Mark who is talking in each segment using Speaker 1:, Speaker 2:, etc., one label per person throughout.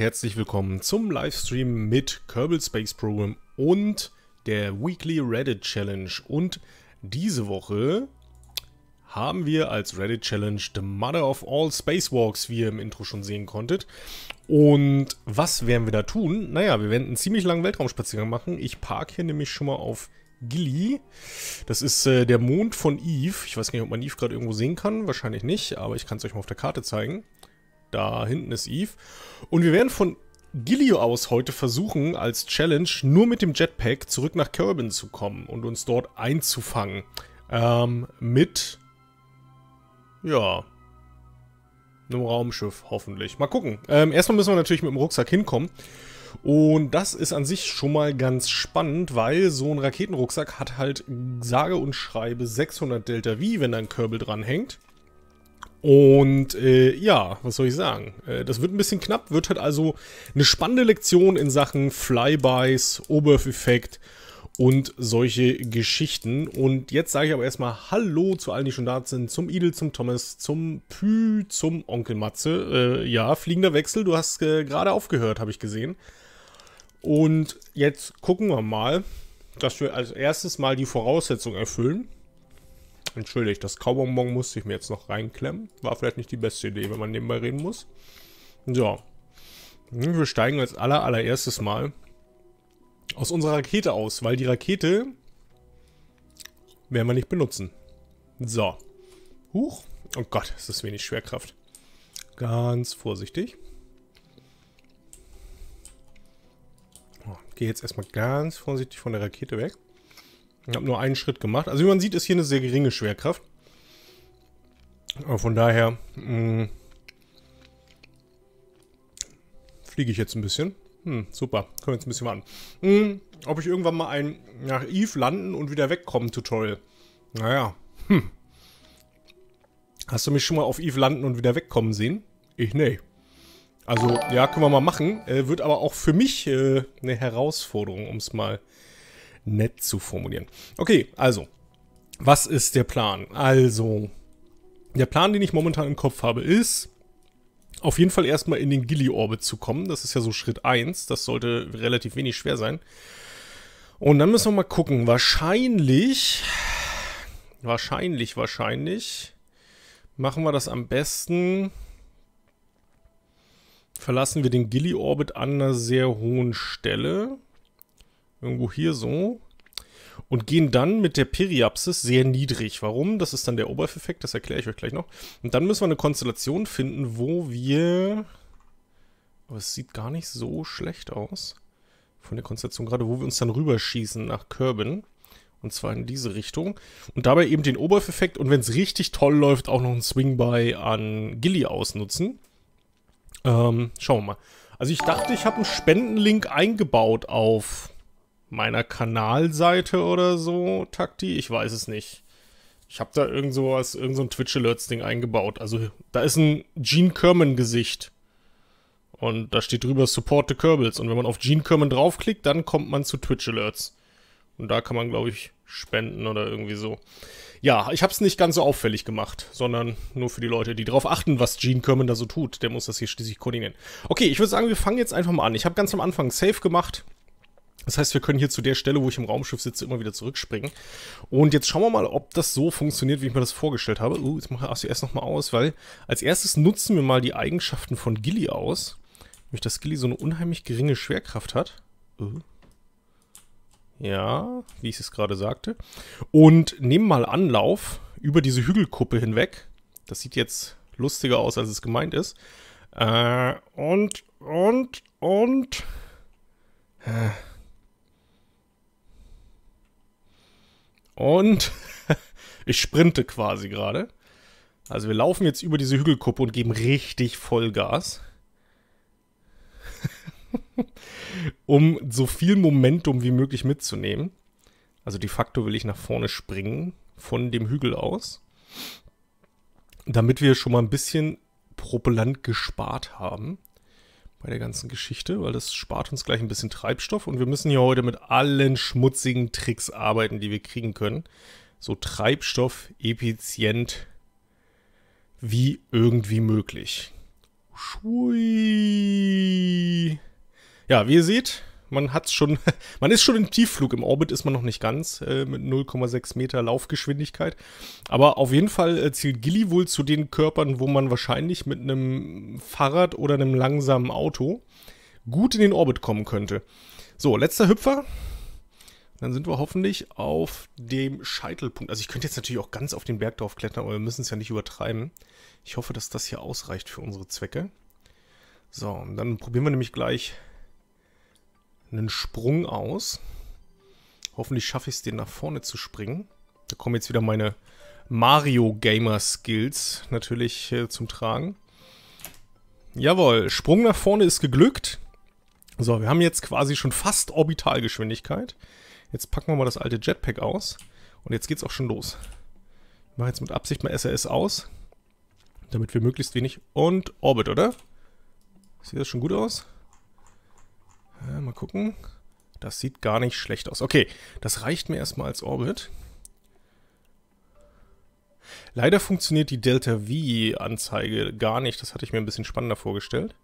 Speaker 1: herzlich willkommen zum Livestream mit Kerbal Space Program und der Weekly Reddit Challenge. Und diese Woche haben wir als Reddit Challenge The Mother of All Spacewalks, wie ihr im Intro schon sehen konntet. Und was werden wir da tun? Naja, wir werden einen ziemlich langen Weltraumspaziergang machen. Ich parke hier nämlich schon mal auf Gilly. Das ist äh, der Mond von Eve. Ich weiß nicht, ob man Eve gerade irgendwo sehen kann. Wahrscheinlich nicht, aber ich kann es euch mal auf der Karte zeigen. Da hinten ist Eve. Und wir werden von Gilio aus heute versuchen, als Challenge nur mit dem Jetpack zurück nach Kerbin zu kommen und uns dort einzufangen. Ähm, mit, ja, einem Raumschiff, hoffentlich. Mal gucken. Ähm, erstmal müssen wir natürlich mit dem Rucksack hinkommen. Und das ist an sich schon mal ganz spannend, weil so ein Raketenrucksack hat halt sage und schreibe 600 Delta V, wenn da ein Kerbal dranhängt. Und äh, ja, was soll ich sagen? Äh, das wird ein bisschen knapp, wird halt also eine spannende Lektion in Sachen Flybys, Oberf-Effekt und solche Geschichten. Und jetzt sage ich aber erstmal Hallo zu allen, die schon da sind, zum Idel, zum Thomas, zum Pü, zum Onkel Matze. Äh, ja, fliegender Wechsel, du hast äh, gerade aufgehört, habe ich gesehen. Und jetzt gucken wir mal, dass wir als erstes mal die Voraussetzung erfüllen. Entschuldigt, das Kaubonbon musste ich mir jetzt noch reinklemmen. War vielleicht nicht die beste Idee, wenn man nebenbei reden muss. So. Wir steigen als aller, allererstes mal aus unserer Rakete aus, weil die Rakete werden wir nicht benutzen. So. Huch. Oh Gott, es ist wenig Schwerkraft. Ganz vorsichtig. Oh, Gehe jetzt erstmal ganz vorsichtig von der Rakete weg. Ich habe nur einen Schritt gemacht. Also wie man sieht, ist hier eine sehr geringe Schwerkraft. Aber von daher mh, mm, fliege ich jetzt ein bisschen. Hm, super. Können wir jetzt ein bisschen warten. Hm, ob ich irgendwann mal ein nach Eve landen und wieder wegkommen Tutorial. Naja. Hm. Hast du mich schon mal auf Eve landen und wieder wegkommen sehen? Ich nee. Also, ja, können wir mal machen. Äh, wird aber auch für mich äh, eine Herausforderung, um es mal nett zu formulieren. Okay, also, was ist der Plan? Also, der Plan, den ich momentan im Kopf habe, ist, auf jeden Fall erstmal in den Gilly-Orbit zu kommen. Das ist ja so Schritt 1. Das sollte relativ wenig schwer sein. Und dann müssen wir mal gucken. Wahrscheinlich, wahrscheinlich, wahrscheinlich machen wir das am besten. Verlassen wir den Gilly-Orbit an einer sehr hohen Stelle. Irgendwo hier so. Und gehen dann mit der Periapsis sehr niedrig. Warum? Das ist dann der Obereffekt, das erkläre ich euch gleich noch. Und dann müssen wir eine Konstellation finden, wo wir... Aber es sieht gar nicht so schlecht aus. Von der Konstellation gerade, wo wir uns dann rüberschießen nach Kerbin. Und zwar in diese Richtung. Und dabei eben den Obereffekt und wenn es richtig toll läuft, auch noch einen Swing-By an Gilly ausnutzen. Ähm, schauen wir mal. Also ich dachte, ich habe einen Spendenlink eingebaut auf meiner Kanalseite oder so, Takti. Ich weiß es nicht. Ich habe da irgend sowas, irgend so ein Twitch-Alerts-Ding eingebaut. Also da ist ein Gene Kerman-Gesicht. Und da steht drüber Support the Kerbals. Und wenn man auf Gene Kerman draufklickt, dann kommt man zu Twitch-Alerts. Und da kann man, glaube ich, spenden oder irgendwie so. Ja, ich habe es nicht ganz so auffällig gemacht, sondern nur für die Leute, die darauf achten, was Gene Kerman da so tut. Der muss das hier schließlich koordinieren. Okay, ich würde sagen, wir fangen jetzt einfach mal an. Ich habe ganz am Anfang Safe gemacht. Das heißt, wir können hier zu der Stelle, wo ich im Raumschiff sitze, immer wieder zurückspringen. Und jetzt schauen wir mal, ob das so funktioniert, wie ich mir das vorgestellt habe. Uh, jetzt mache ich ACS nochmal aus, weil als erstes nutzen wir mal die Eigenschaften von Gilly aus. Nämlich, dass Gilly so eine unheimlich geringe Schwerkraft hat. Uh. Ja, wie ich es gerade sagte. Und nehmen mal Anlauf über diese Hügelkuppe hinweg. Das sieht jetzt lustiger aus, als es gemeint ist. Äh, und, und, und... Äh. Und ich sprinte quasi gerade. Also wir laufen jetzt über diese Hügelkuppe und geben richtig Vollgas. um so viel Momentum wie möglich mitzunehmen. Also de facto will ich nach vorne springen von dem Hügel aus. Damit wir schon mal ein bisschen Propellant gespart haben bei der ganzen Geschichte, weil das spart uns gleich ein bisschen Treibstoff und wir müssen hier heute mit allen schmutzigen Tricks arbeiten, die wir kriegen können. So treibstoffeffizient wie irgendwie möglich. Schui. Ja, wie ihr seht, man hat schon, man ist schon im Tiefflug. Im Orbit ist man noch nicht ganz äh, mit 0,6 Meter Laufgeschwindigkeit. Aber auf jeden Fall äh, zielt Gilly wohl zu den Körpern, wo man wahrscheinlich mit einem Fahrrad oder einem langsamen Auto gut in den Orbit kommen könnte. So, letzter Hüpfer. Dann sind wir hoffentlich auf dem Scheitelpunkt. Also ich könnte jetzt natürlich auch ganz auf den Berg drauf klettern, aber wir müssen es ja nicht übertreiben. Ich hoffe, dass das hier ausreicht für unsere Zwecke. So, und dann probieren wir nämlich gleich einen Sprung aus. Hoffentlich schaffe ich es, den nach vorne zu springen. Da kommen jetzt wieder meine Mario Gamer Skills natürlich äh, zum Tragen. Jawohl, Sprung nach vorne ist geglückt. So, wir haben jetzt quasi schon fast Orbitalgeschwindigkeit. Jetzt packen wir mal das alte Jetpack aus. Und jetzt geht's auch schon los. Ich mache jetzt mit Absicht mal SRS aus. Damit wir möglichst wenig... Und Orbit, oder? Sieht das schon gut aus? Ja, mal gucken. Das sieht gar nicht schlecht aus. Okay, das reicht mir erstmal als Orbit. Leider funktioniert die Delta V-Anzeige gar nicht. Das hatte ich mir ein bisschen spannender vorgestellt.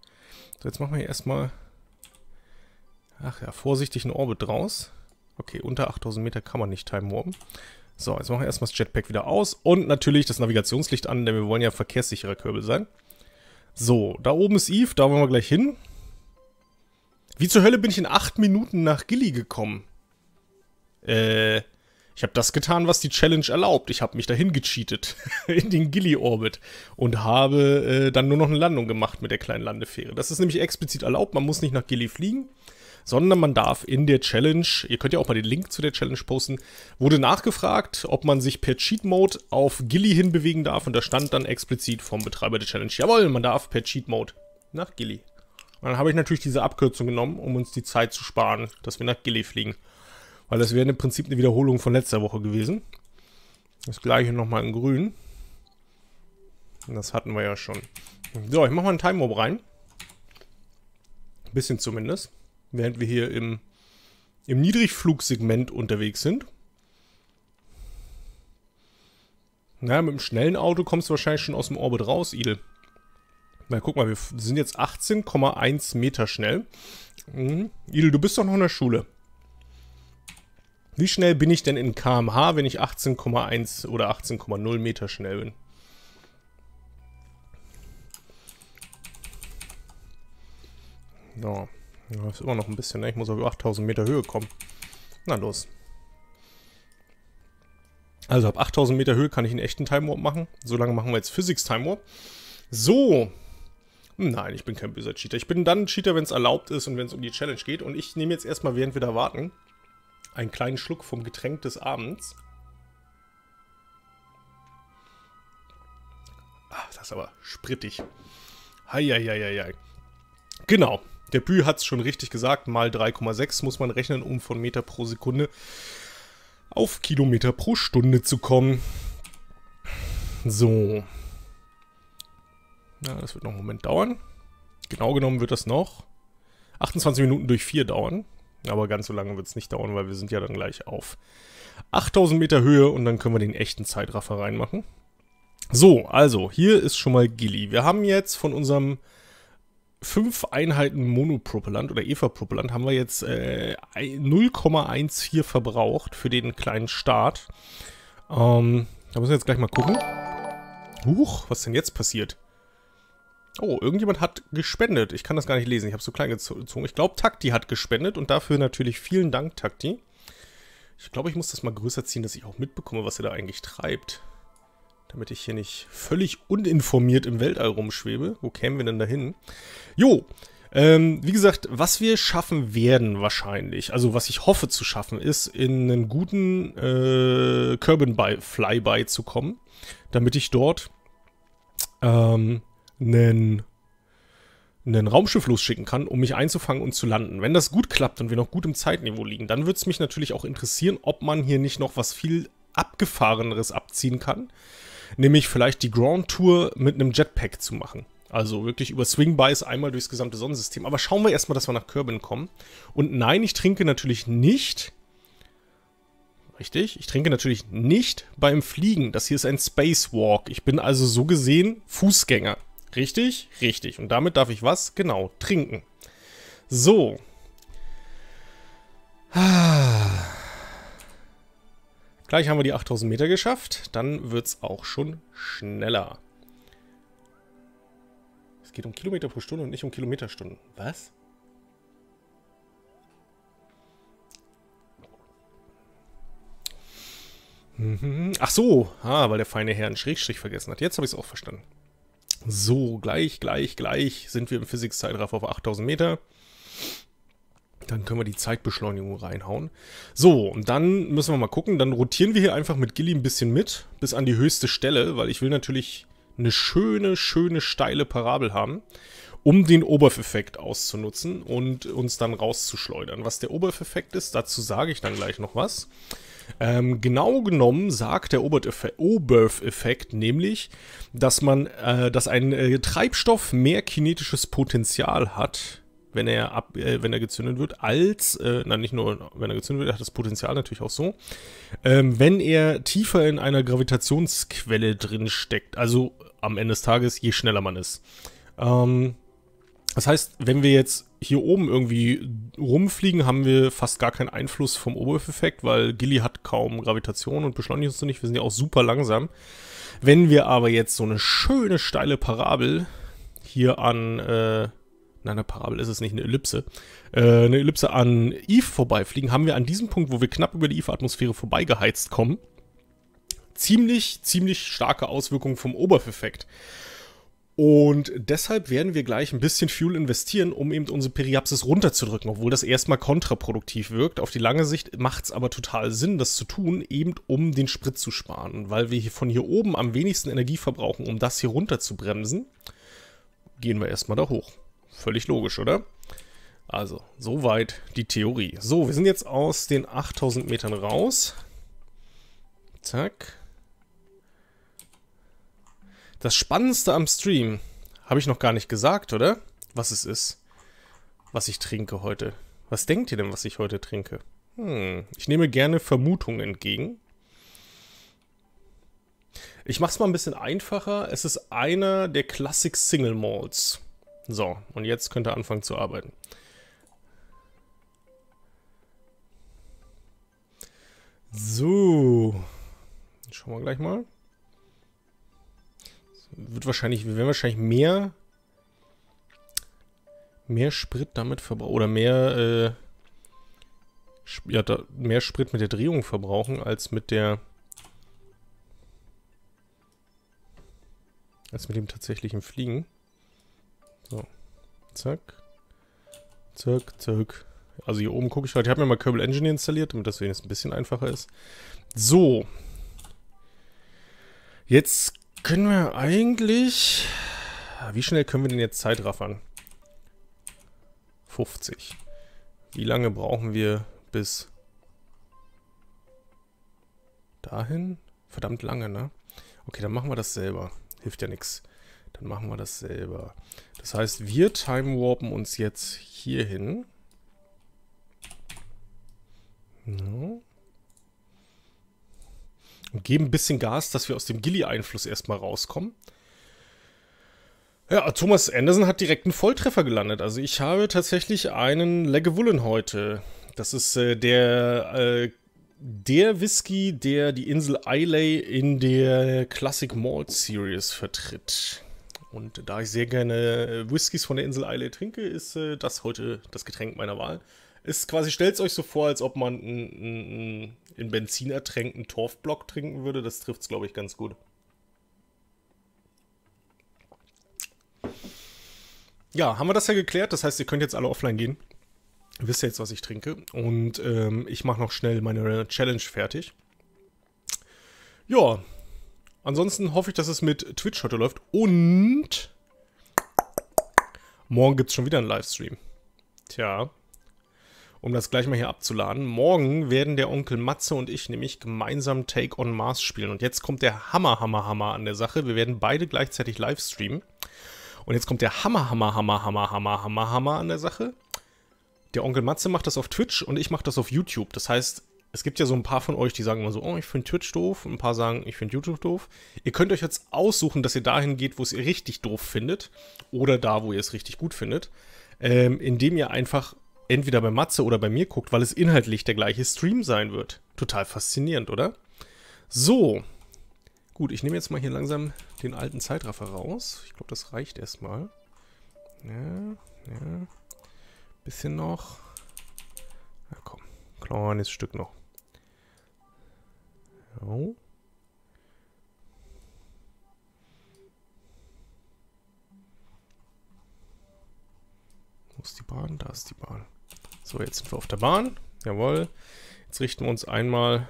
Speaker 1: So, jetzt machen wir hier erstmal... Ach ja, vorsichtig einen Orbit draus. Okay, unter 8000 Meter kann man nicht time warpen. So, jetzt machen wir erstmal das Jetpack wieder aus und natürlich das Navigationslicht an, denn wir wollen ja verkehrssicherer Körbel sein. So, da oben ist Eve, da wollen wir gleich hin. Wie zur Hölle bin ich in 8 Minuten nach Gilly gekommen? Äh, ich habe das getan, was die Challenge erlaubt. Ich habe mich dahin gecheatet in den Gilly-Orbit und habe äh, dann nur noch eine Landung gemacht mit der kleinen Landefähre. Das ist nämlich explizit erlaubt, man muss nicht nach Gilly fliegen sondern man darf in der Challenge, ihr könnt ja auch mal den Link zu der Challenge posten, wurde nachgefragt, ob man sich per Cheat Mode auf Gilly hinbewegen darf und da stand dann explizit vom Betreiber der Challenge, jawohl, man darf per Cheat Mode nach Gilly. Und dann habe ich natürlich diese Abkürzung genommen, um uns die Zeit zu sparen, dass wir nach Gilly fliegen. Weil das wäre im Prinzip eine Wiederholung von letzter Woche gewesen. Das gleiche nochmal in grün. Und das hatten wir ja schon. So, ich mache mal einen Time Mob rein. Ein bisschen zumindest während wir hier im, im Niedrigflugsegment unterwegs sind. Na, mit dem schnellen Auto kommst du wahrscheinlich schon aus dem Orbit raus, Idel. Na, guck mal, wir sind jetzt 18,1 Meter schnell. Mhm. Idel, du bist doch noch in der Schule. Wie schnell bin ich denn in kmh, wenn ich 18,1 oder 18,0 Meter schnell bin? So. Ja, ist immer noch ein bisschen, ne? Ich muss auf 8000 Meter Höhe kommen. Na los. Also ab 8000 Meter Höhe kann ich einen echten Time Warp machen. Solange machen wir jetzt Physics Time Warp. So. Nein, ich bin kein böser Cheater. Ich bin dann ein Cheater, wenn es erlaubt ist und wenn es um die Challenge geht. Und ich nehme jetzt erstmal, während wir da warten, einen kleinen Schluck vom Getränk des Abends. Ach, das ist aber sprittig. Heieieiei. Genau. Der Bü hat es schon richtig gesagt, mal 3,6 muss man rechnen, um von Meter pro Sekunde auf Kilometer pro Stunde zu kommen. So. Ja, das wird noch einen Moment dauern. Genau genommen wird das noch 28 Minuten durch 4 dauern. Aber ganz so lange wird es nicht dauern, weil wir sind ja dann gleich auf 8000 Meter Höhe und dann können wir den echten Zeitraffer reinmachen. So, also, hier ist schon mal Gilly. Wir haben jetzt von unserem fünf Einheiten Monopropellant oder Eva-Propellant haben wir jetzt äh, 0,14 verbraucht für den kleinen Start. Ähm, da müssen wir jetzt gleich mal gucken. Huch, was denn jetzt passiert? Oh, irgendjemand hat gespendet. Ich kann das gar nicht lesen. Ich habe so klein gezogen. Ich glaube, Takti hat gespendet und dafür natürlich vielen Dank, Takti. Ich glaube, ich muss das mal größer ziehen, dass ich auch mitbekomme, was er da eigentlich treibt. Damit ich hier nicht völlig uninformiert im Weltall rumschwebe. Wo kämen wir denn dahin? Jo, ähm, wie gesagt, was wir schaffen werden wahrscheinlich, also was ich hoffe zu schaffen, ist in einen guten äh, Kerbin-Flyby zu kommen, damit ich dort ähm, einen, einen Raumschiff losschicken kann, um mich einzufangen und zu landen. Wenn das gut klappt und wir noch gut im Zeitniveau liegen, dann würde es mich natürlich auch interessieren, ob man hier nicht noch was viel abgefahreneres abziehen kann nämlich vielleicht die Ground Tour mit einem Jetpack zu machen. Also wirklich über Swingbys einmal durchs gesamte Sonnensystem. Aber schauen wir erstmal, dass wir nach Kerbin kommen. Und nein, ich trinke natürlich nicht. Richtig, ich trinke natürlich nicht beim Fliegen. Das hier ist ein Spacewalk. Ich bin also so gesehen Fußgänger. Richtig? Richtig. Und damit darf ich was? Genau, trinken. So. Gleich haben wir die 8000 Meter geschafft. Dann wird es auch schon schneller. Es geht um Kilometer pro Stunde und nicht um Kilometerstunden. Was? Mhm. Ach so, ah, weil der feine Herr einen Schrägstrich vergessen hat. Jetzt habe ich es auch verstanden. So, gleich, gleich, gleich sind wir im Physikszeitraffer auf 8000 Meter. Dann können wir die Zeitbeschleunigung reinhauen. So, und dann müssen wir mal gucken. Dann rotieren wir hier einfach mit Gilly ein bisschen mit, bis an die höchste Stelle, weil ich will natürlich eine schöne, schöne, steile Parabel haben, um den Oberf-Effekt auszunutzen und uns dann rauszuschleudern. Was der Oberf-Effekt ist, dazu sage ich dann gleich noch was. Ähm, genau genommen sagt der Oberth-Effekt nämlich, dass man, äh, dass ein äh, Treibstoff mehr kinetisches Potenzial hat, wenn er ab, äh, wenn er gezündet wird, als, äh, nein, nicht nur, wenn er gezündet wird, er hat das Potenzial natürlich auch so, ähm, wenn er tiefer in einer Gravitationsquelle drin steckt, also am Ende des Tages, je schneller man ist. Ähm, das heißt, wenn wir jetzt hier oben irgendwie rumfliegen, haben wir fast gar keinen Einfluss vom Obereffekt, weil Gilly hat kaum Gravitation und beschleunigt uns nicht. Wir sind ja auch super langsam. Wenn wir aber jetzt so eine schöne steile Parabel hier an, äh, nein, eine Parabel ist es nicht, eine Ellipse, äh, eine Ellipse an Eve vorbeifliegen, haben wir an diesem Punkt, wo wir knapp über die Eve-Atmosphäre vorbeigeheizt kommen, ziemlich, ziemlich starke Auswirkungen vom Obereffekt. Und deshalb werden wir gleich ein bisschen Fuel investieren, um eben unsere Periapsis runterzudrücken, obwohl das erstmal kontraproduktiv wirkt. Auf die lange Sicht macht es aber total Sinn, das zu tun, eben um den Sprit zu sparen. Weil wir von hier oben am wenigsten Energie verbrauchen, um das hier runter zu bremsen, gehen wir erstmal da hoch. Völlig logisch, oder? Also, soweit die Theorie. So, wir sind jetzt aus den 8000 Metern raus. Zack. Das Spannendste am Stream habe ich noch gar nicht gesagt, oder? Was es ist. Was ich trinke heute. Was denkt ihr denn, was ich heute trinke? Hm, ich nehme gerne Vermutungen entgegen. Ich mache es mal ein bisschen einfacher. Es ist einer der Classic Single Malls. So, und jetzt könnt ihr anfangen zu arbeiten. So. Schauen wir gleich mal wird wahrscheinlich, wir werden wahrscheinlich mehr mehr Sprit damit verbrauchen oder mehr äh, ja, mehr Sprit mit der Drehung verbrauchen als mit der als mit dem tatsächlichen Fliegen. So. Zack. Zack, zack. Also hier oben gucke ich halt. Ich habe mir mal Kerbal Engine installiert, damit das wenigstens ein bisschen einfacher ist. So. Jetzt können wir eigentlich... Wie schnell können wir denn jetzt Zeit raffern? 50. Wie lange brauchen wir bis dahin? Verdammt lange, ne? Okay, dann machen wir das selber. Hilft ja nichts. Dann machen wir das selber. Das heißt, wir time warpen uns jetzt hier hin. No und geben ein bisschen Gas, dass wir aus dem Gilly-Einfluss erstmal rauskommen. Ja, Thomas Anderson hat direkt einen Volltreffer gelandet. Also ich habe tatsächlich einen Lagavulin heute. Das ist äh, der, äh, der Whisky, der die Insel Islay in der Classic Malt Series vertritt. Und da ich sehr gerne äh, Whiskys von der Insel Islay trinke, ist äh, das heute das Getränk meiner Wahl. Ist quasi, stellt euch so vor, als ob man einen in Benzin ertränkten Torfblock trinken würde. Das trifft es, glaube ich, ganz gut. Ja, haben wir das ja geklärt. Das heißt, ihr könnt jetzt alle offline gehen. Ihr wisst ja jetzt, was ich trinke. Und ähm, ich mache noch schnell meine Challenge fertig. Ja, ansonsten hoffe ich, dass es mit Twitch heute läuft. Und morgen gibt es schon wieder einen Livestream. Tja, um das gleich mal hier abzuladen. Morgen werden der Onkel Matze und ich nämlich gemeinsam Take on Mars spielen. Und jetzt kommt der Hammer, Hammer, Hammer an der Sache. Wir werden beide gleichzeitig live streamen. Und jetzt kommt der Hammer, Hammer, Hammer, Hammer, Hammer, Hammer, Hammer an der Sache. Der Onkel Matze macht das auf Twitch und ich mache das auf YouTube. Das heißt, es gibt ja so ein paar von euch, die sagen immer so, oh, ich finde Twitch doof. Ein paar sagen, ich finde YouTube doof. Ihr könnt euch jetzt aussuchen, dass ihr dahin geht, wo es ihr richtig doof findet. Oder da, wo ihr es richtig gut findet. Ähm, indem ihr einfach entweder bei Matze oder bei mir guckt, weil es inhaltlich der gleiche Stream sein wird. Total faszinierend, oder? So. Gut, ich nehme jetzt mal hier langsam den alten Zeitraffer raus. Ich glaube, das reicht erstmal. Ja, ja. Bisschen noch. Na komm, kleines Stück noch. So. Wo ist die Bahn? Da ist die Bahn. So, jetzt sind wir auf der Bahn. Jawohl. Jetzt richten wir uns einmal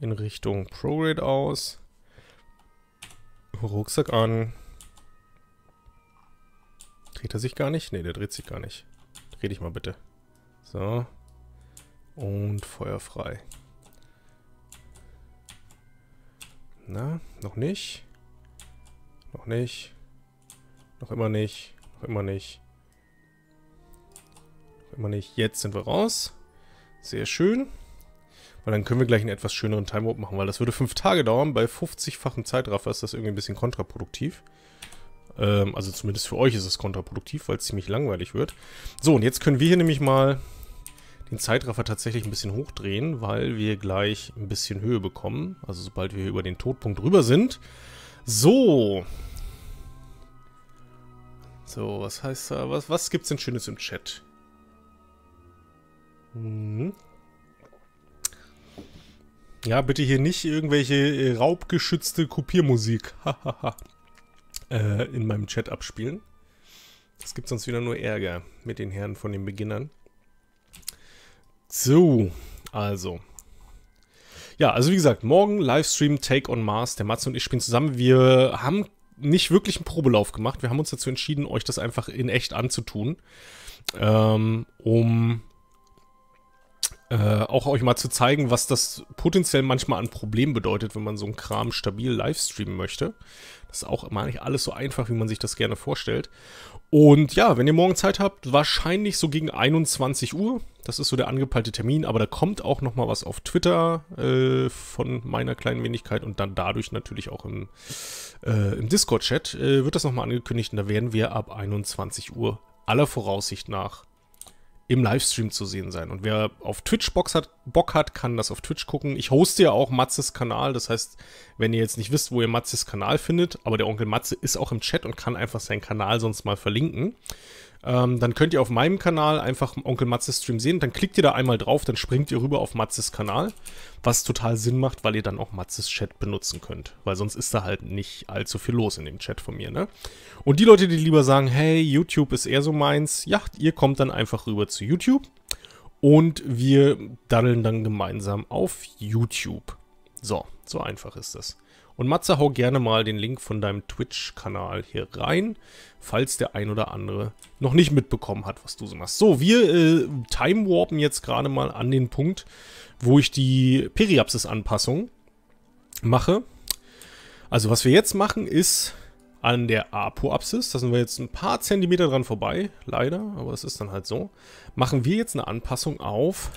Speaker 1: in Richtung ProGrid aus. Rucksack an. Dreht er sich gar nicht? Ne, der dreht sich gar nicht. Dreh dich mal bitte. So. Und Feuer frei. Na, noch nicht. Noch nicht. Noch immer nicht. Noch immer nicht. Immer nicht. Jetzt sind wir raus. Sehr schön. Weil dann können wir gleich einen etwas schöneren Time Warp machen, weil das würde fünf Tage dauern. Bei 50-fachen Zeitraffer ist das irgendwie ein bisschen kontraproduktiv. Ähm, also zumindest für euch ist es kontraproduktiv, weil es ziemlich langweilig wird. So, und jetzt können wir hier nämlich mal den Zeitraffer tatsächlich ein bisschen hochdrehen, weil wir gleich ein bisschen Höhe bekommen. Also sobald wir über den Todpunkt rüber sind. So. So, was heißt da? Was, was gibt's denn Schönes im Chat? Hm. Ja, bitte hier nicht irgendwelche äh, raubgeschützte Kopiermusik äh, in meinem Chat abspielen. Das gibt sonst wieder nur Ärger mit den Herren von den Beginnern. So, also. Ja, also wie gesagt, morgen Livestream Take on Mars. Der Matze und ich spielen zusammen. Wir haben nicht wirklich einen Probelauf gemacht. Wir haben uns dazu entschieden, euch das einfach in echt anzutun. Ähm, um äh, auch euch mal zu zeigen, was das potenziell manchmal an Problemen bedeutet, wenn man so einen Kram stabil livestreamen möchte. Das ist auch immer nicht alles so einfach, wie man sich das gerne vorstellt. Und ja, wenn ihr morgen Zeit habt, wahrscheinlich so gegen 21 Uhr. Das ist so der angepeilte Termin, aber da kommt auch noch mal was auf Twitter äh, von meiner kleinen Wenigkeit und dann dadurch natürlich auch im, äh, im Discord-Chat äh, wird das noch mal angekündigt und da werden wir ab 21 Uhr aller Voraussicht nach im Livestream zu sehen sein. Und wer auf Twitch Bock hat, Bock hat, kann das auf Twitch gucken. Ich hoste ja auch Matzes Kanal. Das heißt, wenn ihr jetzt nicht wisst, wo ihr Matzes Kanal findet, aber der Onkel Matze ist auch im Chat und kann einfach seinen Kanal sonst mal verlinken. Ähm, dann könnt ihr auf meinem Kanal einfach Onkel Matzes Stream sehen. Dann klickt ihr da einmal drauf, dann springt ihr rüber auf Matzes Kanal. Was total Sinn macht, weil ihr dann auch Matzes Chat benutzen könnt. Weil sonst ist da halt nicht allzu viel los in dem Chat von mir, ne? Und die Leute, die lieber sagen, hey, YouTube ist eher so meins, ja, ihr kommt dann einfach rüber zu YouTube. Und wir daddeln dann gemeinsam auf YouTube. So, so einfach ist das. Und Matze, hau gerne mal den Link von deinem Twitch-Kanal hier rein, falls der ein oder andere noch nicht mitbekommen hat, was du so machst. So, wir äh, time warpen jetzt gerade mal an den Punkt, wo ich die Periapsis-Anpassung mache. Also, was wir jetzt machen, ist an der Apoapsis, da sind wir jetzt ein paar Zentimeter dran vorbei, leider, aber es ist dann halt so, machen wir jetzt eine Anpassung auf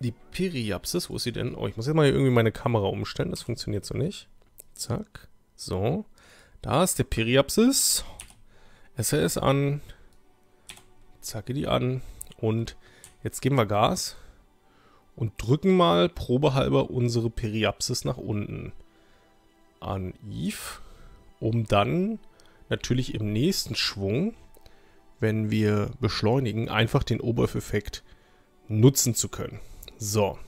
Speaker 1: die Periapsis, wo ist sie denn? Oh, ich muss jetzt mal irgendwie meine Kamera umstellen, das funktioniert so nicht. Zack, so. Da ist der Periapsis. SLS an. Zacke die an. Und jetzt geben wir Gas und drücken mal probehalber unsere Periapsis nach unten an Eve, um dann natürlich im nächsten Schwung, wenn wir beschleunigen, einfach den Oberf-Effekt nutzen zu können. So.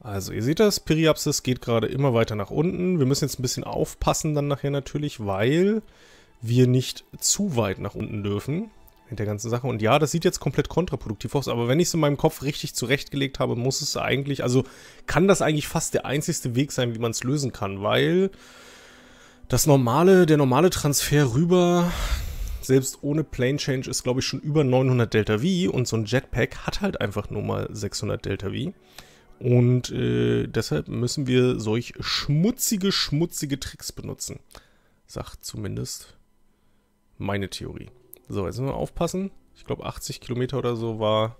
Speaker 1: Also, ihr seht das, Periapsis geht gerade immer weiter nach unten. Wir müssen jetzt ein bisschen aufpassen dann nachher natürlich, weil wir nicht zu weit nach unten dürfen mit der ganzen Sache. Und ja, das sieht jetzt komplett kontraproduktiv aus, aber wenn ich es in meinem Kopf richtig zurechtgelegt habe, muss es eigentlich, also kann das eigentlich fast der einzigste Weg sein, wie man es lösen kann, weil das normale, der normale Transfer rüber selbst ohne Plane Change ist, glaube ich, schon über 900 Delta V und so ein Jetpack hat halt einfach nur mal 600 Delta V. Und äh, deshalb müssen wir solch schmutzige, schmutzige Tricks benutzen. Sagt zumindest meine Theorie. So, jetzt müssen wir aufpassen. Ich glaube 80 Kilometer oder so war...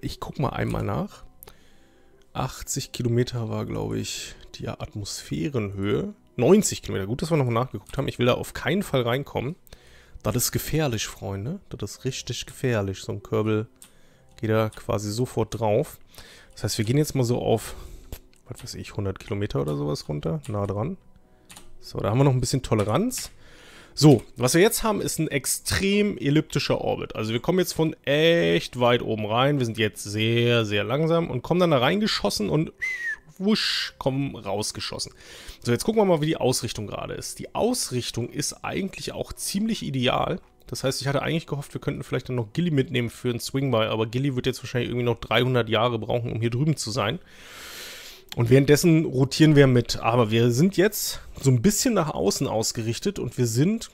Speaker 1: Ich guck mal einmal nach. 80 Kilometer war, glaube ich, die Atmosphärenhöhe. 90 Kilometer. Gut, dass wir nochmal nachgeguckt haben. Ich will da auf keinen Fall reinkommen. Das ist gefährlich, Freunde. Das ist richtig gefährlich. So ein Körbel geht da quasi sofort drauf. Das heißt, wir gehen jetzt mal so auf, was weiß ich, 100 Kilometer oder sowas runter. Nah dran. So, da haben wir noch ein bisschen Toleranz. So, was wir jetzt haben, ist ein extrem elliptischer Orbit. Also wir kommen jetzt von echt weit oben rein. Wir sind jetzt sehr, sehr langsam und kommen dann da reingeschossen und wusch, kommen rausgeschossen. So, jetzt gucken wir mal, wie die Ausrichtung gerade ist. Die Ausrichtung ist eigentlich auch ziemlich ideal. Das heißt, ich hatte eigentlich gehofft, wir könnten vielleicht dann noch Gilly mitnehmen für einen Swingby, aber Gilly wird jetzt wahrscheinlich irgendwie noch 300 Jahre brauchen, um hier drüben zu sein. Und währenddessen rotieren wir mit. Aber wir sind jetzt so ein bisschen nach außen ausgerichtet und wir sind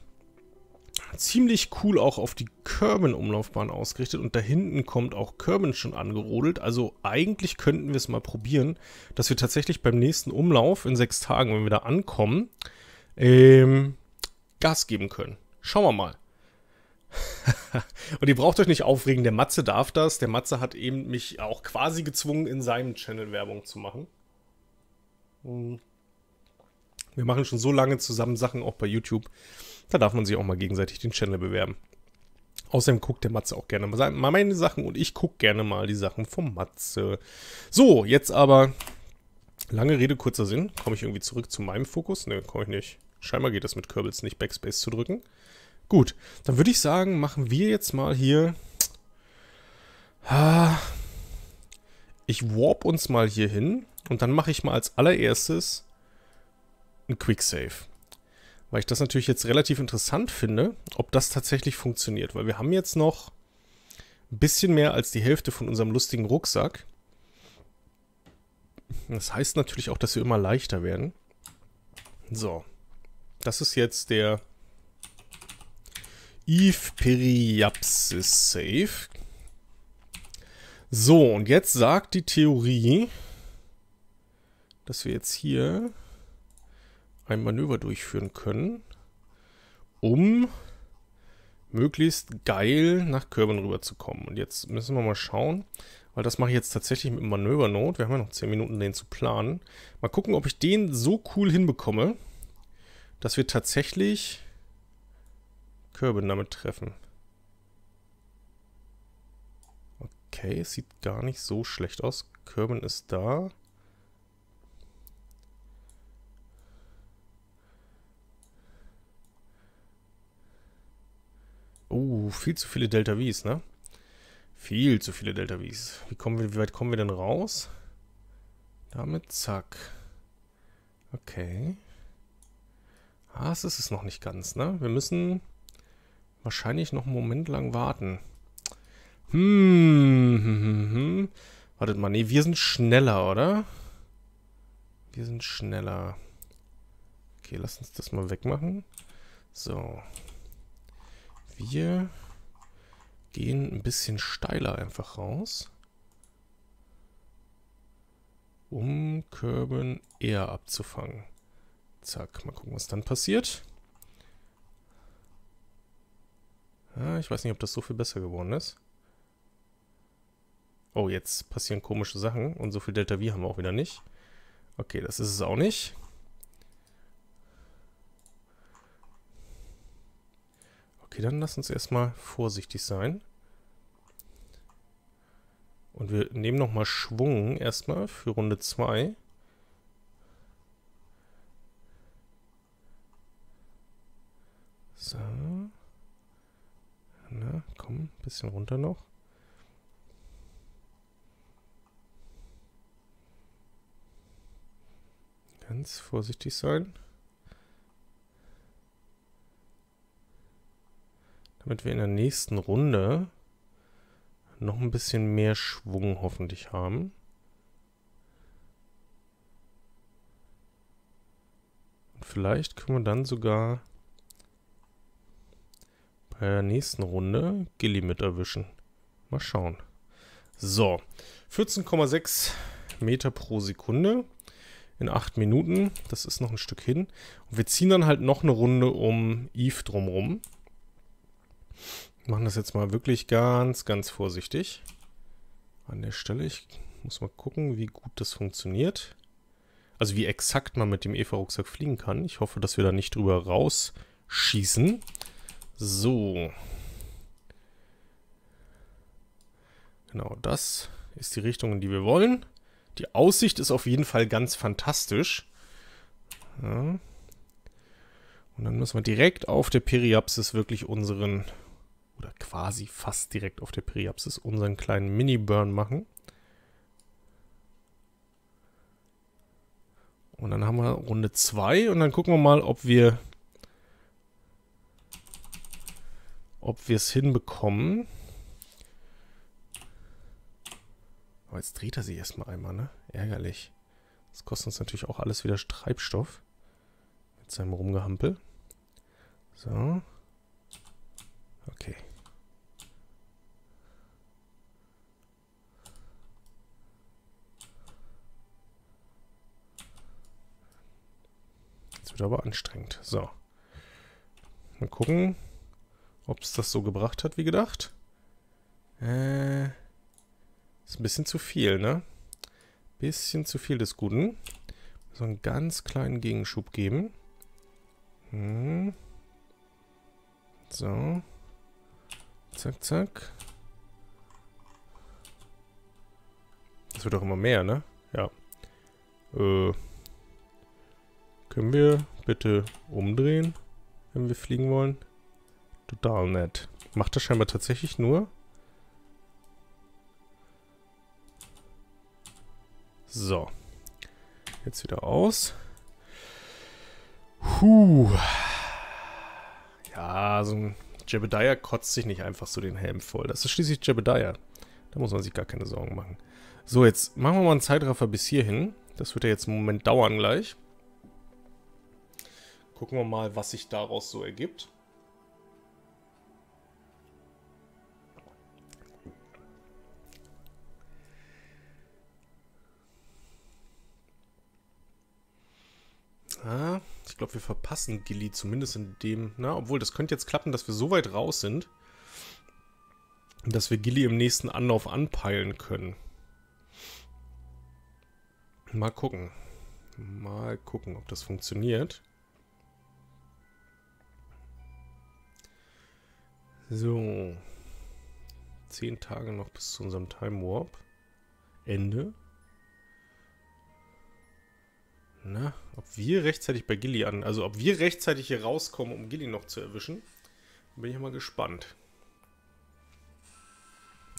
Speaker 1: ziemlich cool auch auf die Kerbin-Umlaufbahn ausgerichtet und da hinten kommt auch Kerbin schon angerodelt. Also eigentlich könnten wir es mal probieren, dass wir tatsächlich beim nächsten Umlauf in sechs Tagen, wenn wir da ankommen, ähm, Gas geben können. Schauen wir mal. und ihr braucht euch nicht aufregen, der Matze darf das. Der Matze hat eben mich auch quasi gezwungen, in seinem Channel Werbung zu machen. Hm. Wir machen schon so lange zusammen Sachen, auch bei YouTube. Da darf man sich auch mal gegenseitig den Channel bewerben. Außerdem guckt der Matze auch gerne mal meine Sachen und ich gucke gerne mal die Sachen vom Matze. So, jetzt aber lange Rede, kurzer Sinn. Komme ich irgendwie zurück zu meinem Fokus? Ne, komme ich nicht. Scheinbar geht das mit Kerbals nicht, Backspace zu drücken. Gut, dann würde ich sagen, machen wir jetzt mal hier... Ich warp uns mal hier hin und dann mache ich mal als allererstes ein Quicksave. Weil ich das natürlich jetzt relativ interessant finde, ob das tatsächlich funktioniert. Weil wir haben jetzt noch ein bisschen mehr als die Hälfte von unserem lustigen Rucksack. Das heißt natürlich auch, dass wir immer leichter werden. So. Das ist jetzt der Eve Periapsis Safe. So, und jetzt sagt die Theorie, dass wir jetzt hier ein Manöver durchführen können, um möglichst geil nach Körben rüberzukommen. Und jetzt müssen wir mal schauen, weil das mache ich jetzt tatsächlich mit Manövernot. Wir haben ja noch 10 Minuten, den zu planen. Mal gucken, ob ich den so cool hinbekomme, dass wir tatsächlich Körben damit treffen. Okay, es sieht gar nicht so schlecht aus. Körben ist da. Oh, viel zu viele Delta Vs, ne? Viel zu viele Delta Vs. Wie, kommen wir, wie weit kommen wir denn raus? Damit zack. Okay. Ah, es ist es noch nicht ganz, ne? Wir müssen wahrscheinlich noch einen Moment lang warten. Hm, hm, hm, hm. Wartet mal, nee, wir sind schneller, oder? Wir sind schneller. Okay, lass uns das mal wegmachen. So. Wir gehen ein bisschen steiler einfach raus. Um Körben eher abzufangen. Zack, mal gucken, was dann passiert. Ja, ich weiß nicht, ob das so viel besser geworden ist. Oh, jetzt passieren komische Sachen und so viel Delta V haben wir auch wieder nicht. Okay, das ist es auch nicht. Okay, dann lass uns erstmal vorsichtig sein. Und wir nehmen nochmal Schwung erstmal für Runde 2. So. Na, komm, bisschen runter noch. Ganz vorsichtig sein. Damit wir in der nächsten Runde noch ein bisschen mehr Schwung hoffentlich haben. Und vielleicht können wir dann sogar bei der nächsten Runde Gilly mit erwischen. Mal schauen. So, 14,6 Meter pro Sekunde in 8 Minuten. Das ist noch ein Stück hin. Und wir ziehen dann halt noch eine Runde um Eve drumrum. Machen das jetzt mal wirklich ganz, ganz vorsichtig. An der Stelle, ich muss mal gucken, wie gut das funktioniert. Also wie exakt man mit dem Eva-Rucksack fliegen kann. Ich hoffe, dass wir da nicht drüber rausschießen. So. Genau, das ist die Richtung, in die wir wollen. Die Aussicht ist auf jeden Fall ganz fantastisch. Ja. Und dann müssen wir direkt auf der Periapsis wirklich unseren, oder quasi fast direkt auf der Periapsis, unseren kleinen Mini-Burn machen. Und dann haben wir Runde 2 und dann gucken wir mal, ob wir ob wir es hinbekommen. Aber jetzt dreht er sich erstmal einmal, ne? Ärgerlich. Das kostet uns natürlich auch alles wieder Treibstoff. Mit seinem Rumgehampel. So. Okay. Jetzt wird aber anstrengend. So. Mal gucken, ob es das so gebracht hat, wie gedacht. Äh. Ist ein bisschen zu viel, ne? Bisschen zu viel des Guten. So einen ganz kleinen Gegenschub geben. Hm. So. Zack, zack. Das wird doch immer mehr, ne? Ja. Äh. Können wir bitte umdrehen, wenn wir fliegen wollen? Total nett. Macht das scheinbar tatsächlich nur So. Jetzt wieder aus. Puh. Ja, so ein Jebediah kotzt sich nicht einfach so den Helm voll. Das ist schließlich Jebediah. Da muss man sich gar keine Sorgen machen. So, jetzt machen wir mal einen Zeitraffer bis hierhin. Das wird ja jetzt einen Moment dauern gleich. Gucken wir mal, was sich daraus so ergibt. Ah, ich glaube, wir verpassen Gilly zumindest in dem... Na, obwohl, das könnte jetzt klappen, dass wir so weit raus sind, dass wir Gilly im nächsten Anlauf anpeilen können. Mal gucken. Mal gucken, ob das funktioniert. So. Zehn Tage noch bis zu unserem Time Warp. Ende. Na, ob wir rechtzeitig bei Gilly an, also ob wir rechtzeitig hier rauskommen, um Gilly noch zu erwischen, bin ich mal gespannt.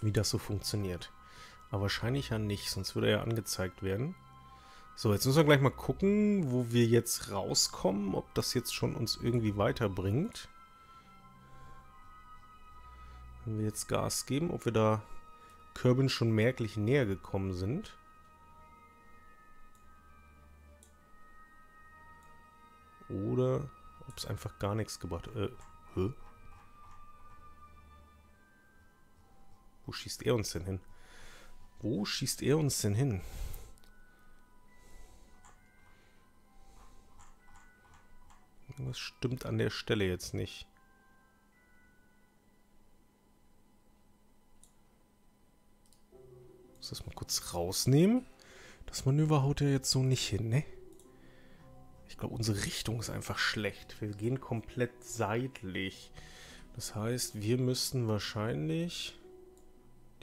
Speaker 1: Wie das so funktioniert. Aber wahrscheinlich ja nicht, sonst würde er ja angezeigt werden. So, jetzt müssen wir gleich mal gucken, wo wir jetzt rauskommen, ob das jetzt schon uns irgendwie weiterbringt. Wenn wir jetzt Gas geben, ob wir da Kerbin schon merklich näher gekommen sind. Oder ob es einfach gar nichts gebracht hat. Äh, hä? Wo schießt er uns denn hin? Wo schießt er uns denn hin? Was stimmt an der Stelle jetzt nicht? Muss das mal kurz rausnehmen. Das Manöver haut er jetzt so nicht hin, ne? Ich glaube, unsere Richtung ist einfach schlecht. Wir gehen komplett seitlich. Das heißt, wir müssten wahrscheinlich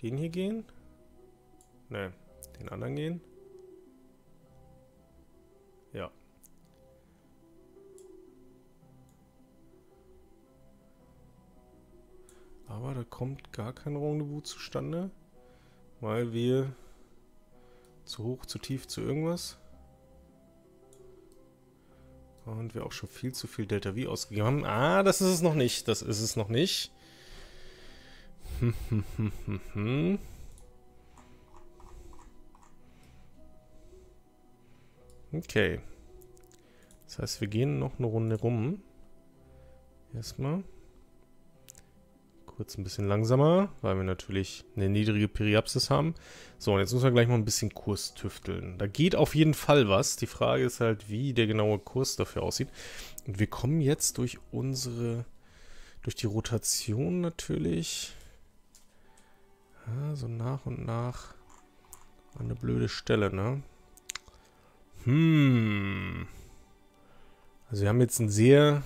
Speaker 1: den hier gehen. Ne, den anderen gehen. Ja. Aber da kommt gar kein Rendezvous zustande, weil wir zu hoch, zu tief, zu irgendwas und wir auch schon viel zu viel Delta V ausgegeben haben. Ah, das ist es noch nicht. Das ist es noch nicht. okay. Das heißt, wir gehen noch eine Runde rum. Erstmal kurz ein bisschen langsamer, weil wir natürlich eine niedrige Periapsis haben. So, und jetzt müssen wir gleich mal ein bisschen Kurs tüfteln. Da geht auf jeden Fall was. Die Frage ist halt, wie der genaue Kurs dafür aussieht. Und wir kommen jetzt durch unsere Durch die Rotation natürlich. Ja, so nach und nach eine blöde Stelle, ne? Hm. Also wir haben jetzt einen sehr,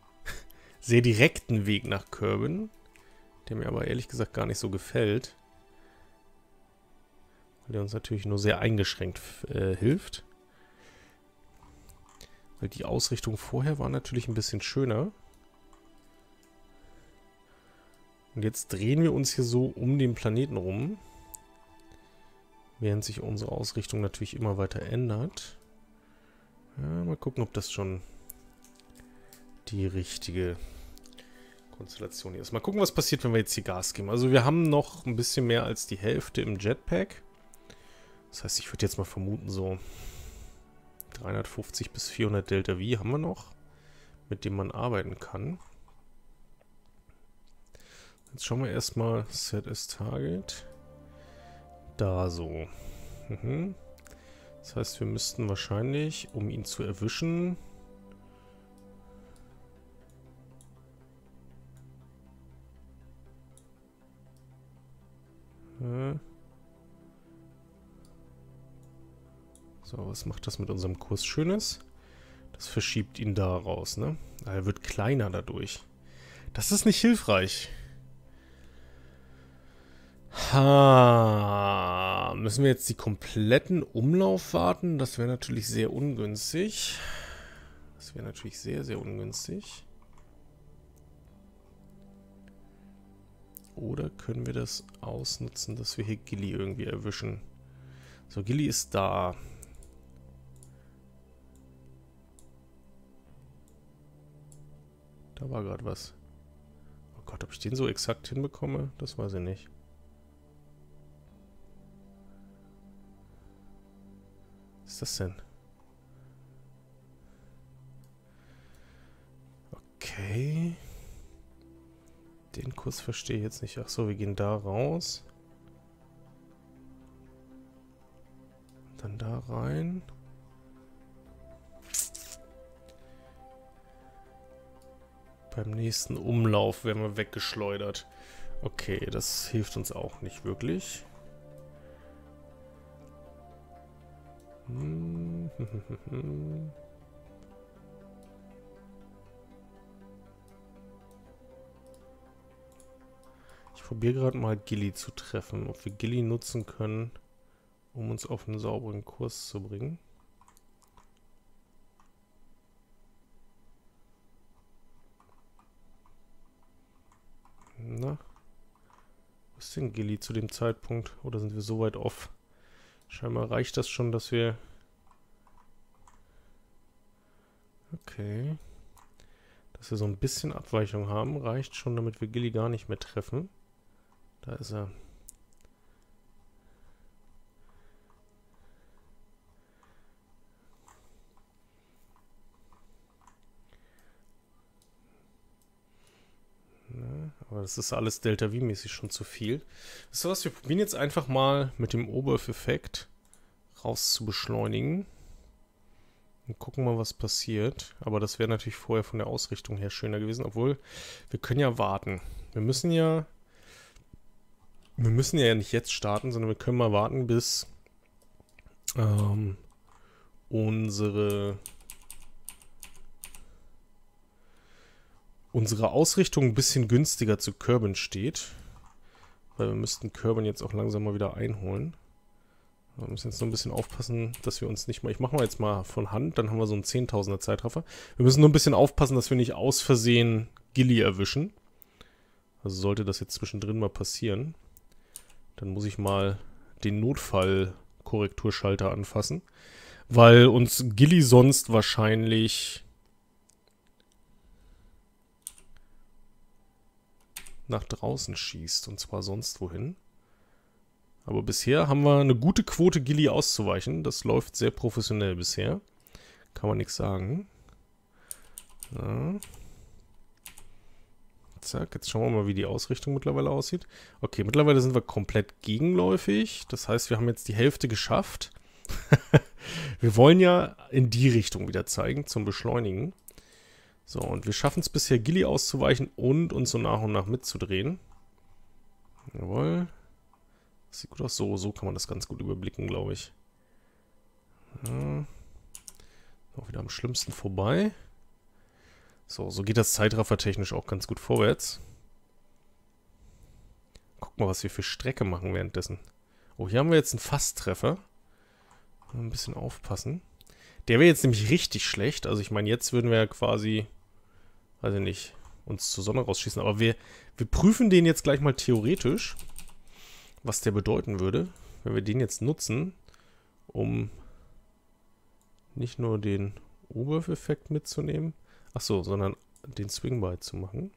Speaker 1: sehr direkten Weg nach Körben, der mir aber ehrlich gesagt gar nicht so gefällt. Weil der uns natürlich nur sehr eingeschränkt äh, hilft. Weil die Ausrichtung vorher war natürlich ein bisschen schöner. Und jetzt drehen wir uns hier so um den Planeten rum. Während sich unsere Ausrichtung natürlich immer weiter ändert. Ja, mal gucken, ob das schon die richtige Konstellation hier ist. Mal gucken, was passiert, wenn wir jetzt hier Gas geben. Also wir haben noch ein bisschen mehr als die Hälfte im Jetpack. Das heißt, ich würde jetzt mal vermuten, so 350 bis 400 Delta V haben wir noch, mit dem man arbeiten kann. Jetzt schauen wir erstmal Set as Target. Da so. Mhm. Das heißt, wir müssten wahrscheinlich, um ihn zu erwischen... So, was macht das mit unserem Kurs Schönes? Das verschiebt ihn da raus, ne? Er wird kleiner dadurch. Das ist nicht hilfreich. Ha, müssen wir jetzt die kompletten Umlauf warten? Das wäre natürlich sehr ungünstig. Das wäre natürlich sehr, sehr ungünstig. Oder können wir das ausnutzen, dass wir hier Gilly irgendwie erwischen? So, Gilly ist da. Da war gerade was. Oh Gott, ob ich den so exakt hinbekomme, das weiß ich nicht. Was ist das denn? Den Kurs verstehe ich jetzt nicht. Ach so, wir gehen da raus. Dann da rein. Beim nächsten Umlauf werden wir weggeschleudert. Okay, das hilft uns auch nicht wirklich. Probiere gerade mal Gilly zu treffen, ob wir Gilly nutzen können, um uns auf einen sauberen Kurs zu bringen. Na? Was ist denn Gilly zu dem Zeitpunkt? Oder sind wir so weit off? Scheinbar reicht das schon, dass wir... Okay. Dass wir so ein bisschen Abweichung haben, reicht schon, damit wir Gilly gar nicht mehr treffen. Da ist er. Aber das ist alles Delta V-mäßig schon zu viel. Wisst ihr was, wir probieren jetzt einfach mal mit dem Oberf-Effekt raus zu beschleunigen. Und gucken mal, was passiert. Aber das wäre natürlich vorher von der Ausrichtung her schöner gewesen. Obwohl, wir können ja warten. Wir müssen ja... Wir müssen ja nicht jetzt starten, sondern wir können mal warten, bis ähm, unsere unsere Ausrichtung ein bisschen günstiger zu Kerbin steht. Weil wir müssten Kerbin jetzt auch langsam mal wieder einholen. Wir müssen jetzt nur ein bisschen aufpassen, dass wir uns nicht mal... Ich mache mal jetzt mal von Hand, dann haben wir so einen 10.000er Zeitraffer. Wir müssen nur ein bisschen aufpassen, dass wir nicht aus Versehen Gilly erwischen. Also sollte das jetzt zwischendrin mal passieren, dann muss ich mal den Notfallkorrekturschalter anfassen. Weil uns Gilly sonst wahrscheinlich nach draußen schießt. Und zwar sonst wohin. Aber bisher haben wir eine gute Quote, Gilly auszuweichen. Das läuft sehr professionell bisher. Kann man nichts sagen. Ja. Zack, jetzt schauen wir mal, wie die Ausrichtung mittlerweile aussieht. Okay, mittlerweile sind wir komplett gegenläufig. Das heißt, wir haben jetzt die Hälfte geschafft. wir wollen ja in die Richtung wieder zeigen, zum Beschleunigen. So, und wir schaffen es bisher, Gilly auszuweichen und uns so nach und nach mitzudrehen. Jawohl. Das sieht gut aus. So, so kann man das ganz gut überblicken, glaube ich. Ja. Auch wieder am schlimmsten vorbei. So, so geht das Zeitraffer technisch auch ganz gut vorwärts. Guck mal, was wir für Strecke machen währenddessen. Oh, hier haben wir jetzt einen Fasstreffer. Ein bisschen aufpassen. Der wäre jetzt nämlich richtig schlecht. Also ich meine, jetzt würden wir ja quasi weiß ich nicht, uns zur Sonne rausschießen. Aber wir, wir prüfen den jetzt gleich mal theoretisch, was der bedeuten würde, wenn wir den jetzt nutzen, um nicht nur den Oberwurf-Effekt mitzunehmen, ach so, sondern den Swingbite zu machen.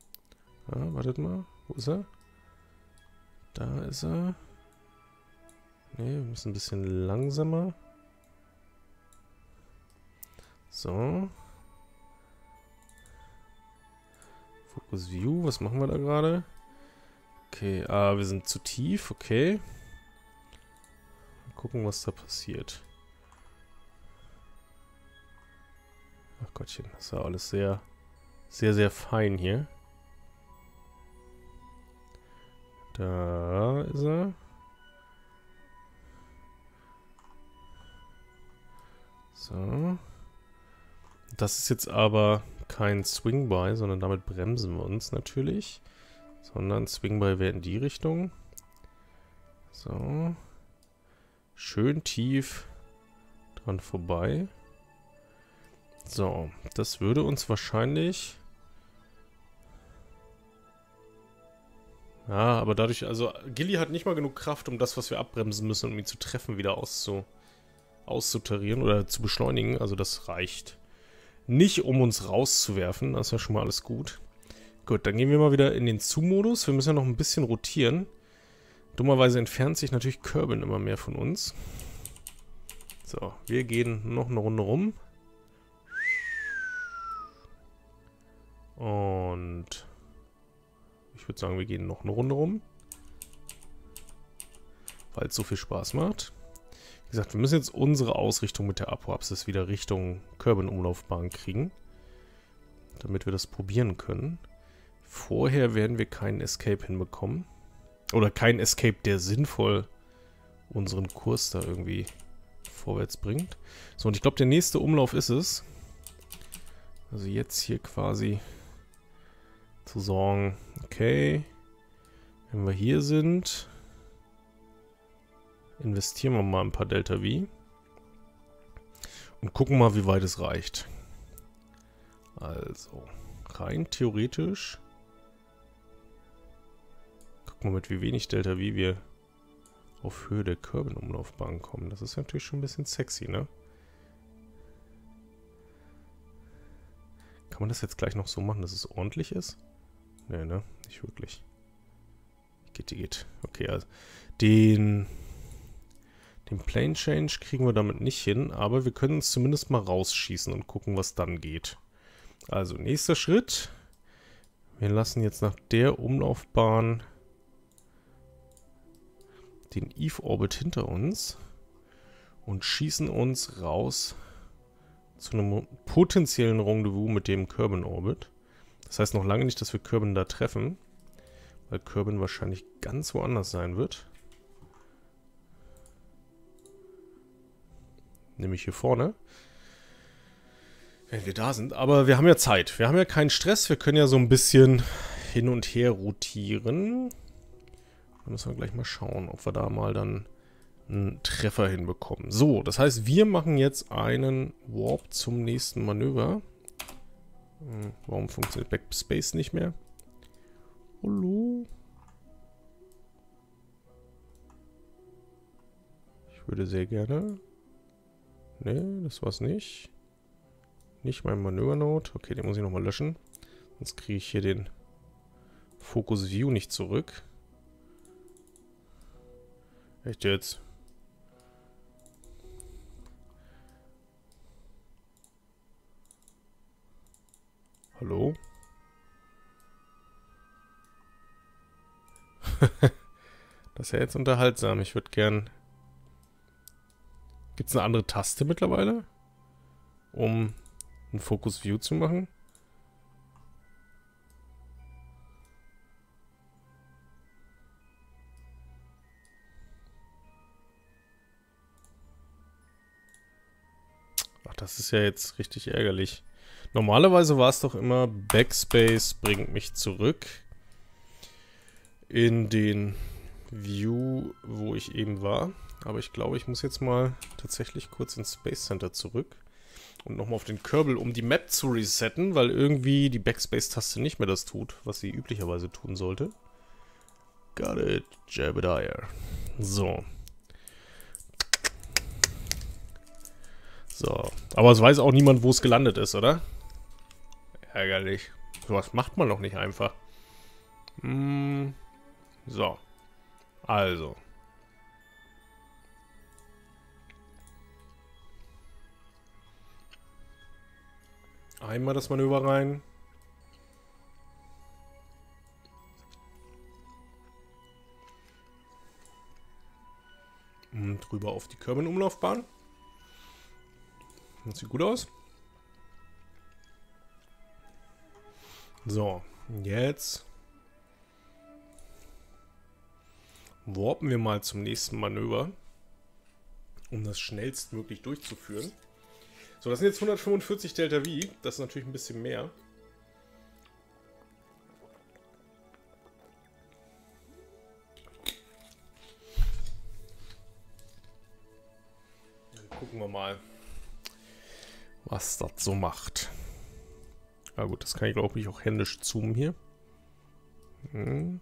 Speaker 1: Ja, wartet mal, wo ist er? Da ist er. Ne, wir müssen ein bisschen langsamer. So. Focus View, was machen wir da gerade? Okay, ah, wir sind zu tief, okay. Mal gucken, was da passiert. Ach Gottchen, das ist ja alles sehr, sehr, sehr fein hier. Da ist er. So. Das ist jetzt aber kein Swing-By, sondern damit bremsen wir uns natürlich. Sondern Swing-By wäre in die Richtung. So. Schön tief dran vorbei. So, das würde uns wahrscheinlich... Ja, aber dadurch, also Gilly hat nicht mal genug Kraft, um das, was wir abbremsen müssen, um ihn zu treffen, wieder auszu, auszutarieren oder zu beschleunigen. Also das reicht. Nicht, um uns rauszuwerfen. Das ist ja schon mal alles gut. Gut, dann gehen wir mal wieder in den Zu-Modus. Wir müssen ja noch ein bisschen rotieren. Dummerweise entfernt sich natürlich Kerbin immer mehr von uns. So, wir gehen noch eine Runde rum. Und ich würde sagen, wir gehen noch eine Runde rum. Weil es so viel Spaß macht. Wie gesagt, wir müssen jetzt unsere Ausrichtung mit der Apoapsis wieder Richtung Kerbin-Umlaufbahn kriegen. Damit wir das probieren können. Vorher werden wir keinen Escape hinbekommen. Oder keinen Escape, der sinnvoll unseren Kurs da irgendwie vorwärts bringt. So, und ich glaube, der nächste Umlauf ist es. Also jetzt hier quasi zu sorgen, okay, wenn wir hier sind, investieren wir mal ein paar Delta V. Und gucken mal, wie weit es reicht. Also, rein theoretisch. Gucken wir mit wie wenig Delta V wir auf Höhe der Kerbin-Umlaufbahn kommen. Das ist natürlich schon ein bisschen sexy, ne? Kann man das jetzt gleich noch so machen, dass es ordentlich ist? Nee, ne? Nicht wirklich. Geht, geht. Okay, also den den Plane Change kriegen wir damit nicht hin, aber wir können uns zumindest mal rausschießen und gucken, was dann geht. Also, nächster Schritt. Wir lassen jetzt nach der Umlaufbahn den Eve-Orbit hinter uns und schießen uns raus zu einem potenziellen Rendezvous mit dem Kerbin-Orbit. Das heißt noch lange nicht, dass wir Kerbin da treffen, weil Kerbin wahrscheinlich ganz woanders sein wird. nämlich hier vorne. Wenn wir da sind. Aber wir haben ja Zeit. Wir haben ja keinen Stress. Wir können ja so ein bisschen hin und her rotieren. Da müssen wir gleich mal schauen, ob wir da mal dann einen Treffer hinbekommen. So, das heißt, wir machen jetzt einen Warp zum nächsten Manöver. Hm, warum funktioniert Backspace nicht mehr? Hallo? Ich würde sehr gerne Ne, das war's nicht. Nicht mein Manövernode. Okay, den muss ich nochmal löschen. Sonst kriege ich hier den Focus View nicht zurück. Echt jetzt? Hallo? das ist ja jetzt unterhaltsam. Ich würde gern... Gibt es eine andere Taste mittlerweile? Um ein Focus View zu machen? Ach, das ist ja jetzt richtig ärgerlich. Normalerweise war es doch immer, Backspace bringt mich zurück in den View, wo ich eben war. Aber ich glaube, ich muss jetzt mal tatsächlich kurz ins Space Center zurück und nochmal auf den Körbel, um die Map zu resetten, weil irgendwie die Backspace-Taste nicht mehr das tut, was sie üblicherweise tun sollte. Got it, Jebediah. So. So. Aber es weiß auch niemand, wo es gelandet ist, oder? Ärgerlich. Sowas macht man doch nicht einfach. Hm. So. Also. Einmal das Manöver rein. Und rüber auf die Körbenumlaufbahn. Das sieht gut aus. So, jetzt warpen wir mal zum nächsten Manöver, um das schnellstmöglich durchzuführen. So, das sind jetzt 145 Delta V. Das ist natürlich ein bisschen mehr. Gucken wir mal, was das so macht. Na gut, das kann ich glaube ich auch händisch zoomen hier. Hm.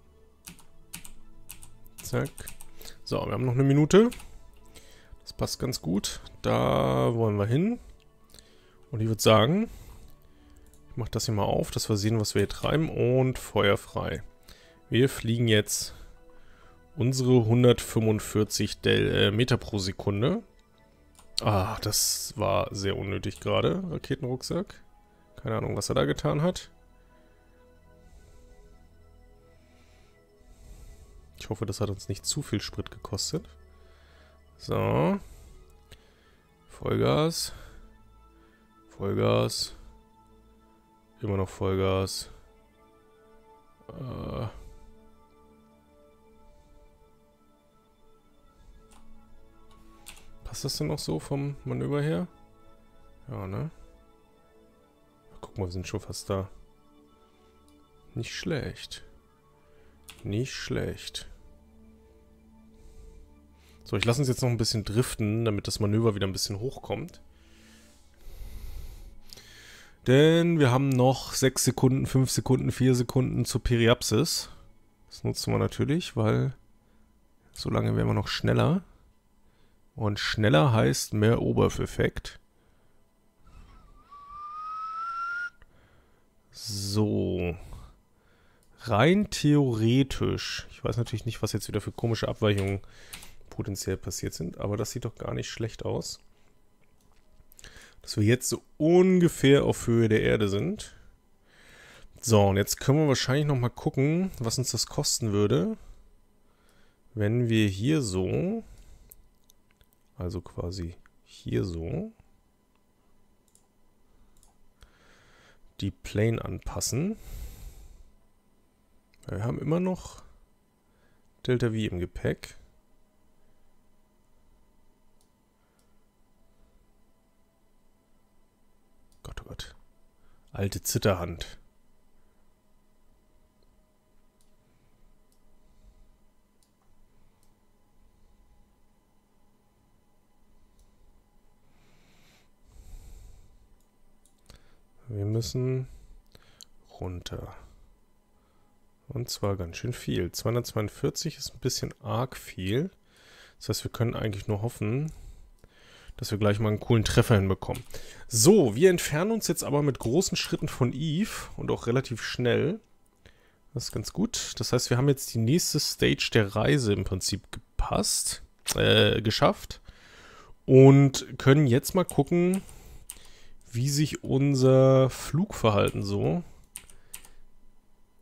Speaker 1: Zack. So, wir haben noch eine Minute. Das passt ganz gut. Da wollen wir hin. Und ich würde sagen, ich mache das hier mal auf, dass wir sehen, was wir hier treiben. Und Feuer frei. Wir fliegen jetzt unsere 145 Del äh, Meter pro Sekunde. Ah, das war sehr unnötig gerade, Raketenrucksack. Keine Ahnung, was er da getan hat. Ich hoffe, das hat uns nicht zu viel Sprit gekostet. So. Vollgas. Vollgas. Immer noch Vollgas. Äh. Passt das denn noch so vom Manöver her? Ja, ne? Guck mal, wir sind schon fast da. Nicht schlecht. Nicht schlecht. So, ich lasse uns jetzt noch ein bisschen driften, damit das Manöver wieder ein bisschen hochkommt. Denn wir haben noch 6 Sekunden, 5 Sekunden, 4 Sekunden zur Periapsis. Das nutzen wir natürlich, weil so lange werden wir noch schneller. Und schneller heißt mehr Obereffekt. So. Rein theoretisch. Ich weiß natürlich nicht, was jetzt wieder für komische Abweichungen potenziell passiert sind, aber das sieht doch gar nicht schlecht aus dass wir jetzt so ungefähr auf Höhe der Erde sind. So, und jetzt können wir wahrscheinlich noch mal gucken, was uns das kosten würde, wenn wir hier so, also quasi hier so, die Plane anpassen. Wir haben immer noch Delta V im Gepäck. Gott, oh Gott. Alte Zitterhand. Wir müssen runter. Und zwar ganz schön viel. 242 ist ein bisschen arg viel. Das heißt, wir können eigentlich nur hoffen, dass wir gleich mal einen coolen Treffer hinbekommen. So, wir entfernen uns jetzt aber mit großen Schritten von Eve und auch relativ schnell. Das ist ganz gut. Das heißt, wir haben jetzt die nächste Stage der Reise im Prinzip gepasst, äh, geschafft. Und können jetzt mal gucken, wie sich unser Flugverhalten so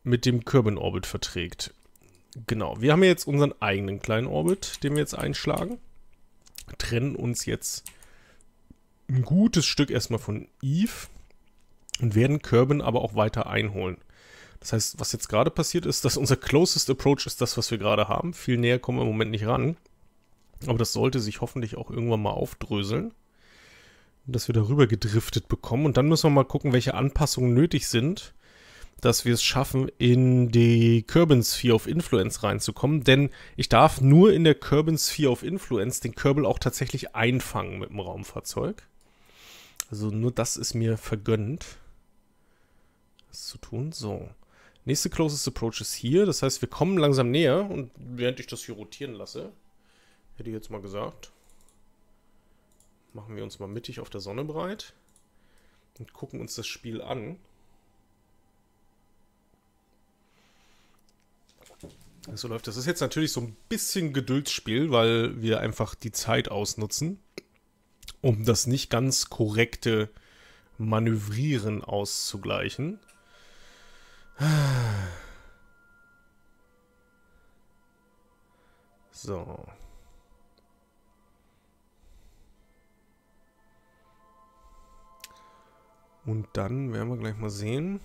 Speaker 1: mit dem Kerbin-Orbit verträgt. Genau, wir haben jetzt unseren eigenen kleinen Orbit, den wir jetzt einschlagen trennen uns jetzt ein gutes Stück erstmal von Eve und werden Kerbin aber auch weiter einholen. Das heißt, was jetzt gerade passiert ist, dass unser closest approach ist das, was wir gerade haben. Viel näher kommen wir im Moment nicht ran. Aber das sollte sich hoffentlich auch irgendwann mal aufdröseln. Dass wir darüber gedriftet bekommen. Und dann müssen wir mal gucken, welche Anpassungen nötig sind, dass wir es schaffen, in die Kerbin Sphere of Influence reinzukommen. Denn ich darf nur in der Kerbin Sphere of Influence den Kerbal auch tatsächlich einfangen mit dem Raumfahrzeug. Also nur das ist mir vergönnt, das zu tun. So. Nächste Closest Approach ist hier. Das heißt, wir kommen langsam näher. Und während ich das hier rotieren lasse, hätte ich jetzt mal gesagt, machen wir uns mal mittig auf der Sonne breit und gucken uns das Spiel an. So läuft das. Das ist jetzt natürlich so ein bisschen Geduldsspiel, weil wir einfach die Zeit ausnutzen, um das nicht ganz korrekte Manövrieren auszugleichen. So. Und dann werden wir gleich mal sehen.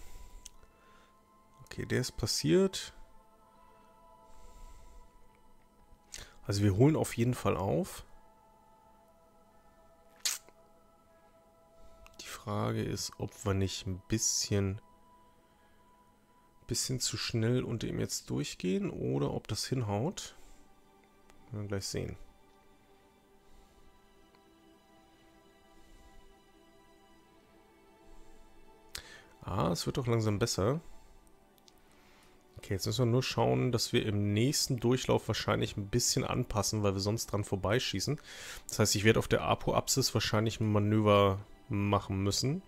Speaker 1: Okay, der ist passiert. Also wir holen auf jeden Fall auf. Die Frage ist, ob wir nicht ein bisschen, bisschen zu schnell unter ihm jetzt durchgehen oder ob das hinhaut. Werden wir gleich sehen. Ah, es wird doch langsam besser. Okay, jetzt müssen wir nur schauen, dass wir im nächsten Durchlauf wahrscheinlich ein bisschen anpassen, weil wir sonst dran vorbeischießen. Das heißt, ich werde auf der Apo-Apsis wahrscheinlich ein Manöver machen müssen,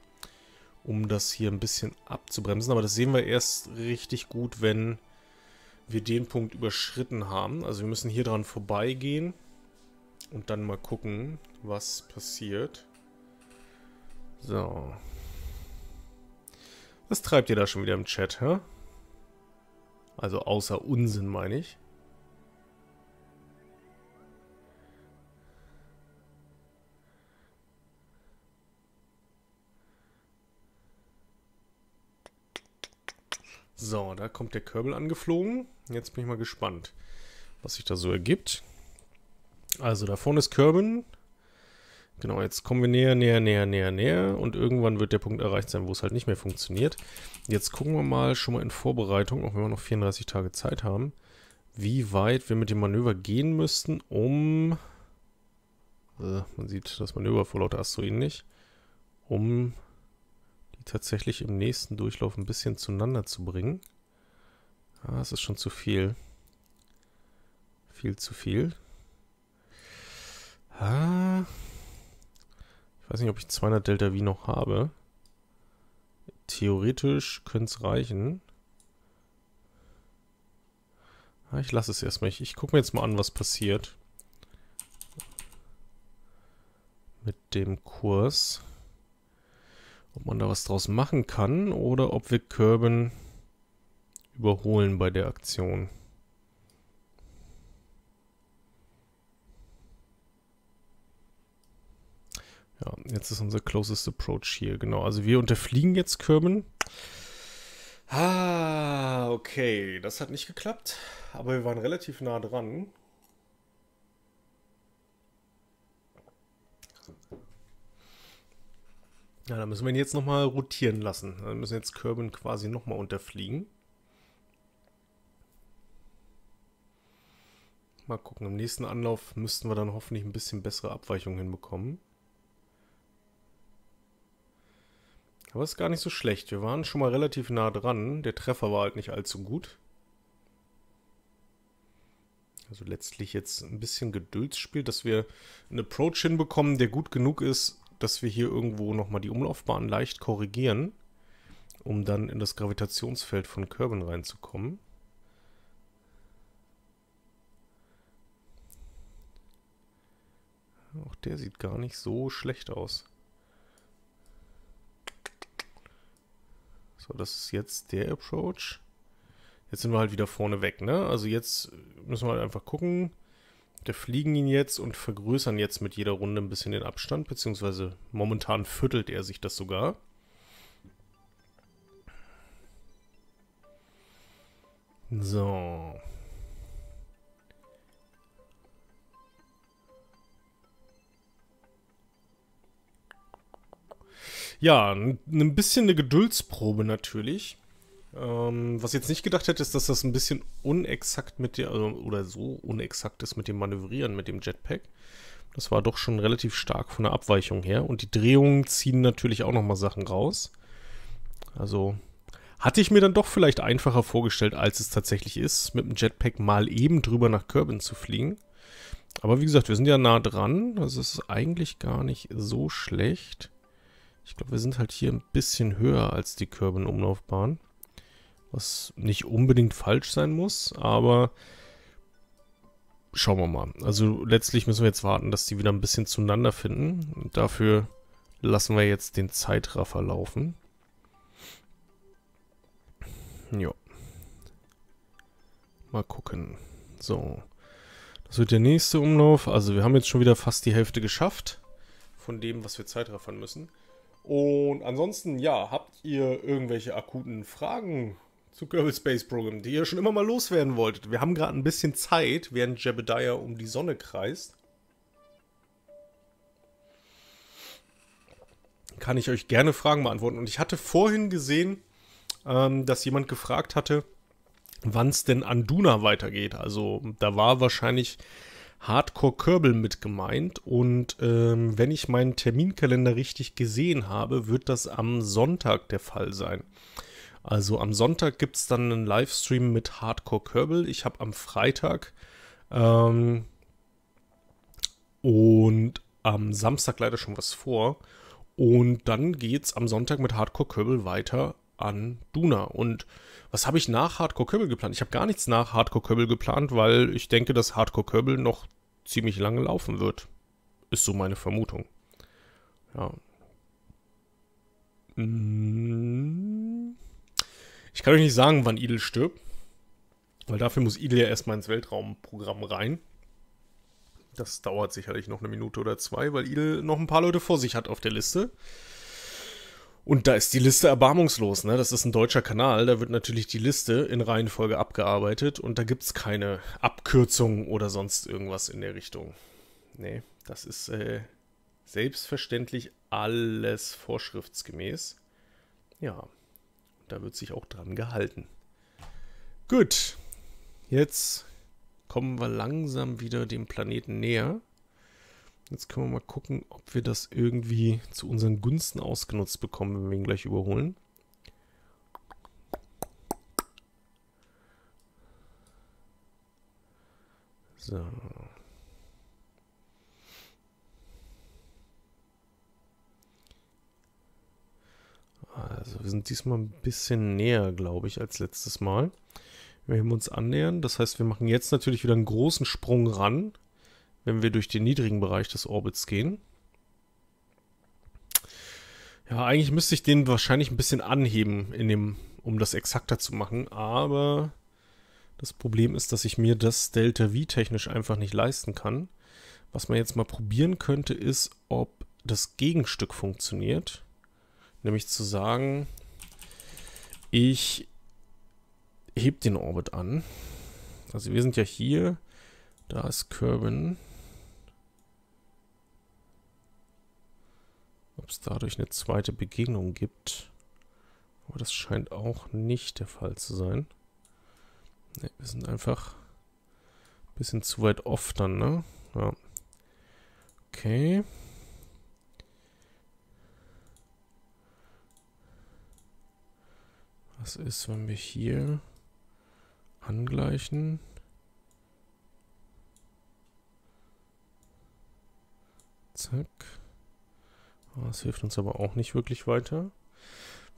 Speaker 1: um das hier ein bisschen abzubremsen. Aber das sehen wir erst richtig gut, wenn wir den Punkt überschritten haben. Also wir müssen hier dran vorbeigehen und dann mal gucken, was passiert. So, was treibt ihr da schon wieder im Chat, hä? Also außer Unsinn, meine ich. So, da kommt der Körbel angeflogen. Jetzt bin ich mal gespannt, was sich da so ergibt. Also, da vorne ist Körben. Genau, jetzt kommen wir näher, näher, näher, näher, näher und irgendwann wird der Punkt erreicht sein, wo es halt nicht mehr funktioniert. Jetzt gucken wir mal schon mal in Vorbereitung, auch wenn wir noch 34 Tage Zeit haben, wie weit wir mit dem Manöver gehen müssten, um... Äh, man sieht das Manöver vor lauter Asteroiden nicht. Um die tatsächlich im nächsten Durchlauf ein bisschen zueinander zu bringen. Ah, das ist schon zu viel. Viel zu viel. Ah... Ich weiß nicht, ob ich 200 Delta V noch habe. Theoretisch könnte es reichen. Ah, ich lasse es erstmal. Ich, ich gucke mir jetzt mal an, was passiert. Mit dem Kurs. Ob man da was draus machen kann oder ob wir Körben überholen bei der Aktion. Ja, jetzt ist unser closest approach hier. Genau, also wir unterfliegen jetzt Kirben. Ah, okay. Das hat nicht geklappt. Aber wir waren relativ nah dran. Ja, dann müssen wir ihn jetzt nochmal rotieren lassen. Dann müssen jetzt Kirben quasi nochmal unterfliegen. Mal gucken, im nächsten Anlauf müssten wir dann hoffentlich ein bisschen bessere Abweichungen hinbekommen. Aber ist gar nicht so schlecht. Wir waren schon mal relativ nah dran. Der Treffer war halt nicht allzu gut. Also letztlich jetzt ein bisschen Geduldsspiel, dass wir einen Approach hinbekommen, der gut genug ist, dass wir hier irgendwo nochmal die Umlaufbahn leicht korrigieren, um dann in das Gravitationsfeld von Kerbin reinzukommen. Auch der sieht gar nicht so schlecht aus. So, das ist jetzt der Approach. Jetzt sind wir halt wieder vorne weg, ne? Also jetzt müssen wir halt einfach gucken. Wir fliegen ihn jetzt und vergrößern jetzt mit jeder Runde ein bisschen den Abstand, beziehungsweise momentan viertelt er sich das sogar. So. Ja, ein bisschen eine Geduldsprobe natürlich. Ähm, was ich jetzt nicht gedacht hätte, ist, dass das ein bisschen unexakt mit der, also, oder so unexakt ist mit dem Manövrieren mit dem Jetpack. Das war doch schon relativ stark von der Abweichung her. Und die Drehungen ziehen natürlich auch nochmal Sachen raus. Also hatte ich mir dann doch vielleicht einfacher vorgestellt, als es tatsächlich ist, mit dem Jetpack mal eben drüber nach Kerbin zu fliegen. Aber wie gesagt, wir sind ja nah dran. Also es ist eigentlich gar nicht so schlecht. Ich glaube, wir sind halt hier ein bisschen höher als die Kerbin-Umlaufbahn. Was nicht unbedingt falsch sein muss, aber schauen wir mal. Also letztlich müssen wir jetzt warten, dass die wieder ein bisschen zueinander finden. Und dafür lassen wir jetzt den Zeitraffer laufen. Ja. Mal gucken. So. Das wird der nächste Umlauf. Also wir haben jetzt schon wieder fast die Hälfte geschafft von dem, was wir Zeitraffern müssen. Und ansonsten, ja, habt ihr irgendwelche akuten Fragen zu Kerbal Space Program, die ihr schon immer mal loswerden wolltet. Wir haben gerade ein bisschen Zeit, während Jebediah um die Sonne kreist. Kann ich euch gerne Fragen beantworten. Und ich hatte vorhin gesehen, ähm, dass jemand gefragt hatte, wann es denn an Duna weitergeht. Also da war wahrscheinlich Hardcore Kerbal mit gemeint. Und ähm, wenn ich meinen Terminkalender richtig gesehen habe, wird das am Sonntag der Fall sein. Also am Sonntag gibt es dann einen Livestream mit Hardcore Kerbal. Ich habe am Freitag ähm, und am Samstag leider schon was vor. Und dann geht es am Sonntag mit Hardcore Kerbal weiter an Duna. Und was habe ich nach Hardcore Kerbal geplant? Ich habe gar nichts nach Hardcore Kerbal geplant, weil ich denke, dass Hardcore Kerbal noch ziemlich lange laufen wird. Ist so meine Vermutung. Ja. Mmh. Ich kann euch nicht sagen, wann Idel stirbt. Weil dafür muss Idel ja erstmal ins Weltraumprogramm rein. Das dauert sicherlich noch eine Minute oder zwei, weil Idel noch ein paar Leute vor sich hat auf der Liste. Und da ist die Liste erbarmungslos, ne? Das ist ein deutscher Kanal, da wird natürlich die Liste in Reihenfolge abgearbeitet und da gibt es keine Abkürzung oder sonst irgendwas in der Richtung. Nee, das ist äh, selbstverständlich alles vorschriftsgemäß. Ja. Da wird sich auch dran gehalten. Gut. Jetzt kommen wir langsam wieder dem Planeten näher. Jetzt können wir mal gucken, ob wir das irgendwie zu unseren Gunsten ausgenutzt bekommen, wenn wir ihn gleich überholen. So. Also wir sind diesmal ein bisschen näher, glaube ich, als letztes Mal. Wir uns annähern. Das heißt, wir machen jetzt natürlich wieder einen großen Sprung ran, wenn wir durch den niedrigen Bereich des Orbits gehen. Ja, eigentlich müsste ich den wahrscheinlich ein bisschen anheben, in dem, um das exakter zu machen. Aber das Problem ist, dass ich mir das Delta V technisch einfach nicht leisten kann. Was man jetzt mal probieren könnte, ist, ob das Gegenstück funktioniert. Nämlich zu sagen, ich heb den Orbit an. Also wir sind ja hier. Da ist Kerbin. Ob es dadurch eine zweite Begegnung gibt. Aber das scheint auch nicht der Fall zu sein. Ne, wir sind einfach ein bisschen zu weit off dann, ne? Ja. Okay. Was ist, wenn wir hier angleichen? Zack. Das hilft uns aber auch nicht wirklich weiter.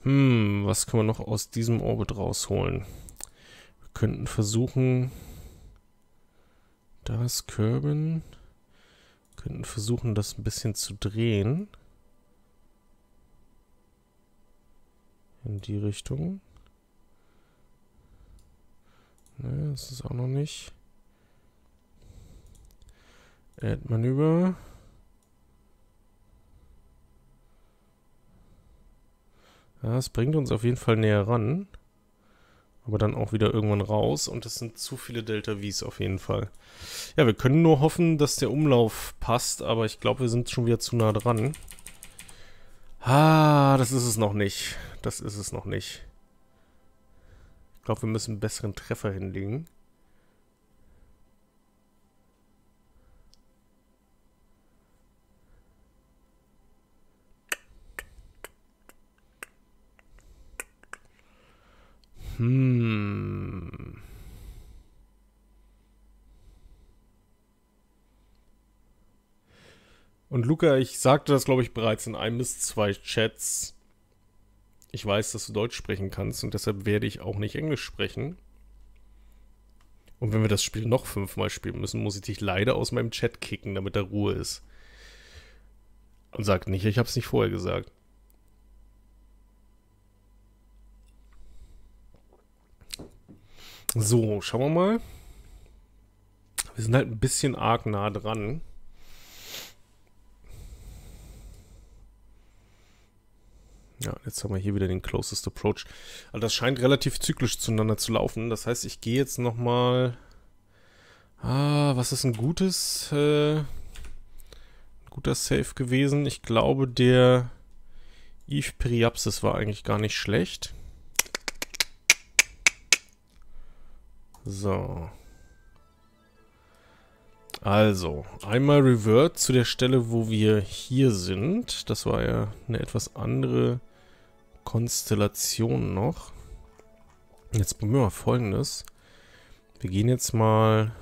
Speaker 1: Hm, was können wir noch aus diesem Orbit rausholen? Wir könnten versuchen, das Kerbin, könnten versuchen, das ein bisschen zu drehen. In die Richtung. Ne, das ist auch noch nicht. Add Manöver. Ja, es bringt uns auf jeden Fall näher ran. Aber dann auch wieder irgendwann raus. Und es sind zu viele Delta Vs auf jeden Fall. Ja, wir können nur hoffen, dass der Umlauf passt. Aber ich glaube, wir sind schon wieder zu nah dran. Ah, das ist es noch nicht. Das ist es noch nicht. Ich glaube, wir müssen einen besseren Treffer hinlegen. Hm. Und Luca, ich sagte das, glaube ich, bereits in einem bis zwei Chats. Ich weiß, dass du Deutsch sprechen kannst und deshalb werde ich auch nicht Englisch sprechen. Und wenn wir das Spiel noch fünfmal spielen müssen, muss ich dich leider aus meinem Chat kicken, damit da Ruhe ist. Und sag nicht, ich habe es nicht vorher gesagt. So, schauen wir mal. Wir sind halt ein bisschen arg nah dran. Ja, jetzt haben wir hier wieder den Closest Approach. Also das scheint relativ zyklisch zueinander zu laufen. Das heißt, ich gehe jetzt nochmal... Ah, was ist ein gutes... Äh, guter Save gewesen? Ich glaube, der Eve Periapsis war eigentlich gar nicht schlecht. So. Also, einmal Revert zu der Stelle, wo wir hier sind. Das war ja eine etwas andere Konstellation noch. Jetzt probieren wir folgendes. Wir gehen jetzt mal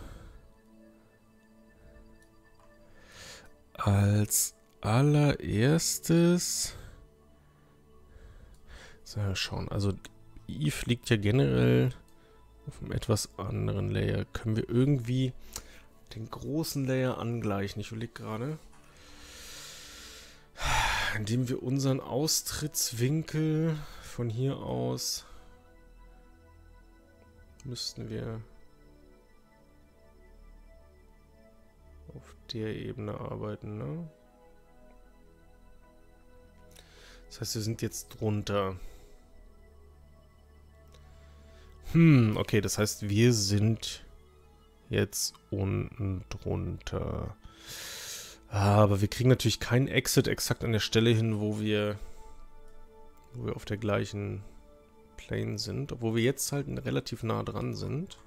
Speaker 1: als allererstes so, schauen. Also Eve liegt ja generell auf einem etwas anderen Layer. Können wir irgendwie den großen Layer angleichen? Ich überlege gerade. Indem wir unseren Austrittswinkel von hier aus müssten wir auf der Ebene arbeiten, ne? Das heißt, wir sind jetzt drunter. Hm, okay, das heißt, wir sind jetzt unten drunter. Aber wir kriegen natürlich keinen Exit exakt an der Stelle hin, wo wir, wo wir auf der gleichen Plane sind. Obwohl wir jetzt halt relativ nah dran sind.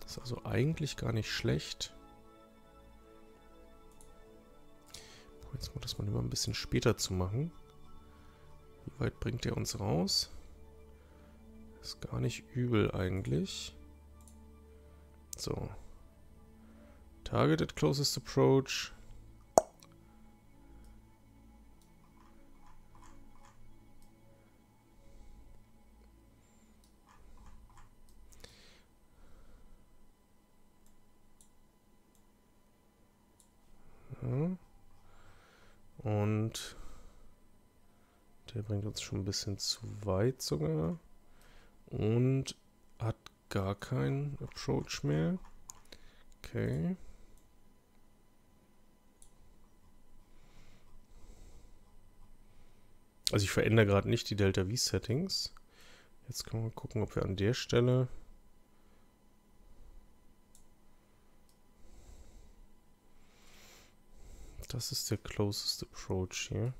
Speaker 1: Das ist also eigentlich gar nicht schlecht. Jetzt mal das mal immer ein bisschen später zu machen. Wie weit bringt er uns raus? Ist gar nicht übel eigentlich. So. Targeted closest approach. Und der bringt uns schon ein bisschen zu weit sogar. Und hat gar keinen Approach mehr. Okay. Also ich verändere gerade nicht die Delta V Settings. Jetzt können wir gucken, ob wir an der Stelle Das ist der closest approach hier.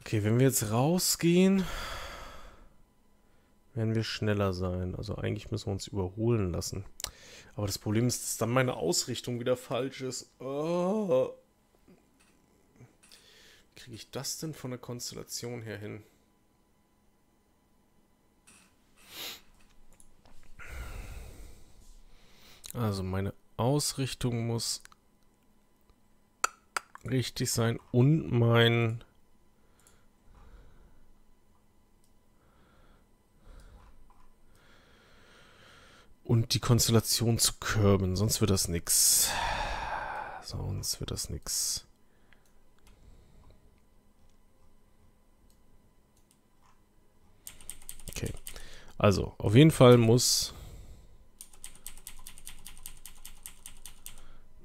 Speaker 1: Okay, wenn wir jetzt rausgehen, werden wir schneller sein. Also eigentlich müssen wir uns überholen lassen. Aber das Problem ist, dass dann meine Ausrichtung wieder falsch ist. Oh. Wie kriege ich das denn von der Konstellation her hin? Also meine Ausrichtung muss richtig sein und mein und die Konstellation zu körben, sonst wird das nix. Sonst wird das nix. Okay. Also, auf jeden Fall muss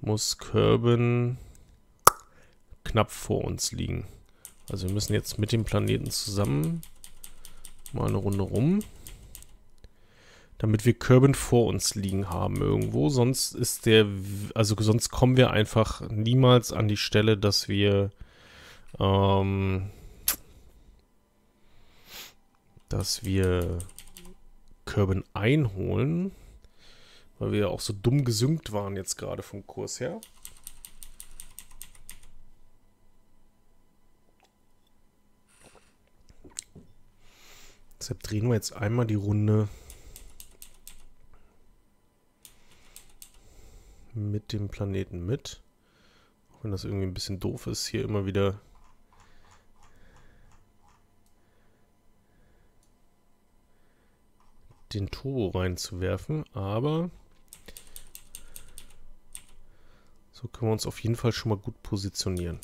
Speaker 1: muss Körben knapp vor uns liegen. Also wir müssen jetzt mit dem Planeten zusammen mal eine Runde rum. Damit wir Kerbin vor uns liegen haben irgendwo. Sonst ist der, also sonst kommen wir einfach niemals an die Stelle, dass wir ähm, dass wir Kerbin einholen, weil wir ja auch so dumm gesynkt waren jetzt gerade vom Kurs her. Deshalb drehen wir jetzt einmal die Runde mit dem Planeten mit. Auch wenn das irgendwie ein bisschen doof ist, hier immer wieder den Turbo reinzuwerfen, aber so können wir uns auf jeden Fall schon mal gut positionieren.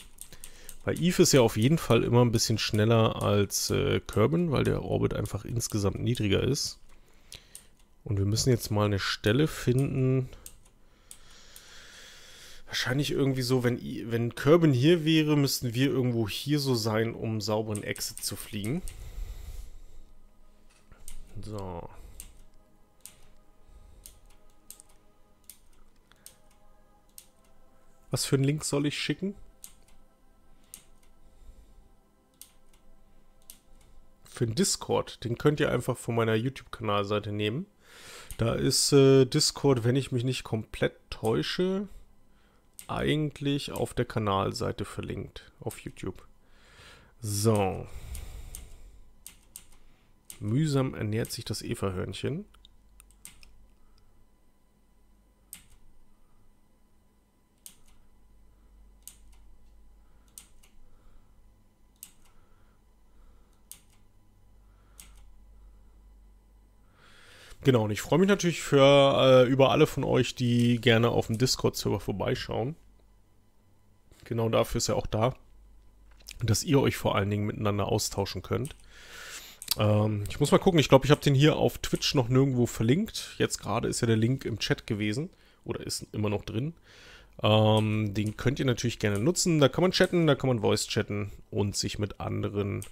Speaker 1: Weil Eve ist ja auf jeden Fall immer ein bisschen schneller als äh, Kerbin, weil der Orbit einfach insgesamt niedriger ist. Und wir müssen jetzt mal eine Stelle finden. Wahrscheinlich irgendwie so, wenn, wenn Kerbin hier wäre, müssten wir irgendwo hier so sein, um sauberen Exit zu fliegen. So. Was für einen Link soll ich schicken? Für den Discord. Den könnt ihr einfach von meiner YouTube-Kanalseite nehmen. Da ist äh, Discord, wenn ich mich nicht komplett täusche, eigentlich auf der Kanalseite verlinkt. Auf YouTube. So. Mühsam ernährt sich das Eva-Hörnchen. Genau, und ich freue mich natürlich für äh, über alle von euch, die gerne auf dem Discord-Server vorbeischauen. Genau dafür ist er auch da, dass ihr euch vor allen Dingen miteinander austauschen könnt. Ähm, ich muss mal gucken, ich glaube, ich habe den hier auf Twitch noch nirgendwo verlinkt. Jetzt gerade ist ja der Link im Chat gewesen oder ist immer noch drin. Ähm, den könnt ihr natürlich gerne nutzen. Da kann man chatten, da kann man Voice chatten und sich mit anderen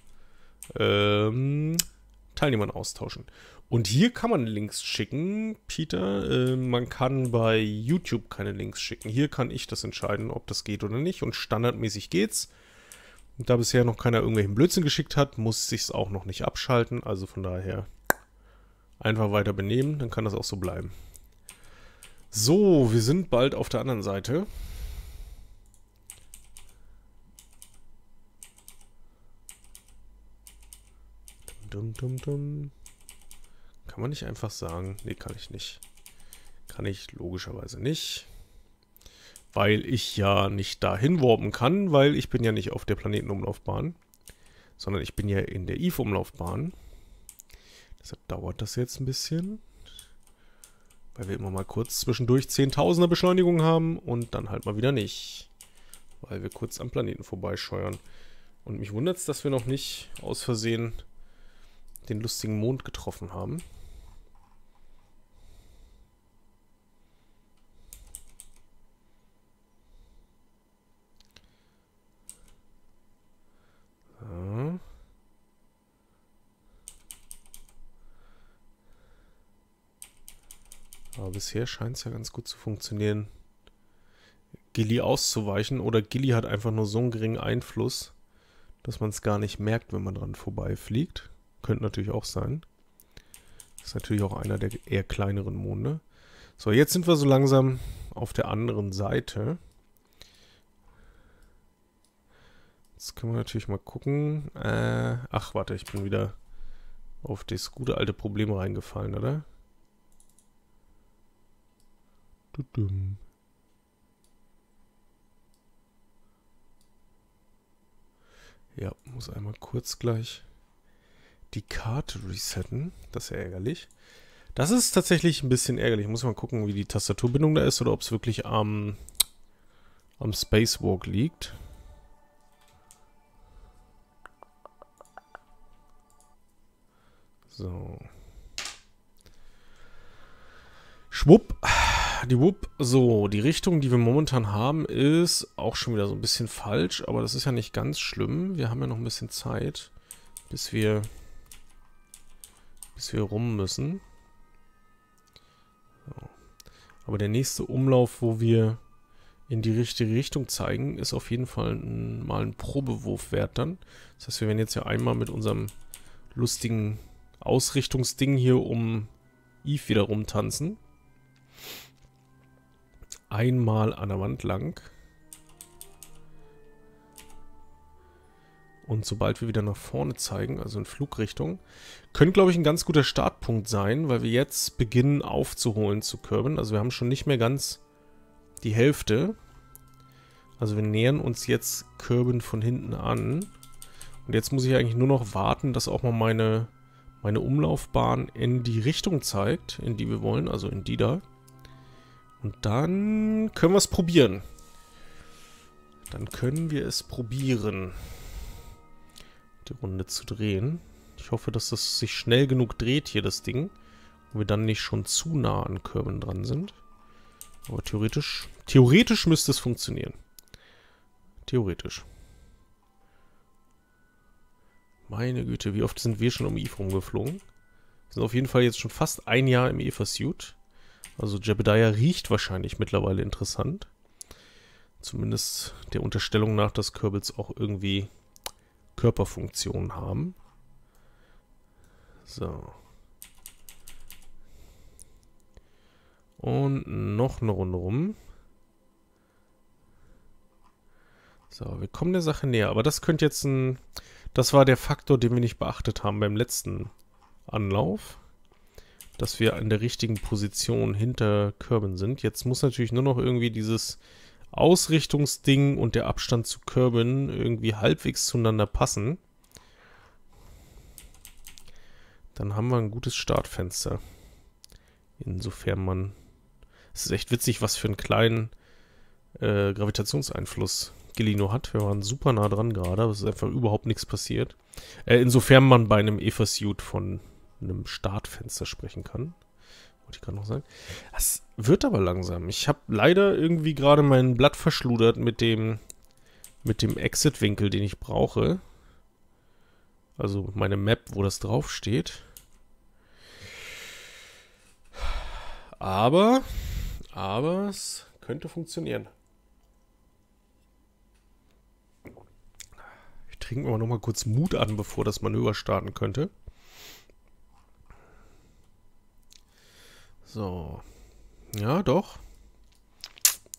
Speaker 1: ähm, Teilnehmern austauschen. Und hier kann man Links schicken, Peter. Äh, man kann bei YouTube keine Links schicken. Hier kann ich das entscheiden, ob das geht oder nicht. Und standardmäßig geht's. Und da bisher noch keiner irgendwelchen Blödsinn geschickt hat, muss sich's auch noch nicht abschalten. Also von daher einfach weiter benehmen, dann kann das auch so bleiben. So, wir sind bald auf der anderen Seite. Dum, dum, dum. Kann man nicht einfach sagen, nee, kann ich nicht. Kann ich logischerweise nicht. Weil ich ja nicht dahin warpen kann, weil ich bin ja nicht auf der Planetenumlaufbahn, sondern ich bin ja in der Eve-Umlaufbahn. Deshalb dauert das jetzt ein bisschen. Weil wir immer mal kurz zwischendurch Zehntausender Beschleunigung haben und dann halt mal wieder nicht. Weil wir kurz am Planeten vorbeischeuern. Und mich wundert es, dass wir noch nicht aus Versehen den lustigen Mond getroffen haben. Aber bisher scheint es ja ganz gut zu funktionieren, Gilly auszuweichen. Oder Gilly hat einfach nur so einen geringen Einfluss, dass man es gar nicht merkt, wenn man dran vorbeifliegt. Könnte natürlich auch sein. Ist natürlich auch einer der eher kleineren Monde. So, jetzt sind wir so langsam auf der anderen Seite. Jetzt können wir natürlich mal gucken. Äh, ach, warte, ich bin wieder auf das gute alte Problem reingefallen, oder? Ja, muss einmal kurz gleich die Karte resetten. Das ist ja ärgerlich. Das ist tatsächlich ein bisschen ärgerlich. Ich muss mal gucken, wie die Tastaturbindung da ist oder ob es wirklich am, am Spacewalk liegt. So. Schwupp. Die Wupp. So, die Richtung, die wir momentan haben, ist auch schon wieder so ein bisschen falsch, aber das ist ja nicht ganz schlimm. Wir haben ja noch ein bisschen Zeit, bis wir bis wir rum müssen. So. Aber der nächste Umlauf, wo wir in die richtige Richtung zeigen, ist auf jeden Fall ein, mal ein Probewurf wert dann. Das heißt, wir werden jetzt ja einmal mit unserem lustigen Ausrichtungsding hier um Eve wieder rumtanzen. Einmal an der Wand lang. Und sobald wir wieder nach vorne zeigen, also in Flugrichtung, könnte, glaube ich, ein ganz guter Startpunkt sein, weil wir jetzt beginnen aufzuholen zu Körben. Also wir haben schon nicht mehr ganz die Hälfte. Also wir nähern uns jetzt Körben von hinten an. Und jetzt muss ich eigentlich nur noch warten, dass auch mal meine, meine Umlaufbahn in die Richtung zeigt, in die wir wollen, also in die da. Und dann können wir es probieren. Dann können wir es probieren die Runde zu drehen. Ich hoffe, dass das sich schnell genug dreht hier, das Ding. Und wir dann nicht schon zu nah an Körben dran sind. Aber theoretisch, theoretisch müsste es funktionieren. Theoretisch. Meine Güte, wie oft sind wir schon um Eve rumgeflogen? Wir sind auf jeden Fall jetzt schon fast ein Jahr im Eva-Suit. Also Jebediah riecht wahrscheinlich mittlerweile interessant. Zumindest der Unterstellung nach, dass Kerbals auch irgendwie Körperfunktion haben. So. Und noch eine Runde rum. So, wir kommen der Sache näher. Aber das könnte jetzt ein... Das war der Faktor, den wir nicht beachtet haben beim letzten Anlauf. Dass wir in der richtigen Position hinter Körben sind. Jetzt muss natürlich nur noch irgendwie dieses Ausrichtungsding und der Abstand zu Körben irgendwie halbwegs zueinander passen, dann haben wir ein gutes Startfenster. Insofern man... Es ist echt witzig, was für einen kleinen äh, Gravitationseinfluss Gelino hat. Wir waren super nah dran gerade, aber es ist einfach überhaupt nichts passiert. Äh, insofern man bei einem Eva-Suit von einem Startfenster sprechen kann. Wollte ich gerade noch sagen. Es wird aber langsam. Ich habe leider irgendwie gerade mein Blatt verschludert mit dem, mit dem Exit-Winkel, den ich brauche. Also meine Map, wo das draufsteht. Aber, aber es könnte funktionieren. Ich trinke aber noch mal kurz Mut an, bevor das Manöver starten könnte. So. Ja, doch.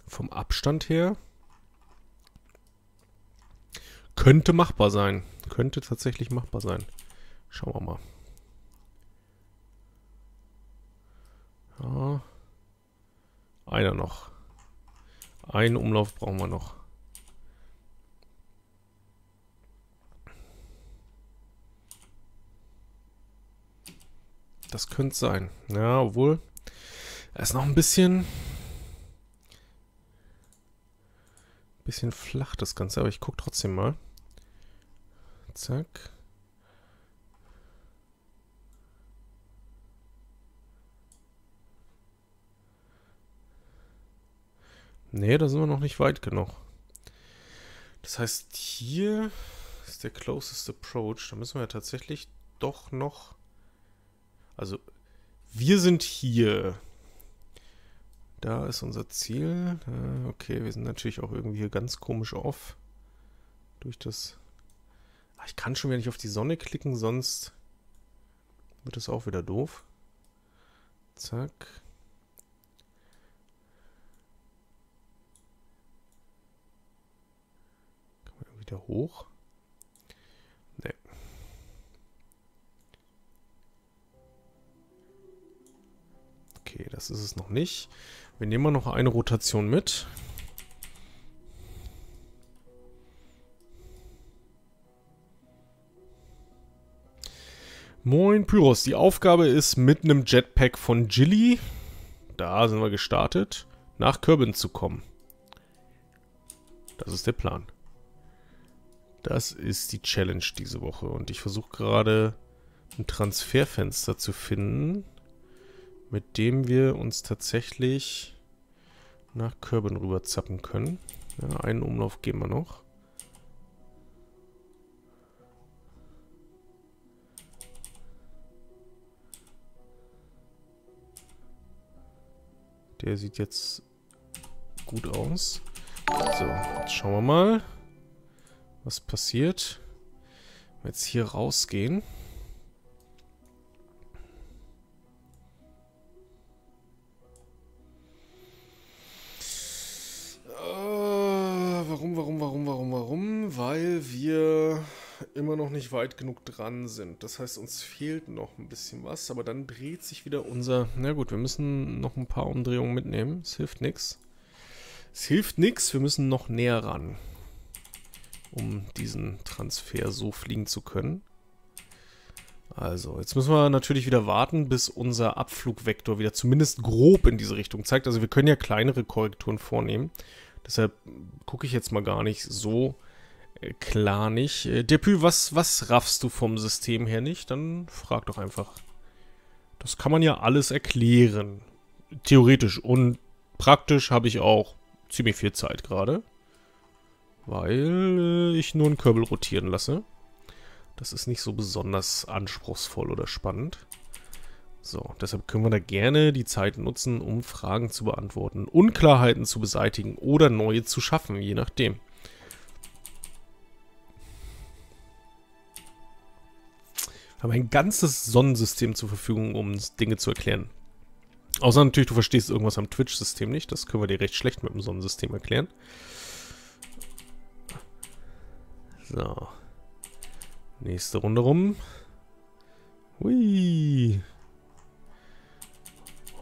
Speaker 1: Vom Abstand her. Könnte machbar sein. Könnte tatsächlich machbar sein. Schauen wir mal. Ja. Einer noch. Einen Umlauf brauchen wir noch. Das könnte sein. Ja, obwohl. Er ist noch ein bisschen... Bisschen flach das Ganze, aber ich gucke trotzdem mal. Zack. Nee, da sind wir noch nicht weit genug. Das heißt, hier ist der closest approach. Da müssen wir ja tatsächlich doch noch... Also, wir sind hier. Da ist unser Ziel. Okay, wir sind natürlich auch irgendwie hier ganz komisch off. Durch das... Ach, ich kann schon wieder nicht auf die Sonne klicken, sonst wird es auch wieder doof. Zack. Kann man wieder hoch? Okay, das ist es noch nicht. Wir nehmen mal noch eine Rotation mit. Moin Pyros, die Aufgabe ist mit einem Jetpack von Jilly, da sind wir gestartet, nach Kerbin zu kommen. Das ist der Plan. Das ist die Challenge diese Woche und ich versuche gerade ein Transferfenster zu finden, mit dem wir uns tatsächlich nach Körben rüber zappen können. Ja, einen Umlauf geben wir noch. Der sieht jetzt gut aus. So, jetzt schauen wir mal, was passiert. Wenn wir jetzt hier rausgehen. Warum, warum, warum, warum, warum? Weil wir immer noch nicht weit genug dran sind. Das heißt, uns fehlt noch ein bisschen was, aber dann dreht sich wieder unser... Na gut, wir müssen noch ein paar Umdrehungen mitnehmen. Es hilft nichts. Es hilft nichts, wir müssen noch näher ran, um diesen Transfer so fliegen zu können. Also, jetzt müssen wir natürlich wieder warten, bis unser Abflugvektor wieder zumindest grob in diese Richtung zeigt. Also wir können ja kleinere Korrekturen vornehmen. Deshalb gucke ich jetzt mal gar nicht so äh, klar nicht. Äh, Depuy, was, was raffst du vom System her nicht? Dann frag doch einfach. Das kann man ja alles erklären. Theoretisch und praktisch habe ich auch ziemlich viel Zeit gerade. Weil äh, ich nur einen Körbel rotieren lasse. Das ist nicht so besonders anspruchsvoll oder spannend. So, deshalb können wir da gerne die Zeit nutzen, um Fragen zu beantworten, Unklarheiten zu beseitigen oder neue zu schaffen, je nachdem. Wir haben ein ganzes Sonnensystem zur Verfügung, um Dinge zu erklären. Außer natürlich, du verstehst irgendwas am Twitch-System nicht. Das können wir dir recht schlecht mit dem Sonnensystem erklären. So. Nächste Runde rum. Hui.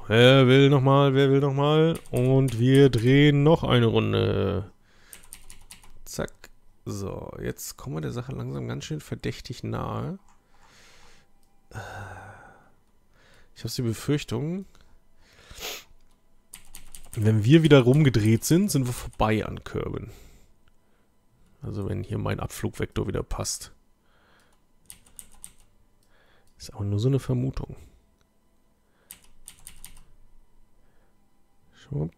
Speaker 1: Wer will nochmal? Wer will nochmal? Und wir drehen noch eine Runde. Zack. So, jetzt kommen wir der Sache langsam ganz schön verdächtig nahe. Ich habe die Befürchtung, wenn wir wieder rumgedreht sind, sind wir vorbei an Körben. Also wenn hier mein Abflugvektor wieder passt. Ist aber nur so eine Vermutung. Schwupp.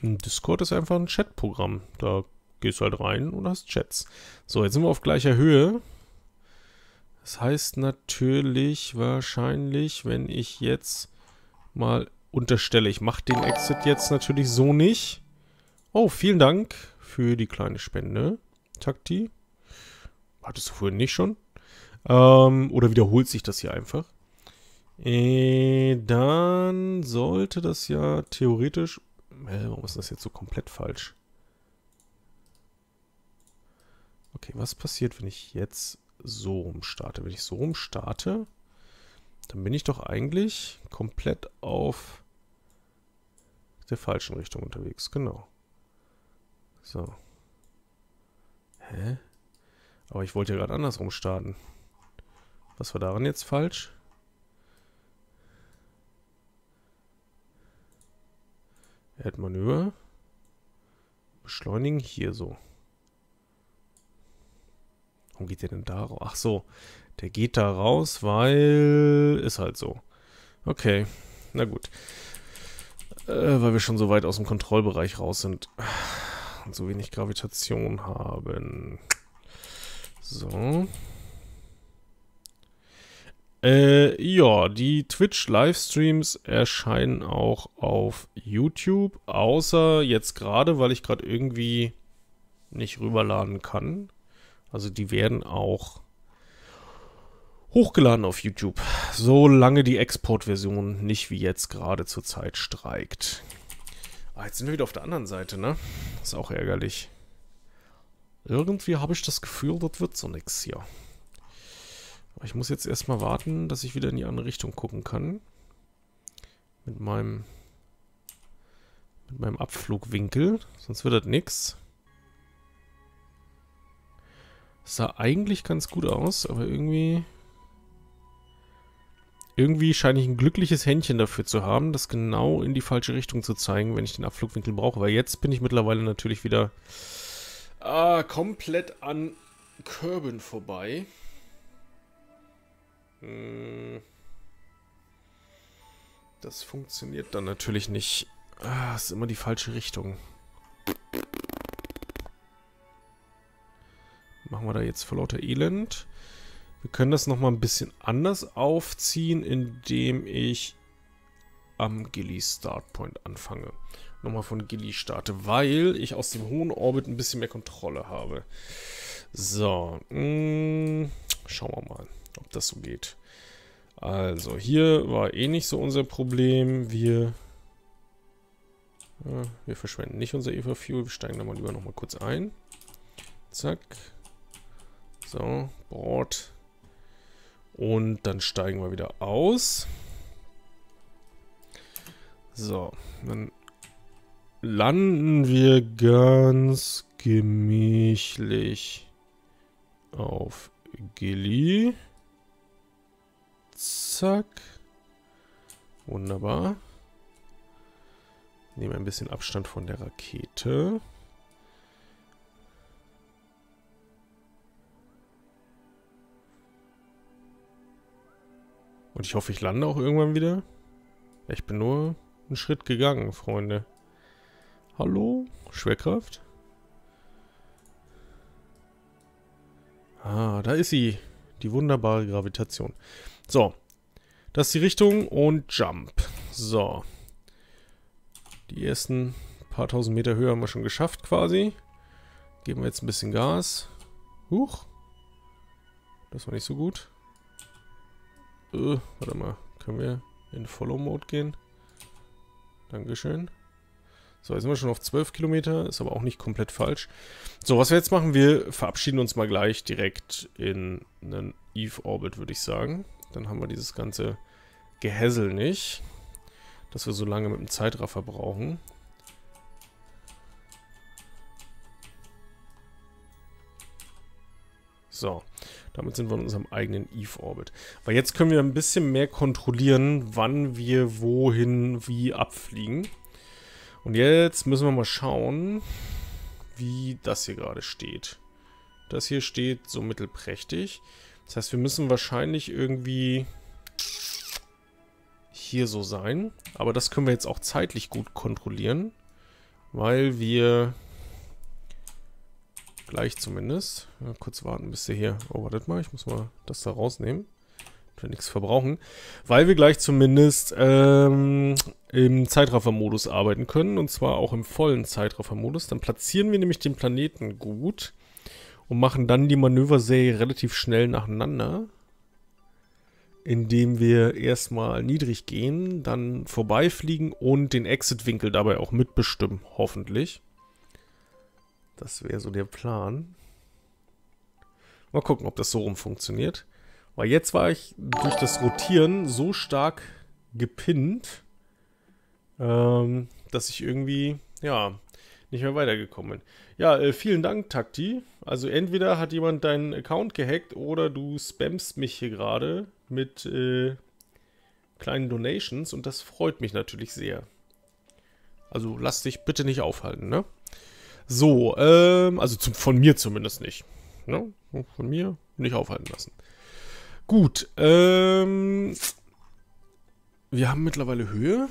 Speaker 1: Discord ist einfach ein Chatprogramm. Da gehst du halt rein und hast Chats. So, jetzt sind wir auf gleicher Höhe. Das heißt natürlich wahrscheinlich, wenn ich jetzt mal unterstelle, ich mache den Exit jetzt natürlich so nicht. Oh, vielen Dank für die kleine Spende, Takti. Hattest du vorhin nicht schon? Ähm, oder wiederholt sich das hier einfach? Äh, dann sollte das ja theoretisch Hä, warum ist das jetzt so komplett falsch? Okay, was passiert, wenn ich jetzt so rum starte? Wenn ich so rum starte, dann bin ich doch eigentlich komplett auf der falschen Richtung unterwegs. Genau. So. Hä? Aber ich wollte ja gerade andersrum starten. Was war daran jetzt falsch? Erdmanöver. Beschleunigen hier so. Warum geht der denn da raus? Ach so, der geht da raus, weil... Ist halt so. Okay, na gut. Äh, weil wir schon so weit aus dem Kontrollbereich raus sind. Und so wenig Gravitation haben. So. Äh, ja, die Twitch-Livestreams erscheinen auch auf YouTube, außer jetzt gerade, weil ich gerade irgendwie nicht rüberladen kann. Also die werden auch hochgeladen auf YouTube, solange die Exportversion nicht wie jetzt gerade zur Zeit streikt. Ah, jetzt sind wir wieder auf der anderen Seite, ne? Ist auch ärgerlich. Irgendwie habe ich das Gefühl, das wird so nix hier. Aber ich muss jetzt erstmal warten, dass ich wieder in die andere Richtung gucken kann. Mit meinem mit meinem Abflugwinkel. Sonst wird das nix. Sah eigentlich ganz gut aus, aber irgendwie... Irgendwie scheine ich ein glückliches Händchen dafür zu haben, das genau in die falsche Richtung zu zeigen, wenn ich den Abflugwinkel brauche. Weil jetzt bin ich mittlerweile natürlich wieder ah, komplett an Körben vorbei. Hm. Das funktioniert dann natürlich nicht. Ah, ist immer die falsche Richtung. Machen wir da jetzt vor lauter Elend. Wir können das nochmal ein bisschen anders aufziehen, indem ich am Gilly Startpoint anfange. Nochmal von Gilly starte, weil ich aus dem hohen Orbit ein bisschen mehr Kontrolle habe. So, mh, mm, schauen wir mal, ob das so geht. Also, hier war eh nicht so unser Problem. Wir, ja, wir verschwenden nicht unser Eva Fuel. Wir steigen da mal lieber nochmal kurz ein. Zack. So, Board. Und dann steigen wir wieder aus. So, dann landen wir ganz gemächlich auf Gilly. Zack. Wunderbar. Nehmen ein bisschen Abstand von der Rakete. Und ich hoffe, ich lande auch irgendwann wieder. Ich bin nur einen Schritt gegangen, Freunde. Hallo? Schwerkraft? Ah, da ist sie. Die wunderbare Gravitation. So. Das ist die Richtung und Jump. So. Die ersten paar tausend Meter Höhe haben wir schon geschafft quasi. Geben wir jetzt ein bisschen Gas. Huch. Das war nicht so gut. Äh, warte mal. Können wir in Follow-Mode gehen? Dankeschön. So, jetzt sind wir schon auf 12 Kilometer. Ist aber auch nicht komplett falsch. So, was wir jetzt machen, wir verabschieden uns mal gleich direkt in einen Eve-Orbit, würde ich sagen. Dann haben wir dieses ganze Gehässel nicht. Dass wir so lange mit dem Zeitraffer brauchen. So, damit sind wir in unserem eigenen Eve-Orbit. Weil jetzt können wir ein bisschen mehr kontrollieren, wann wir wohin wie abfliegen. Und jetzt müssen wir mal schauen, wie das hier gerade steht. Das hier steht so mittelprächtig. Das heißt, wir müssen wahrscheinlich irgendwie hier so sein. Aber das können wir jetzt auch zeitlich gut kontrollieren, weil wir Gleich zumindest. Ja, kurz warten, bis der hier... Oh, wartet mal, ich muss mal das da rausnehmen. Wir nichts verbrauchen. Weil wir gleich zumindest ähm, im Zeitraffer-Modus arbeiten können. Und zwar auch im vollen Zeitraffer-Modus. Dann platzieren wir nämlich den Planeten gut. Und machen dann die Manöverserie relativ schnell nacheinander. Indem wir erstmal niedrig gehen, dann vorbeifliegen und den Exit-Winkel dabei auch mitbestimmen, hoffentlich. Das wäre so der Plan. Mal gucken, ob das so rum funktioniert. Weil jetzt war ich durch das Rotieren so stark gepinnt, ähm, dass ich irgendwie, ja, nicht mehr weitergekommen bin. Ja, äh, vielen Dank, Takti. Also entweder hat jemand deinen Account gehackt oder du spammst mich hier gerade mit äh, kleinen Donations und das freut mich natürlich sehr. Also lass dich bitte nicht aufhalten, ne? So, ähm, also zum, von mir zumindest nicht. Ne? Von mir nicht aufhalten lassen. Gut, ähm, wir haben mittlerweile Höhe.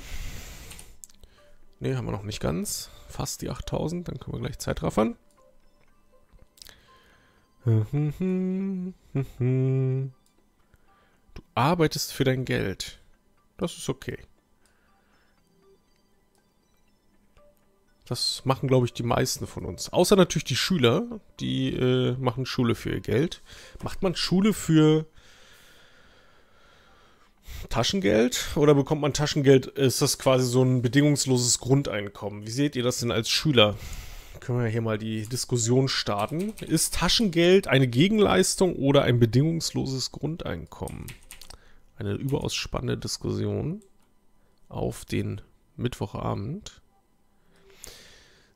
Speaker 1: Ne, haben wir noch nicht ganz. Fast die 8000, dann können wir gleich Zeit raffern. Du arbeitest für dein Geld. Das ist okay. Das machen, glaube ich, die meisten von uns. Außer natürlich die Schüler, die äh, machen Schule für ihr Geld. Macht man Schule für Taschengeld oder bekommt man Taschengeld? Ist das quasi so ein bedingungsloses Grundeinkommen? Wie seht ihr das denn als Schüler? Können wir hier mal die Diskussion starten. Ist Taschengeld eine Gegenleistung oder ein bedingungsloses Grundeinkommen? Eine überaus spannende Diskussion auf den Mittwochabend.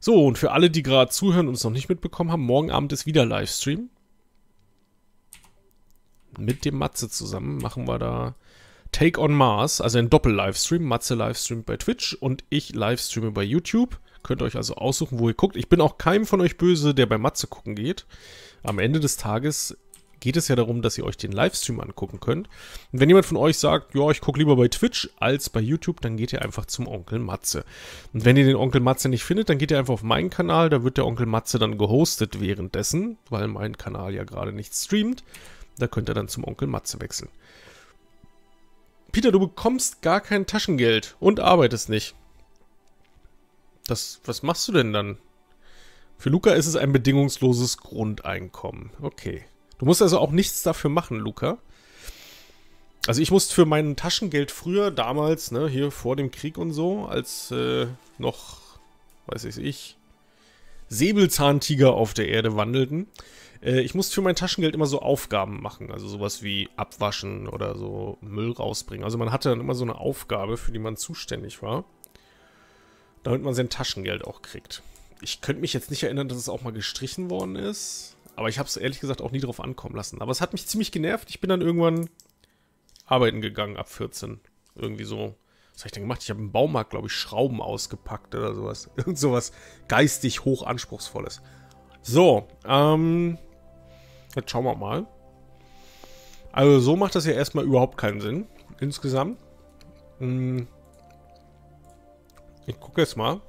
Speaker 1: So, und für alle, die gerade zuhören und es noch nicht mitbekommen haben, morgen Abend ist wieder Livestream. Mit dem Matze zusammen machen wir da Take on Mars, also ein Doppel-Livestream. Matze livestreamt bei Twitch und ich livestreame bei YouTube. Könnt ihr euch also aussuchen, wo ihr guckt. Ich bin auch keinem von euch böse, der bei Matze gucken geht. Am Ende des Tages geht es ja darum, dass ihr euch den Livestream angucken könnt. Und wenn jemand von euch sagt, ja, ich gucke lieber bei Twitch als bei YouTube, dann geht ihr einfach zum Onkel Matze. Und wenn ihr den Onkel Matze nicht findet, dann geht ihr einfach auf meinen Kanal, da wird der Onkel Matze dann gehostet währenddessen, weil mein Kanal ja gerade nicht streamt. Da könnt ihr dann zum Onkel Matze wechseln. Peter, du bekommst gar kein Taschengeld und arbeitest nicht. Das, was machst du denn dann? Für Luca ist es ein bedingungsloses Grundeinkommen. Okay. Du musst also auch nichts dafür machen, Luca. Also ich musste für mein Taschengeld früher, damals, ne, hier vor dem Krieg und so, als äh, noch, weiß ich ich, Säbelzahntiger auf der Erde wandelten, äh, ich musste für mein Taschengeld immer so Aufgaben machen, also sowas wie abwaschen oder so Müll rausbringen. Also man hatte dann immer so eine Aufgabe, für die man zuständig war, damit man sein Taschengeld auch kriegt. Ich könnte mich jetzt nicht erinnern, dass es auch mal gestrichen worden ist. Aber ich habe es ehrlich gesagt auch nie drauf ankommen lassen. Aber es hat mich ziemlich genervt. Ich bin dann irgendwann arbeiten gegangen ab 14. Irgendwie so. Was habe ich denn gemacht? Ich habe im Baumarkt, glaube ich, Schrauben ausgepackt oder sowas. Irgend sowas geistig hoch anspruchsvolles. So, ähm. Jetzt schauen wir mal. Also so macht das ja erstmal überhaupt keinen Sinn. Insgesamt. Hm. Ich gucke jetzt mal.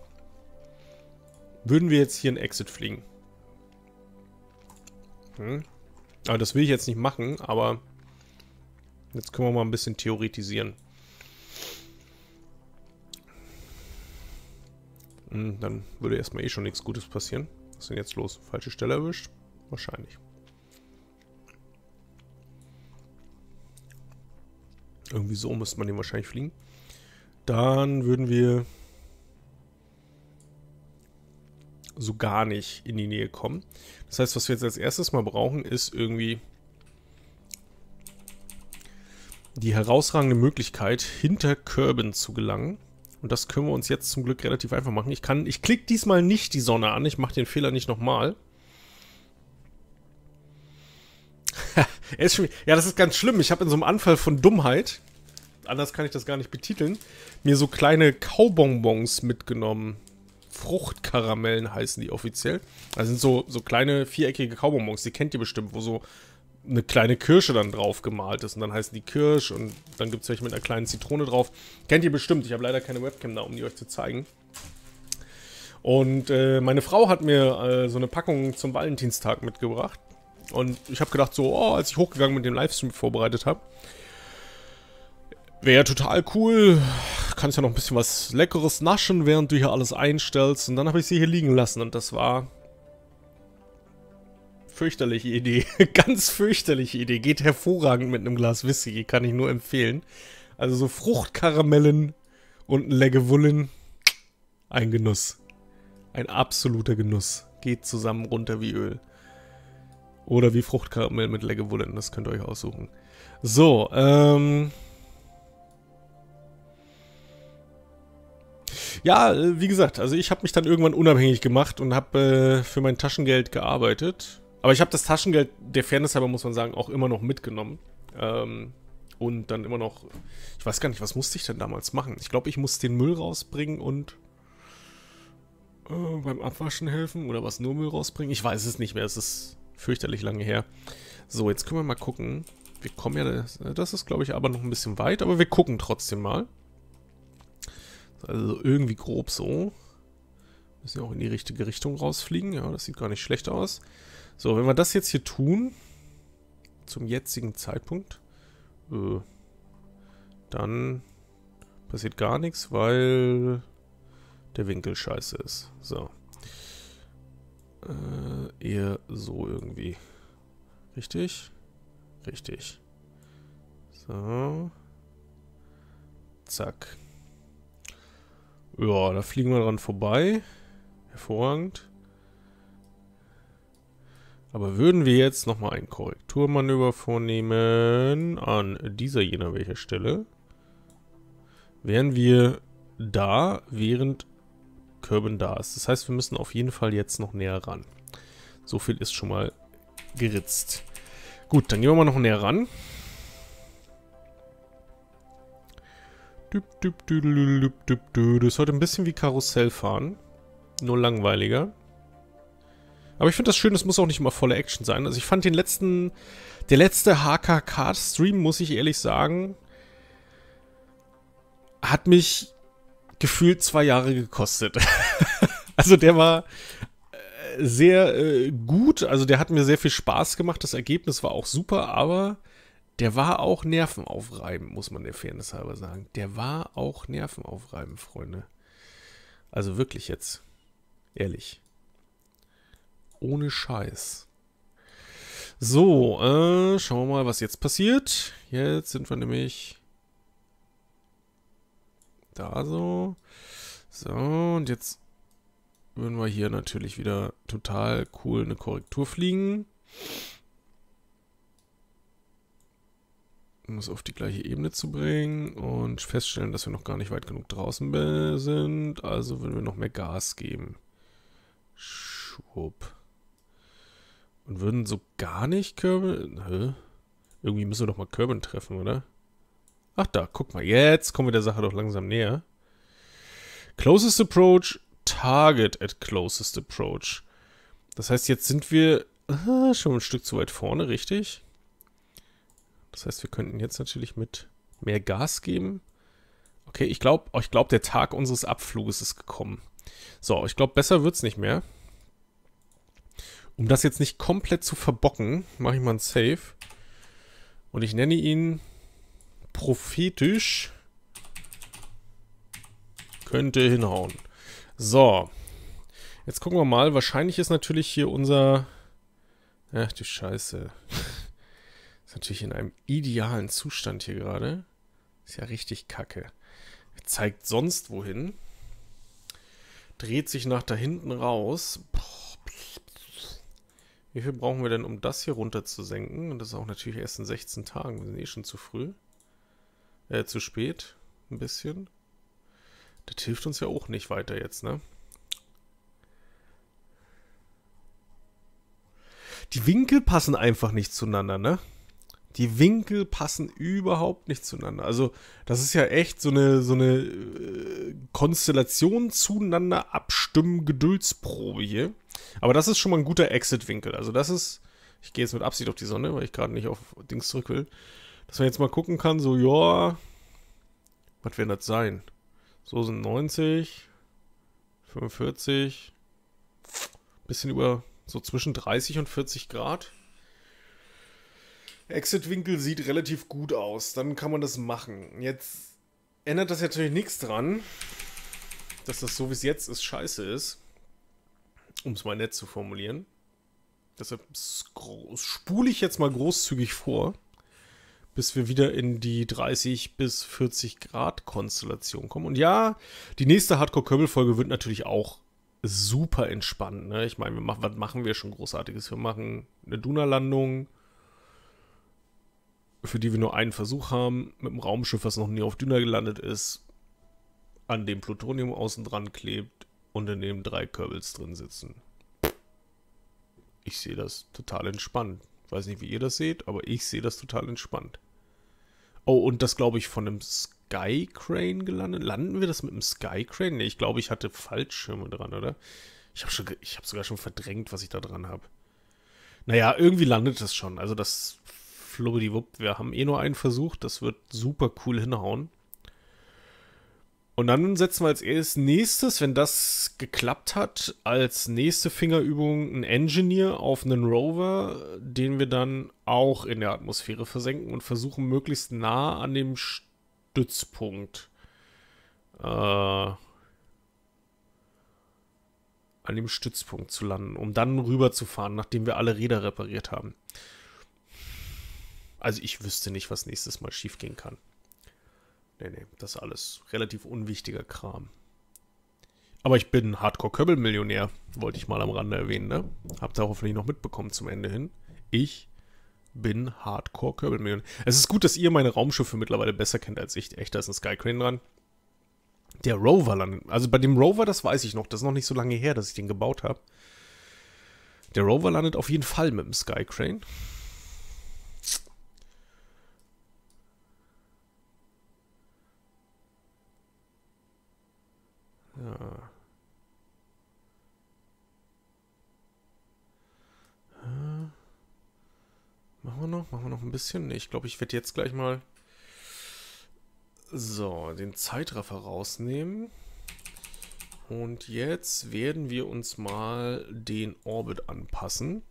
Speaker 1: Würden wir jetzt hier einen Exit fliegen? Hm. Aber das will ich jetzt nicht machen, aber jetzt können wir mal ein bisschen theoretisieren. Hm, dann würde erstmal eh schon nichts Gutes passieren. Was ist denn jetzt los? Falsche Stelle erwischt? Wahrscheinlich. Irgendwie so müsste man den wahrscheinlich fliegen. Dann würden wir so gar nicht in die Nähe kommen. Das heißt, was wir jetzt als erstes mal brauchen, ist irgendwie die herausragende Möglichkeit, hinter Körben zu gelangen. Und das können wir uns jetzt zum Glück relativ einfach machen. Ich kann, ich klicke diesmal nicht die Sonne an. Ich mache den Fehler nicht nochmal. ja, das ist ganz schlimm. Ich habe in so einem Anfall von Dummheit, anders kann ich das gar nicht betiteln, mir so kleine Kaubonbons mitgenommen. Fruchtkaramellen heißen die offiziell. Das sind so, so kleine viereckige Kaubonbons, die kennt ihr bestimmt, wo so eine kleine Kirsche dann drauf gemalt ist. Und dann heißen die Kirsch und dann gibt es welche mit einer kleinen Zitrone drauf. Kennt ihr bestimmt. Ich habe leider keine Webcam da, um die euch zu zeigen. Und äh, meine Frau hat mir äh, so eine Packung zum Valentinstag mitgebracht. Und ich habe gedacht so, oh, als ich hochgegangen mit dem Livestream vorbereitet habe, wäre total cool, kannst ja noch ein bisschen was Leckeres naschen, während du hier alles einstellst. Und dann habe ich sie hier liegen lassen und das war... Fürchterliche Idee. Ganz fürchterliche Idee. Geht hervorragend mit einem Glas Whisky, kann ich nur empfehlen. Also so Fruchtkaramellen und ein Leggewullen. Ein Genuss. Ein absoluter Genuss. Geht zusammen runter wie Öl. Oder wie Fruchtkaramell mit Leggewullen, das könnt ihr euch aussuchen. So, ähm... Ja, äh, wie gesagt, also ich habe mich dann irgendwann unabhängig gemacht und habe äh, für mein Taschengeld gearbeitet. Aber ich habe das Taschengeld, der Fairness halber muss man sagen, auch immer noch mitgenommen. Ähm, und dann immer noch, ich weiß gar nicht, was musste ich denn damals machen? Ich glaube, ich musste den Müll rausbringen und äh, beim Abwaschen helfen oder was nur Müll rausbringen. Ich weiß es nicht mehr, es ist fürchterlich lange her. So, jetzt können wir mal gucken. Wir kommen ja, das, das ist glaube ich aber noch ein bisschen weit, aber wir gucken trotzdem mal. Also irgendwie grob so. Müssen wir auch in die richtige Richtung rausfliegen. Ja, das sieht gar nicht schlecht aus. So, wenn wir das jetzt hier tun, zum jetzigen Zeitpunkt, äh, dann passiert gar nichts, weil der Winkel scheiße ist. So. Äh, eher so irgendwie. Richtig? Richtig. So. Zack. Ja, da fliegen wir dran vorbei. Hervorragend. Aber würden wir jetzt nochmal ein Korrekturmanöver vornehmen an dieser jener welcher Stelle, wären wir da, während Kirben da ist. Das heißt, wir müssen auf jeden Fall jetzt noch näher ran. So viel ist schon mal geritzt. Gut, dann gehen wir mal noch näher ran. Das ist heute ein bisschen wie Karussell fahren. Nur langweiliger. Aber ich finde das schön, es muss auch nicht immer volle Action sein. Also ich fand den letzten der letzte HKK-Stream, muss ich ehrlich sagen, hat mich gefühlt zwei Jahre gekostet. also der war äh, sehr äh, gut, also der hat mir sehr viel Spaß gemacht, das Ergebnis war auch super, aber der war auch nervenaufreibend, muss man der Fairness halber sagen. Der war auch nervenaufreibend, Freunde. Also wirklich jetzt. Ehrlich. Ohne Scheiß. So, äh, schauen wir mal, was jetzt passiert. Jetzt sind wir nämlich da so. So, und jetzt würden wir hier natürlich wieder total cool eine Korrektur fliegen. Um es auf die gleiche Ebene zu bringen und feststellen, dass wir noch gar nicht weit genug draußen sind. Also würden wir noch mehr Gas geben. Schwupp. Und würden so gar nicht Körben... Hä? Irgendwie müssen wir doch mal Körben treffen, oder? Ach da, guck mal. Jetzt kommen wir der Sache doch langsam näher. Closest Approach, Target at Closest Approach. Das heißt, jetzt sind wir ah, schon ein Stück zu weit vorne, richtig? Das heißt, wir könnten jetzt natürlich mit mehr Gas geben. Okay, ich glaube, ich glaub, der Tag unseres Abfluges ist gekommen. So, ich glaube, besser wird es nicht mehr. Um das jetzt nicht komplett zu verbocken, mache ich mal ein Save. Und ich nenne ihn prophetisch. Könnte hinhauen. So. Jetzt gucken wir mal. Wahrscheinlich ist natürlich hier unser... Ach du Scheiße. Ist natürlich in einem idealen Zustand hier gerade. Ist ja richtig kacke. Er zeigt sonst wohin. Dreht sich nach da hinten raus. Wie viel brauchen wir denn, um das hier runter zu senken? Und das ist auch natürlich erst in 16 Tagen. Wir sind eh schon zu früh. Äh, zu spät. Ein bisschen. Das hilft uns ja auch nicht weiter jetzt, ne? Die Winkel passen einfach nicht zueinander, ne? Die Winkel passen überhaupt nicht zueinander. Also, das ist ja echt so eine, so eine äh, Konstellation zueinander abstimmen Geduldsprobe hier. Aber das ist schon mal ein guter Exit-Winkel. Also, das ist. Ich gehe jetzt mit Absicht auf die Sonne, weil ich gerade nicht auf Dings zurück will. Dass man jetzt mal gucken kann, so, ja. Was wird das sein? So sind 90, 45, bisschen über so zwischen 30 und 40 Grad. Exit-Winkel sieht relativ gut aus. Dann kann man das machen. Jetzt ändert das natürlich nichts dran, dass das so wie es jetzt ist scheiße ist. Um es mal nett zu formulieren. Deshalb spule ich jetzt mal großzügig vor bis wir wieder in die 30 bis 40 Grad Konstellation kommen. Und ja, die nächste Hardcore-Körbel-Folge wird natürlich auch super entspannt. Ne? Ich meine, machen, was machen wir schon Großartiges? Wir machen eine Duna-Landung, für die wir nur einen Versuch haben, mit einem Raumschiff, was noch nie auf Duna gelandet ist, an dem Plutonium außen dran klebt und in dem drei Körbels drin sitzen. Ich sehe das total entspannt. Weiß nicht, wie ihr das seht, aber ich sehe das total entspannt. Oh, und das glaube ich von einem Sky Crane gelandet. Landen wir das mit einem Sky Crane? Nee, ich glaube, ich hatte Fallschirme dran, oder? Ich habe hab sogar schon verdrängt, was ich da dran habe. Naja, irgendwie landet das schon. Also das Flubbidiwupp, wir haben eh nur einen Versuch. Das wird super cool hinhauen. Und dann setzen wir als erstes nächstes, wenn das geklappt hat, als nächste Fingerübung einen Engineer auf einen Rover, den wir dann auch in der Atmosphäre versenken und versuchen möglichst nah an dem Stützpunkt äh, an dem Stützpunkt zu landen, um dann rüberzufahren, nachdem wir alle Räder repariert haben. Also ich wüsste nicht, was nächstes Mal schiefgehen kann. Nee, nee, das ist alles relativ unwichtiger Kram. Aber ich bin Hardcore-Köbbel-Millionär, wollte ich mal am Rande erwähnen, ne? Habt ihr hoffentlich noch mitbekommen zum Ende hin. Ich bin Hardcore-Köbbel-Millionär. Es ist gut, dass ihr meine Raumschiffe mittlerweile besser kennt als ich. Echt, da ist ein Skycrane dran. Der Rover landet. Also bei dem Rover, das weiß ich noch. Das ist noch nicht so lange her, dass ich den gebaut habe. Der Rover landet auf jeden Fall mit dem Skycrane. Ja. Machen wir noch? machen wir noch ein bisschen. Ich glaube, ich werde jetzt gleich mal so den Zeitraffer rausnehmen. Und jetzt werden wir uns mal den Orbit anpassen.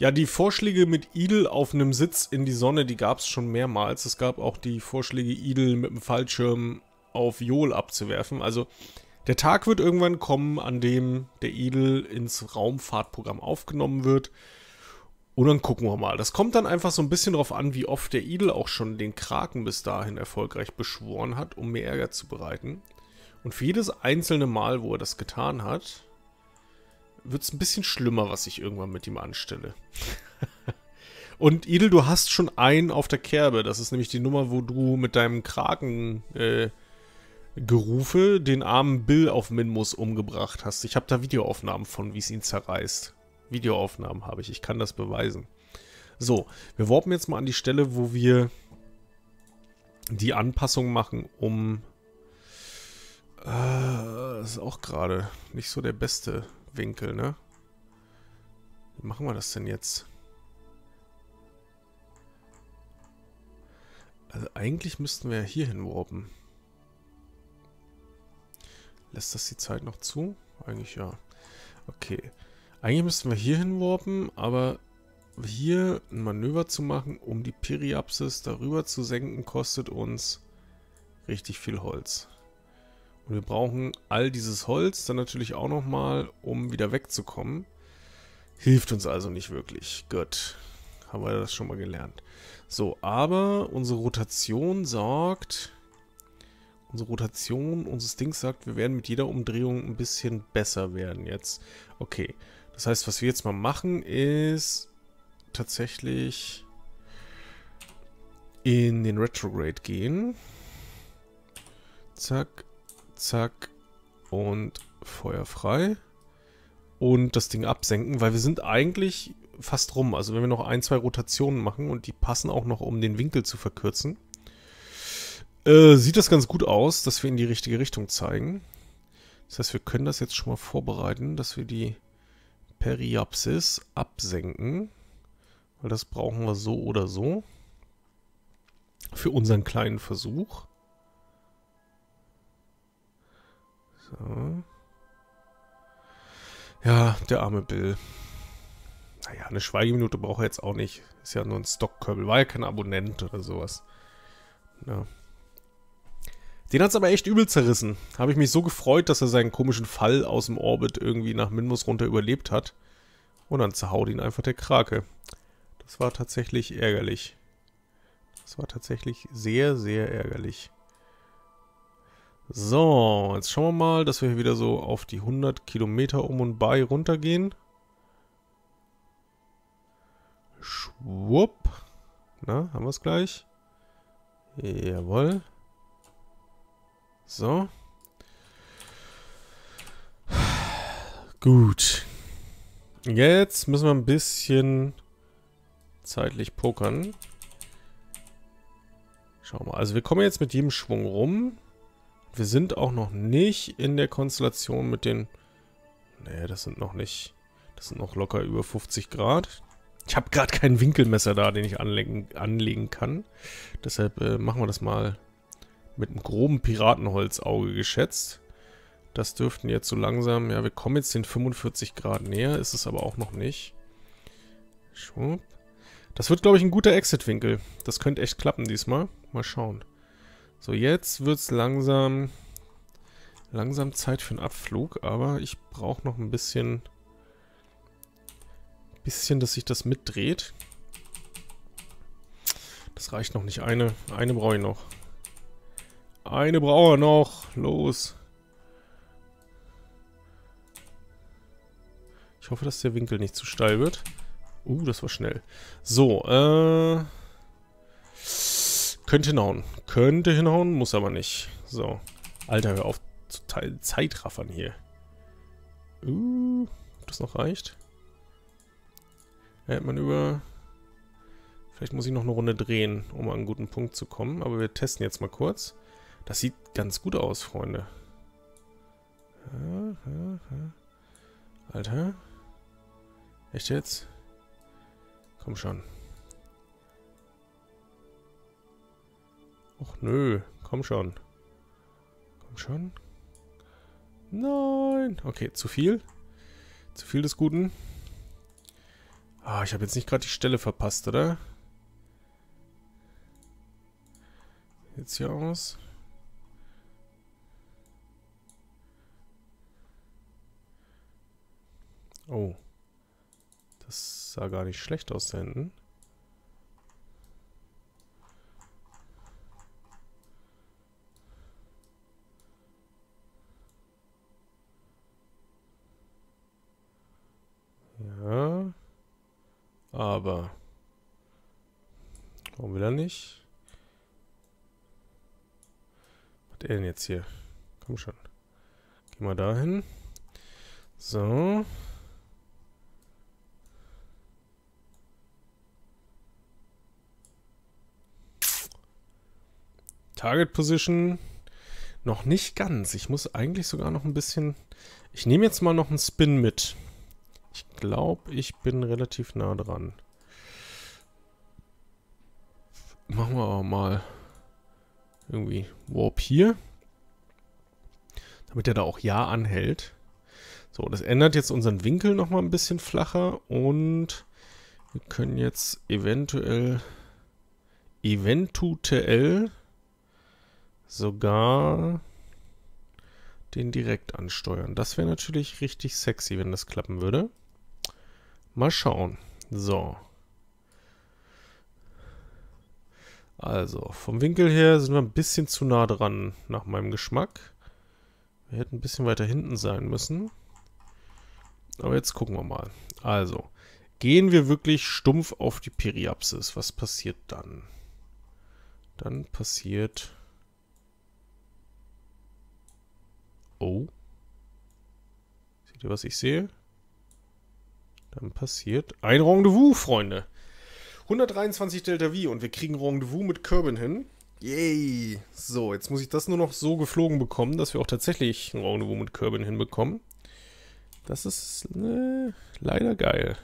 Speaker 1: Ja, die Vorschläge mit Idel auf einem Sitz in die Sonne, die gab es schon mehrmals. Es gab auch die Vorschläge, Idel mit dem Fallschirm auf Jol abzuwerfen. Also der Tag wird irgendwann kommen, an dem der Idel ins Raumfahrtprogramm aufgenommen wird. Und dann gucken wir mal. Das kommt dann einfach so ein bisschen darauf an, wie oft der Idel auch schon den Kraken bis dahin erfolgreich beschworen hat, um mir Ärger zu bereiten. Und für jedes einzelne Mal, wo er das getan hat, wird es ein bisschen schlimmer, was ich irgendwann mit ihm anstelle. Und Idel, du hast schon einen auf der Kerbe. Das ist nämlich die Nummer, wo du mit deinem Kraken äh, Gerufe den armen Bill auf Minmus umgebracht hast. Ich habe da Videoaufnahmen von, wie es ihn zerreißt. Videoaufnahmen habe ich, ich kann das beweisen. So, wir warpen jetzt mal an die Stelle, wo wir die Anpassung machen, um... Äh, das ist auch gerade nicht so der beste Winkel, ne? Wie machen wir das denn jetzt? Also eigentlich müssten wir ja hier hin warpen. Lässt das die Zeit noch zu? Eigentlich ja. Okay. Eigentlich müssten wir hier hinwarpen, aber hier ein Manöver zu machen, um die Periapsis darüber zu senken, kostet uns richtig viel Holz. Und wir brauchen all dieses Holz dann natürlich auch nochmal, um wieder wegzukommen. Hilft uns also nicht wirklich. Gut, haben wir das schon mal gelernt. So, aber unsere Rotation sorgt Unsere Rotation unseres Dings sagt, wir werden mit jeder Umdrehung ein bisschen besser werden jetzt. Okay, das heißt, was wir jetzt mal machen, ist tatsächlich in den Retrograde gehen. Zack, zack und Feuer frei. Und das Ding absenken, weil wir sind eigentlich fast rum. Also wenn wir noch ein, zwei Rotationen machen und die passen auch noch, um den Winkel zu verkürzen, äh, sieht das ganz gut aus, dass wir in die richtige Richtung zeigen. Das heißt, wir können das jetzt schon mal vorbereiten, dass wir die Periapsis absenken. Weil das brauchen wir so oder so. Für unseren kleinen Versuch. So. Ja, der arme Bill. Naja, eine Schweigeminute braucht er jetzt auch nicht. Ist ja nur ein Stockkörbel. War ja kein Abonnent oder sowas. Ja. Den hat es aber echt übel zerrissen. Habe ich mich so gefreut, dass er seinen komischen Fall aus dem Orbit irgendwie nach Minmus runter überlebt hat. Und dann zerhaut ihn einfach der Krake. Das war tatsächlich ärgerlich. Das war tatsächlich sehr, sehr ärgerlich. So, jetzt schauen wir mal, dass wir hier wieder so auf die 100 Kilometer um und bei runtergehen. Schwupp. Na, haben wir es gleich? Jawohl. So. Gut. Jetzt müssen wir ein bisschen zeitlich pokern. Schauen wir mal. Also wir kommen jetzt mit jedem Schwung rum. Wir sind auch noch nicht in der Konstellation mit den... Nee, das sind noch nicht... Das sind noch locker über 50 Grad. Ich habe gerade kein Winkelmesser da, den ich anlegen, anlegen kann. Deshalb äh, machen wir das mal mit einem groben Piratenholzauge geschätzt. Das dürften jetzt so langsam, ja, wir kommen jetzt den 45 Grad näher, ist es aber auch noch nicht. Schwupp. Das wird, glaube ich, ein guter Exit-Winkel. Das könnte echt klappen diesmal. Mal schauen. So, jetzt wird es langsam, langsam Zeit für einen Abflug, aber ich brauche noch ein bisschen, bisschen, dass sich das mitdreht. Das reicht noch nicht. Eine, eine brauche ich noch. Eine brauche noch. Los. Ich hoffe, dass der Winkel nicht zu steil wird. Uh, das war schnell. So, äh... Könnte hinhauen. Könnte hinhauen, muss aber nicht. So. Alter, hör auf zu Zeitraffern hier. Uh, ob das noch reicht? Hält man über... Vielleicht muss ich noch eine Runde drehen, um an einen guten Punkt zu kommen. Aber wir testen jetzt mal kurz. Das sieht ganz gut aus, Freunde. Alter. Echt jetzt? Komm schon. Och nö, komm schon. Komm schon. Nein. Okay, zu viel. Zu viel des Guten. Ah, ich habe jetzt nicht gerade die Stelle verpasst, oder? Jetzt hier aus. Oh. Das sah gar nicht schlecht aus da hinten. Ja. Aber. Warum will er nicht? Was hat er denn jetzt hier? Komm schon. Geh mal dahin. So. Target Position noch nicht ganz. Ich muss eigentlich sogar noch ein bisschen... Ich nehme jetzt mal noch einen Spin mit. Glaube, ich bin relativ nah dran. Machen wir aber mal irgendwie Warp hier. Damit er da auch Ja anhält. So, das ändert jetzt unseren Winkel nochmal ein bisschen flacher und wir können jetzt eventuell eventuell sogar den direkt ansteuern. Das wäre natürlich richtig sexy, wenn das klappen würde. Mal schauen. So. Also, vom Winkel her sind wir ein bisschen zu nah dran, nach meinem Geschmack. Wir hätten ein bisschen weiter hinten sein müssen. Aber jetzt gucken wir mal. Also, gehen wir wirklich stumpf auf die Periapsis. Was passiert dann? Dann passiert Oh. Seht ihr, was ich sehe? Dann passiert ein Rendezvous, Freunde. 123 Delta V und wir kriegen Rendezvous mit Kerbin hin. Yay! So, jetzt muss ich das nur noch so geflogen bekommen, dass wir auch tatsächlich ein Rendezvous mit Kerbin hinbekommen. Das ist ne, leider geil.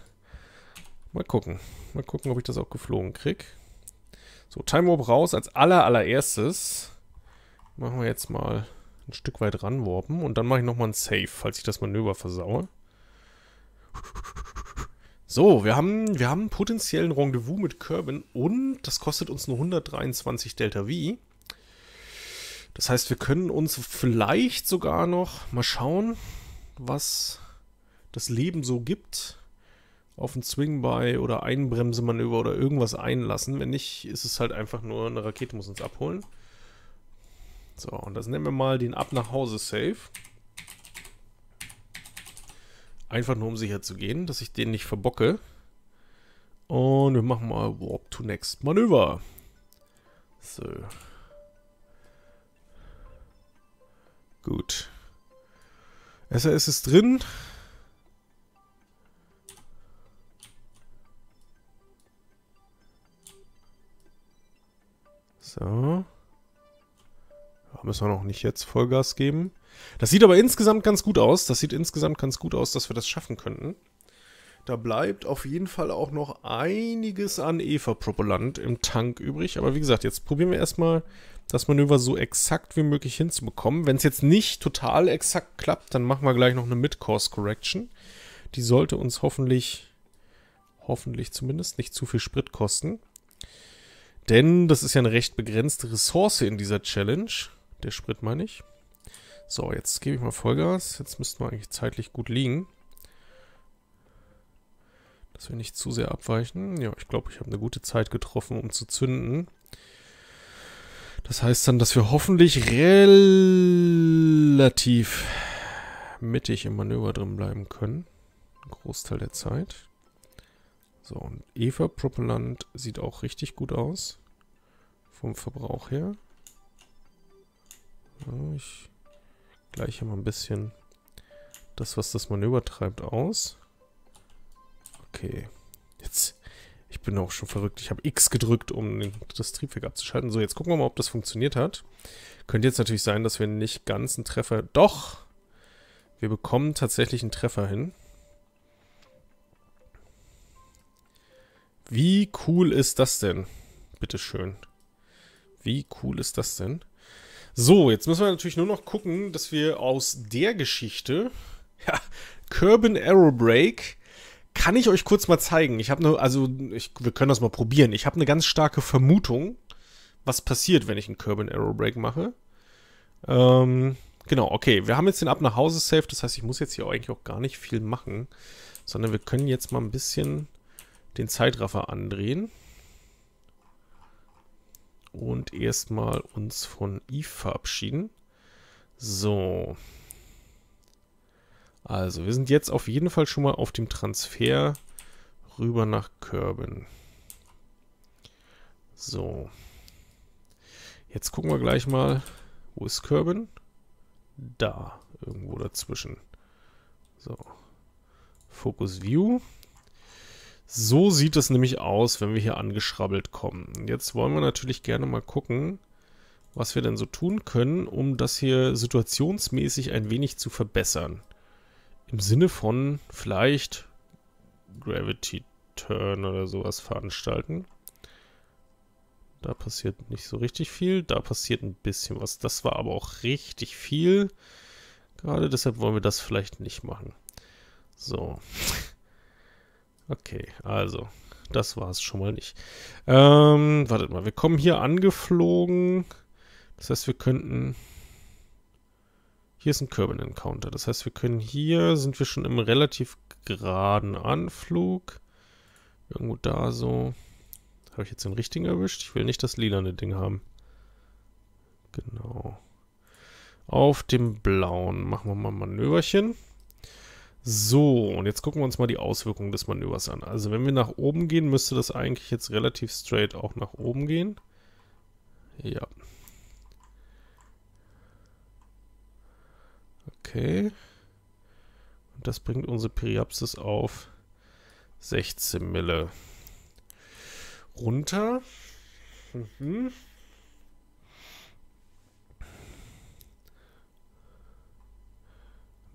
Speaker 1: Mal gucken. Mal gucken, ob ich das auch geflogen kriege. So, Time Warp raus. Als aller allererstes machen wir jetzt mal ein Stück weit ranwarpen und dann mache ich nochmal ein Save, falls ich das Manöver versaue. So, wir haben, wir haben potenziellen Rendezvous mit Kerbin und das kostet uns nur 123 Delta V. Das heißt, wir können uns vielleicht sogar noch mal schauen, was das Leben so gibt. Auf ein Swing-By oder Einbremsemanöver oder irgendwas einlassen. Wenn nicht, ist es halt einfach nur eine Rakete muss uns abholen. So, und das nennen wir mal den Ab nach Hause Save. Einfach nur um sicher zu gehen, dass ich den nicht verbocke. Und wir machen mal Warp to Next Manöver. So. Gut. SAS ist drin. So müssen wir noch nicht jetzt Vollgas geben. Das sieht aber insgesamt ganz gut aus. Das sieht insgesamt ganz gut aus, dass wir das schaffen könnten. Da bleibt auf jeden Fall auch noch einiges an Eva-Propellant im Tank übrig. Aber wie gesagt, jetzt probieren wir erstmal das Manöver so exakt wie möglich hinzubekommen. Wenn es jetzt nicht total exakt klappt, dann machen wir gleich noch eine Mid-Course Correction. Die sollte uns hoffentlich, hoffentlich zumindest, nicht zu viel Sprit kosten. Denn das ist ja eine recht begrenzte Ressource in dieser Challenge. Der Sprit meine ich. So, jetzt gebe ich mal Vollgas. Jetzt müssten wir eigentlich zeitlich gut liegen. Dass wir nicht zu sehr abweichen. Ja, ich glaube, ich habe eine gute Zeit getroffen, um zu zünden. Das heißt dann, dass wir hoffentlich relativ mittig im Manöver drin bleiben können. Ein Großteil der Zeit. So, und Eva Propellant sieht auch richtig gut aus. Vom Verbrauch her. Ich gleiche mal ein bisschen das, was das Manöver treibt, aus. Okay. Jetzt, ich bin auch schon verrückt. Ich habe X gedrückt, um das Triebwerk abzuschalten. So, jetzt gucken wir mal, ob das funktioniert hat. Könnte jetzt natürlich sein, dass wir nicht ganz einen Treffer... Doch! Wir bekommen tatsächlich einen Treffer hin. Wie cool ist das denn? Bitteschön. Wie cool ist das denn? So, jetzt müssen wir natürlich nur noch gucken, dass wir aus der Geschichte, ja, Kerbin Aerobrake, kann ich euch kurz mal zeigen. Ich habe nur, also, ich, wir können das mal probieren. Ich habe eine ganz starke Vermutung, was passiert, wenn ich einen Kerbin Aerobrake mache. Ähm, genau, okay. Wir haben jetzt den Ab nach Hause Safe, das heißt, ich muss jetzt hier eigentlich auch gar nicht viel machen, sondern wir können jetzt mal ein bisschen den Zeitraffer andrehen. Und erstmal uns von Eve verabschieden. So. Also, wir sind jetzt auf jeden Fall schon mal auf dem Transfer rüber nach Körben. So. Jetzt gucken wir gleich mal, wo ist Körben? Da, irgendwo dazwischen. So. Focus View. So sieht es nämlich aus, wenn wir hier angeschrabbelt kommen. Jetzt wollen wir natürlich gerne mal gucken, was wir denn so tun können, um das hier situationsmäßig ein wenig zu verbessern. Im Sinne von vielleicht Gravity Turn oder sowas veranstalten. Da passiert nicht so richtig viel. Da passiert ein bisschen was. Das war aber auch richtig viel. Gerade deshalb wollen wir das vielleicht nicht machen. So. Okay, also, das war es schon mal nicht. Ähm, wartet mal, wir kommen hier angeflogen. Das heißt, wir könnten... Hier ist ein Kerbin Encounter. Das heißt, wir können hier, sind wir schon im relativ geraden Anflug. Irgendwo da so. Habe ich jetzt den richtigen erwischt? Ich will nicht das lilane Ding haben. Genau. Auf dem blauen machen wir mal ein Manöverchen. So, und jetzt gucken wir uns mal die Auswirkungen des Manövers an. Also wenn wir nach oben gehen, müsste das eigentlich jetzt relativ straight auch nach oben gehen. Ja. Okay. Und das bringt unsere Periapsis auf 16 Mille. Runter. Mhm.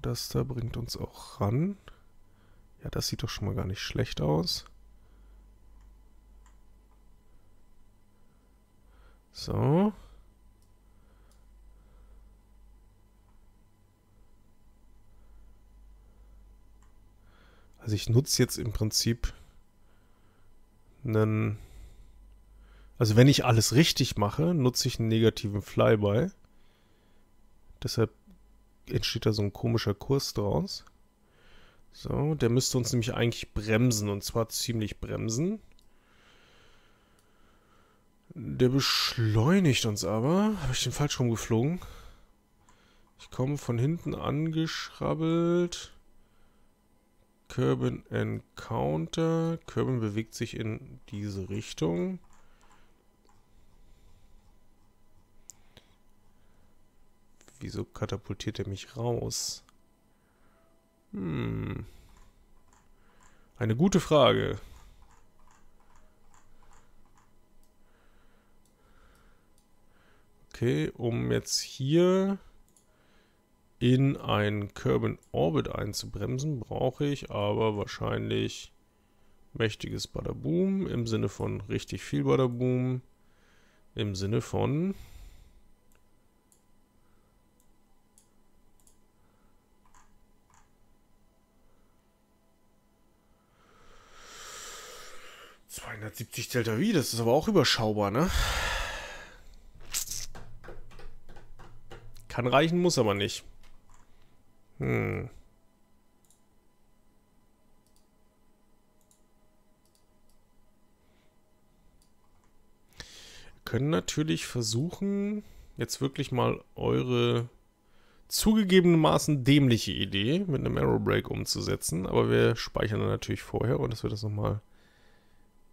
Speaker 1: Das da bringt uns auch ran. Ja, das sieht doch schon mal gar nicht schlecht aus. So. Also ich nutze jetzt im Prinzip einen... Also wenn ich alles richtig mache, nutze ich einen negativen Flyby. Deshalb entsteht da so ein komischer Kurs draus. So, der müsste uns nämlich eigentlich bremsen und zwar ziemlich bremsen. Der beschleunigt uns aber. Habe ich den falsch rumgeflogen? Ich komme von hinten angeschrabbelt. Kerbin Encounter. Kerbin bewegt sich in diese Richtung. Wieso katapultiert er mich raus? Hm. Eine gute Frage. Okay, um jetzt hier in einen Kerbin Orbit einzubremsen, brauche ich aber wahrscheinlich mächtiges Badaboom im Sinne von richtig viel Badaboom. Im Sinne von 270 Delta V, das ist aber auch überschaubar, ne? Kann reichen, muss aber nicht. Hm. können natürlich versuchen, jetzt wirklich mal eure zugegebenermaßen dämliche Idee mit einem Aerobrake umzusetzen, aber wir speichern dann natürlich vorher und dass wir das nochmal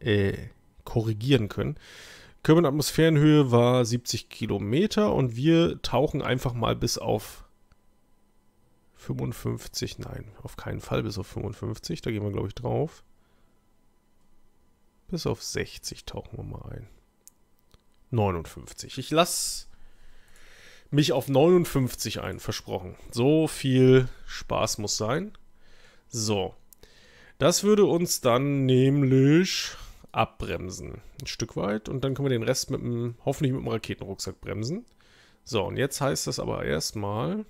Speaker 1: äh, korrigieren können. Körbenatmosphärenhöhe war 70 Kilometer und wir tauchen einfach mal bis auf 55, nein, auf keinen Fall bis auf 55, da gehen wir glaube ich drauf. Bis auf 60 tauchen wir mal ein. 59. Ich lasse mich auf 59 ein, versprochen. So viel Spaß muss sein. So. Das würde uns dann nämlich abbremsen. Ein Stück weit. Und dann können wir den Rest mit dem, hoffentlich mit dem Raketenrucksack bremsen. So, und jetzt heißt das aber erstmal...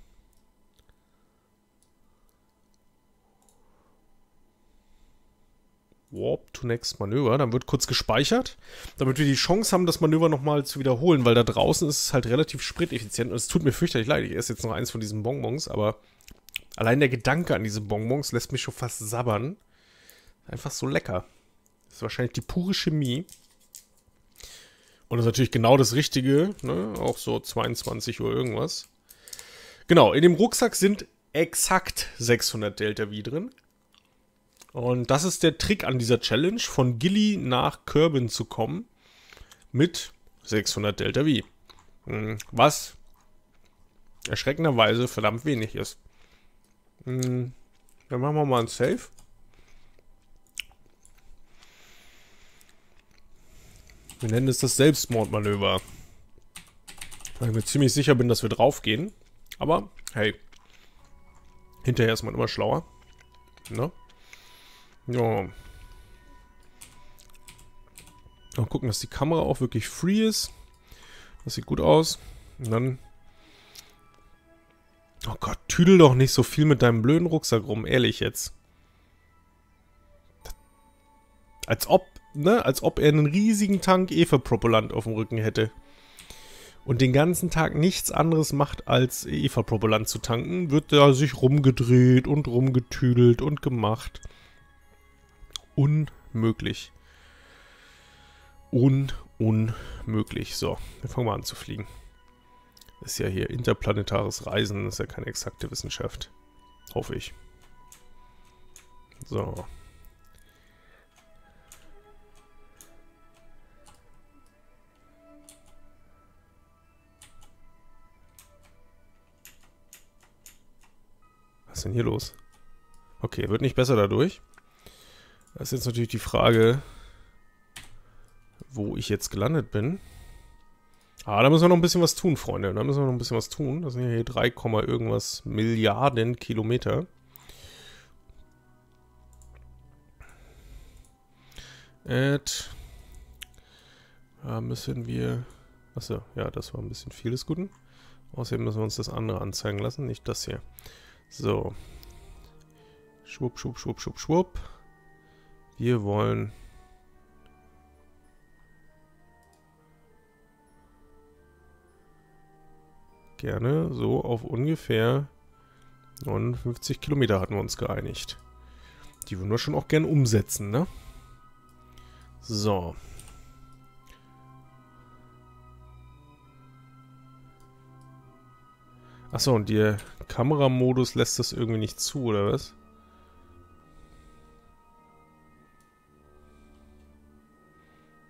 Speaker 1: Warp to Next Manöver. Dann wird kurz gespeichert, damit wir die Chance haben, das Manöver nochmal zu wiederholen, weil da draußen ist es halt relativ spriteffizient und es tut mir fürchterlich leid. Ich esse jetzt noch eins von diesen Bonbons, aber allein der Gedanke an diese Bonbons lässt mich schon fast sabbern. Einfach so lecker. Ist wahrscheinlich die pure Chemie. Und das ist natürlich genau das Richtige, ne? Auch so 22 Uhr irgendwas. Genau, in dem Rucksack sind exakt 600 Delta V drin. Und das ist der Trick an dieser Challenge, von Gilly nach Kerbin zu kommen mit 600 Delta V. Hm, was erschreckenderweise verdammt wenig ist. Hm, dann machen wir mal ein Save. Wir nennen es das Selbstmordmanöver. Weil ich mir ziemlich sicher bin, dass wir draufgehen. Aber, hey. Hinterher ist man immer schlauer. Ne? Ja. Mal gucken, dass die Kamera auch wirklich free ist. Das sieht gut aus. Und dann... Oh Gott, tüdel doch nicht so viel mit deinem blöden Rucksack rum, ehrlich jetzt. Als ob, ne, als ob er einen riesigen Tank Eva-Propellant auf dem Rücken hätte. Und den ganzen Tag nichts anderes macht, als Eva-Propellant zu tanken, wird er sich rumgedreht und rumgetüdelt und gemacht unmöglich. Un, unmöglich. So, wir fangen mal an zu fliegen. Ist ja hier interplanetares Reisen, ist ja keine exakte Wissenschaft. Hoffe ich. So. Was ist denn hier los? Okay, wird nicht besser dadurch. Das ist jetzt natürlich die Frage, wo ich jetzt gelandet bin. Ah, da müssen wir noch ein bisschen was tun, Freunde. Da müssen wir noch ein bisschen was tun. Das sind ja hier 3, irgendwas Milliarden Kilometer. Add. Da müssen wir... Achso, ja, das war ein bisschen viel des Guten. Außerdem müssen wir uns das andere anzeigen lassen, nicht das hier. So. Schwupp, schwupp, schwupp, schwupp, schwupp. Wir wollen... Gerne so auf ungefähr 59 Kilometer hatten wir uns geeinigt. Die würden wir schon auch gerne umsetzen, ne? So. Achso, und der Kameramodus lässt das irgendwie nicht zu, oder was?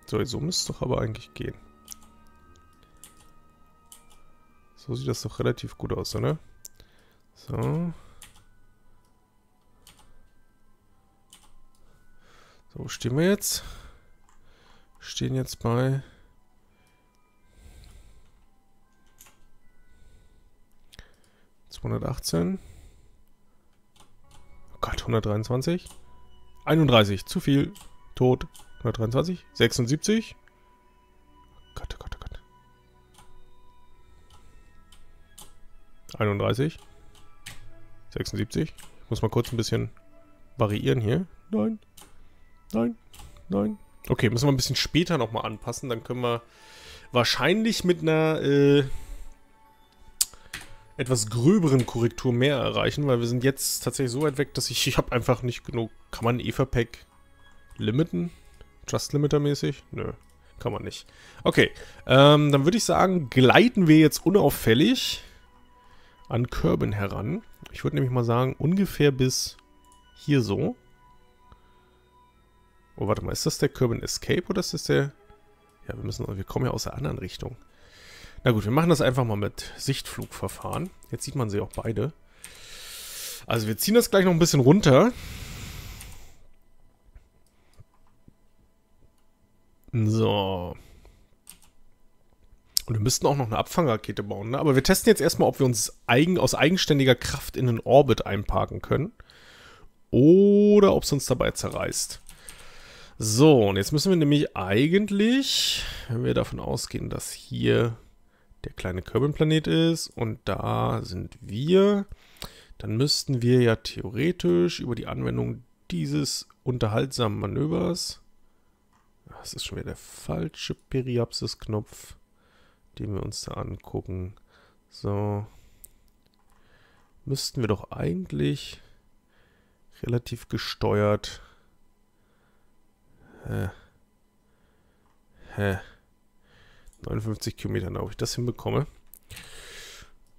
Speaker 1: So, so müsste es doch aber eigentlich gehen. So sieht das doch relativ gut aus, oder? So. So, wo stehen wir jetzt? Stehen jetzt bei... ...218. Oh Gott, 123. 31, zu viel. Tot. 123, 76. Gott, oh Gott, oh Gott. 31. 76. Ich muss mal kurz ein bisschen variieren hier. Nein. Nein. Nein. Okay, müssen wir ein bisschen später nochmal anpassen. Dann können wir wahrscheinlich mit einer äh, etwas gröberen Korrektur mehr erreichen, weil wir sind jetzt tatsächlich so weit weg, dass ich, ich habe einfach nicht genug. Kann man Eva-Pack limiten? Trust Limiter mäßig? Nö, kann man nicht. Okay, ähm, dann würde ich sagen, gleiten wir jetzt unauffällig an Kerbin heran. Ich würde nämlich mal sagen, ungefähr bis hier so. Oh, warte mal, ist das der Kerbin Escape oder ist das der... Ja, wir müssen, wir kommen ja aus der anderen Richtung. Na gut, wir machen das einfach mal mit Sichtflugverfahren. Jetzt sieht man sie auch beide. Also wir ziehen das gleich noch ein bisschen runter. So. Und wir müssten auch noch eine Abfangrakete bauen, ne? Aber wir testen jetzt erstmal, ob wir uns eigen, aus eigenständiger Kraft in den Orbit einparken können. Oder ob es uns dabei zerreißt. So, und jetzt müssen wir nämlich eigentlich, wenn wir davon ausgehen, dass hier der kleine Kerbin-Planet ist und da sind wir, dann müssten wir ja theoretisch über die Anwendung dieses unterhaltsamen Manövers, das ist schon wieder der falsche Periapsis-Knopf, den wir uns da angucken, so, müssten wir doch eigentlich relativ gesteuert Hä? Hä? 59 Kilometer, ob ich das hinbekomme.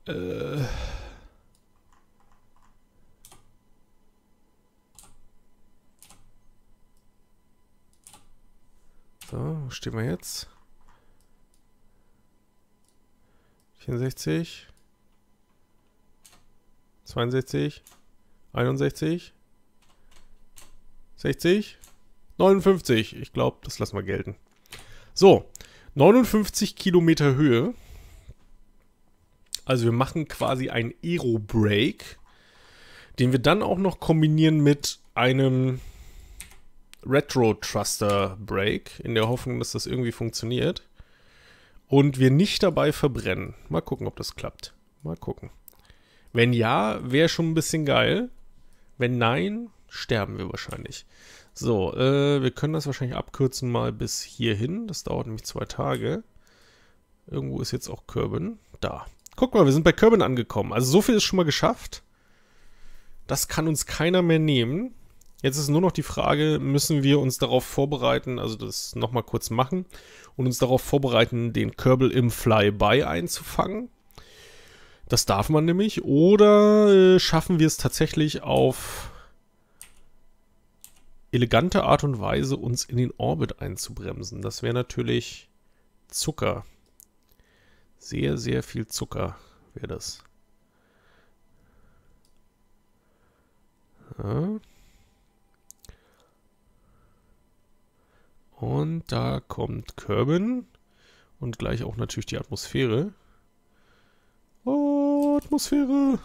Speaker 1: Äh. So, wo stehen wir jetzt? 64 62 61 60 59. Ich glaube, das lassen wir gelten. So, 59 Kilometer Höhe. Also wir machen quasi einen Aero-Break, den wir dann auch noch kombinieren mit einem Retro-Thruster-Break, in der Hoffnung, dass das irgendwie funktioniert. Und wir nicht dabei verbrennen. Mal gucken, ob das klappt. Mal gucken. Wenn ja, wäre schon ein bisschen geil. Wenn nein, sterben wir wahrscheinlich. So, äh, wir können das wahrscheinlich abkürzen mal bis hierhin. Das dauert nämlich zwei Tage. Irgendwo ist jetzt auch Kerbin. Da. Guck mal, wir sind bei Kerbin angekommen. Also so viel ist schon mal geschafft. Das kann uns keiner mehr nehmen. Jetzt ist nur noch die Frage, müssen wir uns darauf vorbereiten, also das nochmal kurz machen und uns darauf vorbereiten, den Kerbal im Flyby einzufangen. Das darf man nämlich. Oder äh, schaffen wir es tatsächlich auf elegante Art und Weise uns in den Orbit einzubremsen. Das wäre natürlich Zucker. Sehr, sehr viel Zucker wäre das. Und da kommt Kerbin und gleich auch natürlich die Atmosphäre. Oh, Atmosphäre.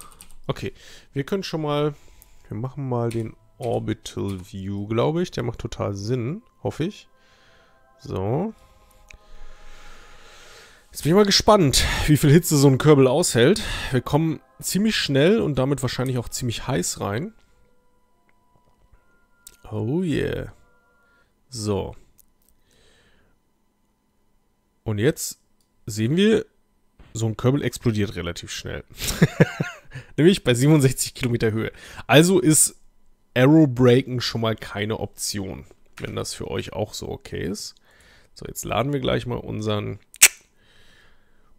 Speaker 1: Okay, wir können schon mal, wir machen mal den Orbital View, glaube ich. Der macht total Sinn, hoffe ich. So. Jetzt bin ich mal gespannt, wie viel Hitze so ein Körbel aushält. Wir kommen ziemlich schnell und damit wahrscheinlich auch ziemlich heiß rein. Oh yeah. So. Und jetzt sehen wir, so ein Körbel explodiert relativ schnell. Nämlich bei 67 Kilometer Höhe. Also ist Arrow-Breaken schon mal keine Option, wenn das für euch auch so okay ist. So, jetzt laden wir gleich mal unseren,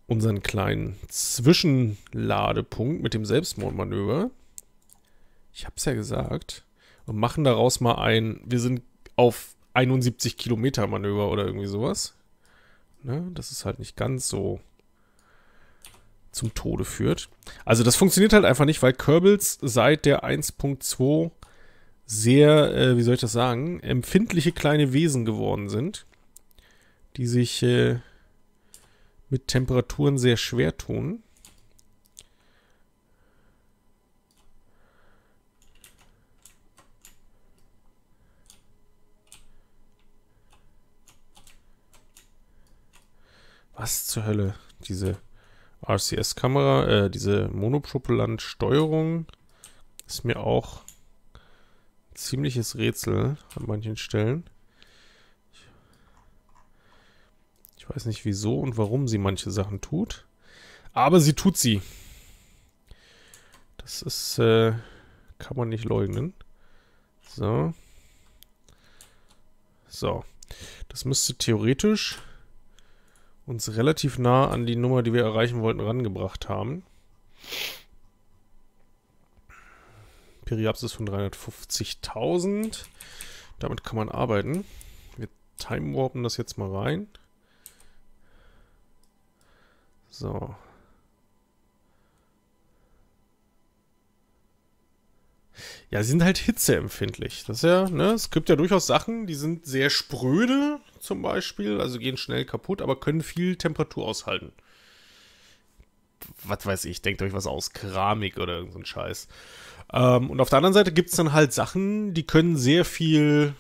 Speaker 1: unseren kleinen Zwischenladepunkt mit dem Selbstmordmanöver. Ich habe es ja gesagt. Und machen daraus mal ein, wir sind auf 71 Kilometer Manöver oder irgendwie sowas. Ne? Das ist halt nicht ganz so zum Tode führt. Also das funktioniert halt einfach nicht, weil Kerbals seit der 1.2 sehr, äh, wie soll ich das sagen, empfindliche kleine Wesen geworden sind, die sich äh, mit Temperaturen sehr schwer tun. Was zur Hölle? Diese RCS-Kamera, äh, diese Monopropellant-Steuerung ist mir auch ziemliches Rätsel an manchen Stellen. Ich weiß nicht wieso und warum sie manche Sachen tut. Aber sie tut sie. Das ist, äh, kann man nicht leugnen. So. So. Das müsste theoretisch uns relativ nah an die Nummer, die wir erreichen wollten, rangebracht haben. Periapsis von 350.000. Damit kann man arbeiten. Wir time warpen das jetzt mal rein. So. Ja, sie sind halt hitzeempfindlich. Das ist ja, ne, es gibt ja durchaus Sachen, die sind sehr spröde, zum Beispiel, also gehen schnell kaputt, aber können viel Temperatur aushalten. Was weiß ich, denkt euch was aus, Keramik oder irgendein so Scheiß. Ähm, und auf der anderen Seite gibt es dann halt Sachen, die können sehr viel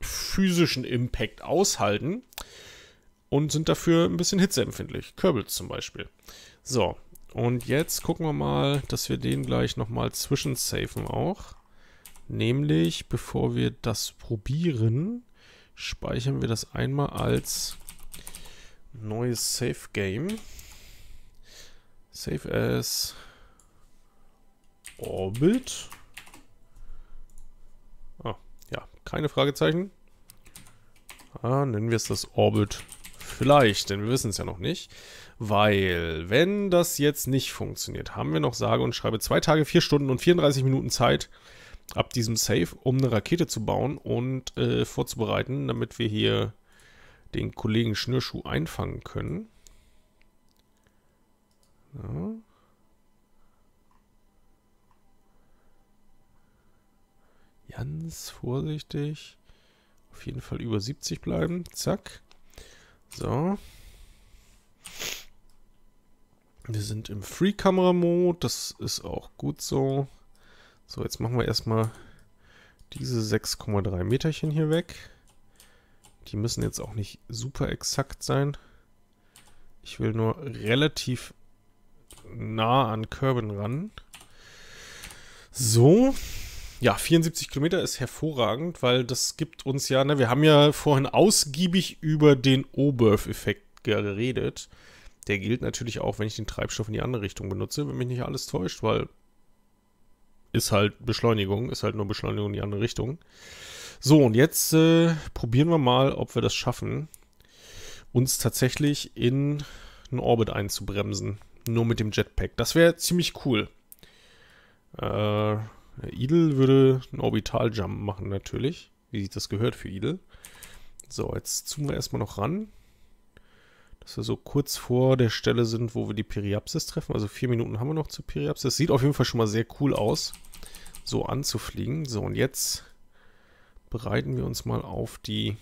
Speaker 1: physischen Impact aushalten und sind dafür ein bisschen hitzeempfindlich. Kerbals zum Beispiel. So, und jetzt gucken wir mal, dass wir den gleich nochmal zwischensafen auch. Nämlich, bevor wir das probieren, speichern wir das einmal als neues Save Game. Save as Orbit. Ah, ja, keine Fragezeichen. Ah, nennen wir es das Orbit vielleicht, denn wir wissen es ja noch nicht. Weil, wenn das jetzt nicht funktioniert, haben wir noch sage und schreibe zwei Tage, vier Stunden und 34 Minuten Zeit ab diesem Safe, um eine Rakete zu bauen und äh, vorzubereiten, damit wir hier den Kollegen Schnürschuh einfangen können. Ja. Ganz vorsichtig. Auf jeden Fall über 70 bleiben. Zack. So. Wir sind im Free-Kamera-Mode. Das ist auch gut so. So, jetzt machen wir erstmal diese 6,3 Meterchen hier weg. Die müssen jetzt auch nicht super exakt sein. Ich will nur relativ nah an Körben ran. So. Ja, 74 Kilometer ist hervorragend, weil das gibt uns ja, ne, wir haben ja vorhin ausgiebig über den Oberth-Effekt geredet. Der gilt natürlich auch, wenn ich den Treibstoff in die andere Richtung benutze, wenn mich nicht alles täuscht, weil ist halt Beschleunigung, ist halt nur Beschleunigung in die andere Richtung. So, und jetzt äh, probieren wir mal, ob wir das schaffen, uns tatsächlich in einen Orbit einzubremsen. Nur mit dem Jetpack. Das wäre ziemlich cool. Äh, Idel würde einen Orbital-Jump machen natürlich, wie sich das gehört für Idel. So, jetzt zoomen wir erstmal noch ran. Dass wir so kurz vor der Stelle sind, wo wir die Periapsis treffen. Also vier Minuten haben wir noch zur Periapsis. Sieht auf jeden Fall schon mal sehr cool aus, so anzufliegen. So, und jetzt bereiten wir uns mal auf die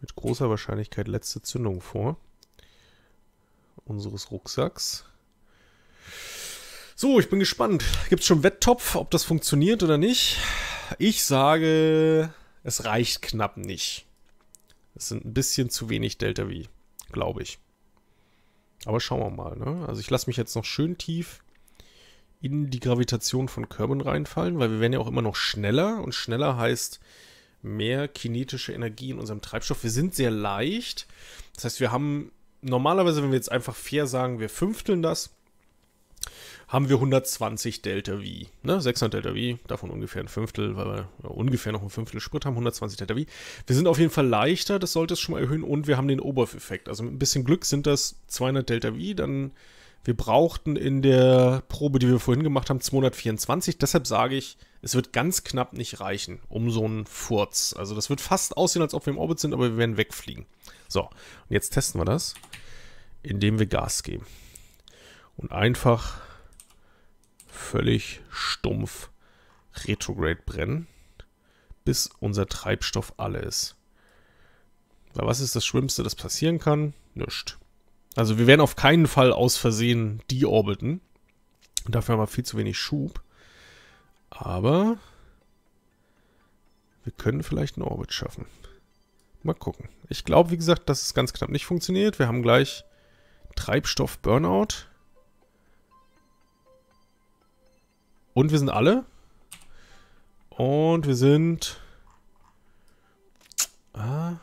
Speaker 1: mit großer Wahrscheinlichkeit letzte Zündung vor. Unseres Rucksacks. So, ich bin gespannt. Gibt es schon Wetttopf, ob das funktioniert oder nicht? Ich sage, es reicht knapp nicht. Es sind ein bisschen zu wenig Delta V, glaube ich. Aber schauen wir mal. Ne? Also ich lasse mich jetzt noch schön tief in die Gravitation von Körben reinfallen, weil wir werden ja auch immer noch schneller. Und schneller heißt mehr kinetische Energie in unserem Treibstoff. Wir sind sehr leicht. Das heißt, wir haben normalerweise, wenn wir jetzt einfach fair sagen, wir fünfteln das, haben wir 120 Delta V. Ne? 600 Delta V, davon ungefähr ein Fünftel, weil wir ungefähr noch ein Fünftel Sprit haben, 120 Delta V. Wir sind auf jeden Fall leichter, das sollte es schon mal erhöhen und wir haben den Oberf-Effekt. Also mit ein bisschen Glück sind das 200 Delta V, dann wir brauchten in der Probe, die wir vorhin gemacht haben, 224. Deshalb sage ich, es wird ganz knapp nicht reichen, um so einen Furz. Also das wird fast aussehen, als ob wir im Orbit sind, aber wir werden wegfliegen. So, und jetzt testen wir das, indem wir Gas geben. Und einfach völlig stumpf Retrograde brennen, bis unser Treibstoff alle ist. Weil was ist das Schlimmste, das passieren kann? Nischt. Also wir werden auf keinen Fall aus Versehen deorbiten. Und dafür haben wir viel zu wenig Schub. Aber wir können vielleicht einen Orbit schaffen. Mal gucken. Ich glaube, wie gesagt, dass es ganz knapp nicht funktioniert. Wir haben gleich Treibstoff-Burnout. Und wir sind alle. Und wir sind... Ah,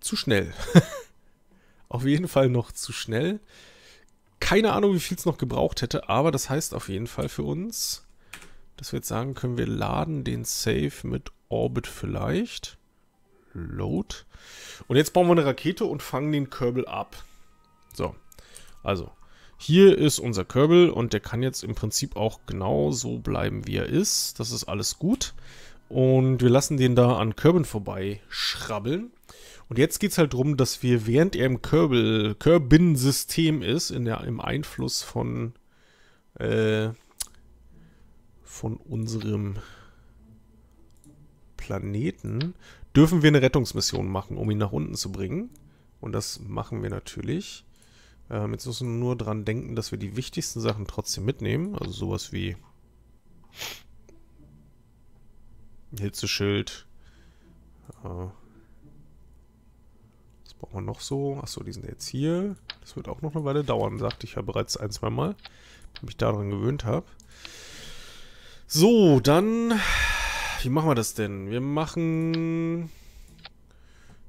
Speaker 1: zu schnell. auf jeden Fall noch zu schnell. Keine Ahnung, wie viel es noch gebraucht hätte, aber das heißt auf jeden Fall für uns, dass wir jetzt sagen können, wir laden den Save mit Orbit vielleicht. Load. Und jetzt bauen wir eine Rakete und fangen den Kerbal ab. So, also hier ist unser Kerbal und der kann jetzt im Prinzip auch genau so bleiben, wie er ist. Das ist alles gut. Und wir lassen den da an Körben vorbei schrabbeln. Und jetzt geht es halt darum, dass wir, während er im Kerbal, Kerbin-System ist, in der, im Einfluss von, äh, von unserem Planeten dürfen wir eine Rettungsmission machen, um ihn nach unten zu bringen. Und das machen wir natürlich. Ähm, jetzt müssen wir nur dran denken, dass wir die wichtigsten Sachen trotzdem mitnehmen. Also sowas wie Hitzeschild. Äh, was brauchen wir noch so? Achso, die sind jetzt hier. Das wird auch noch eine Weile dauern, sagte ich ja bereits ein, zwei Mal. Wenn ich mich daran gewöhnt habe. So, dann... Wie machen wir das denn? Wir machen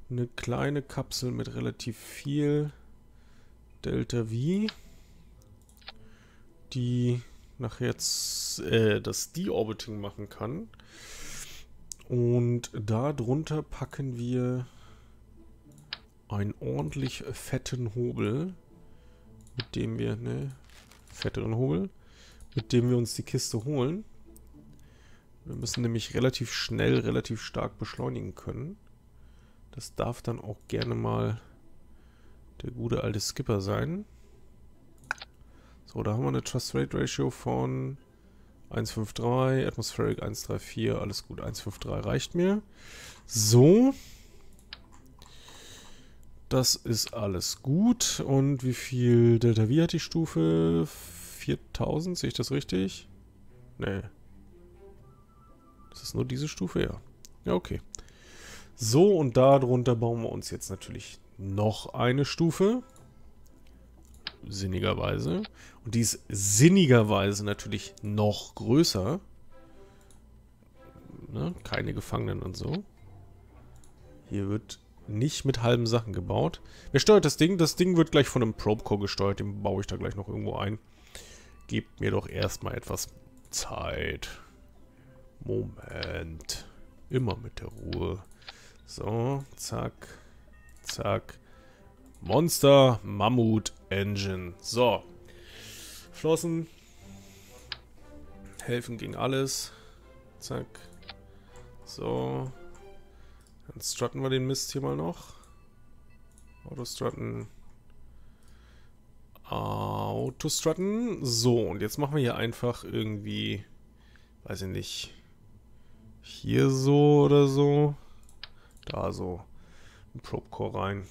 Speaker 1: eine kleine Kapsel mit relativ viel Delta V, die nachher äh, das Deorbiting machen kann. Und darunter packen wir einen ordentlich fetten Hobel, mit dem wir, ne, fetteren Hobel, mit dem wir uns die Kiste holen. Wir müssen nämlich relativ schnell, relativ stark beschleunigen können. Das darf dann auch gerne mal der gute alte Skipper sein. So, da haben wir eine Trust Rate Ratio von 153, Atmospheric 134, alles gut, 153 reicht mir. So. Das ist alles gut. Und wie viel Delta V hat die Stufe? 4000, sehe ich das richtig? Nee. Das ist nur diese Stufe, ja. Ja, okay. So, und darunter bauen wir uns jetzt natürlich noch eine Stufe. Sinnigerweise. Und die ist sinnigerweise natürlich noch größer. Ne? Keine Gefangenen und so. Hier wird nicht mit halben Sachen gebaut. Wer steuert das Ding? Das Ding wird gleich von einem Probe-Core gesteuert. Den baue ich da gleich noch irgendwo ein. Gebt mir doch erstmal etwas Zeit. Moment. Immer mit der Ruhe. So, zack. Zack. Monster Mammut Engine. So. Flossen. Helfen gegen alles. Zack. So. Dann strutten wir den Mist hier mal noch. Autostrutten. Autostrutten. So, und jetzt machen wir hier einfach irgendwie, weiß ich nicht, hier so oder so. Da so ein Probe-Core rein.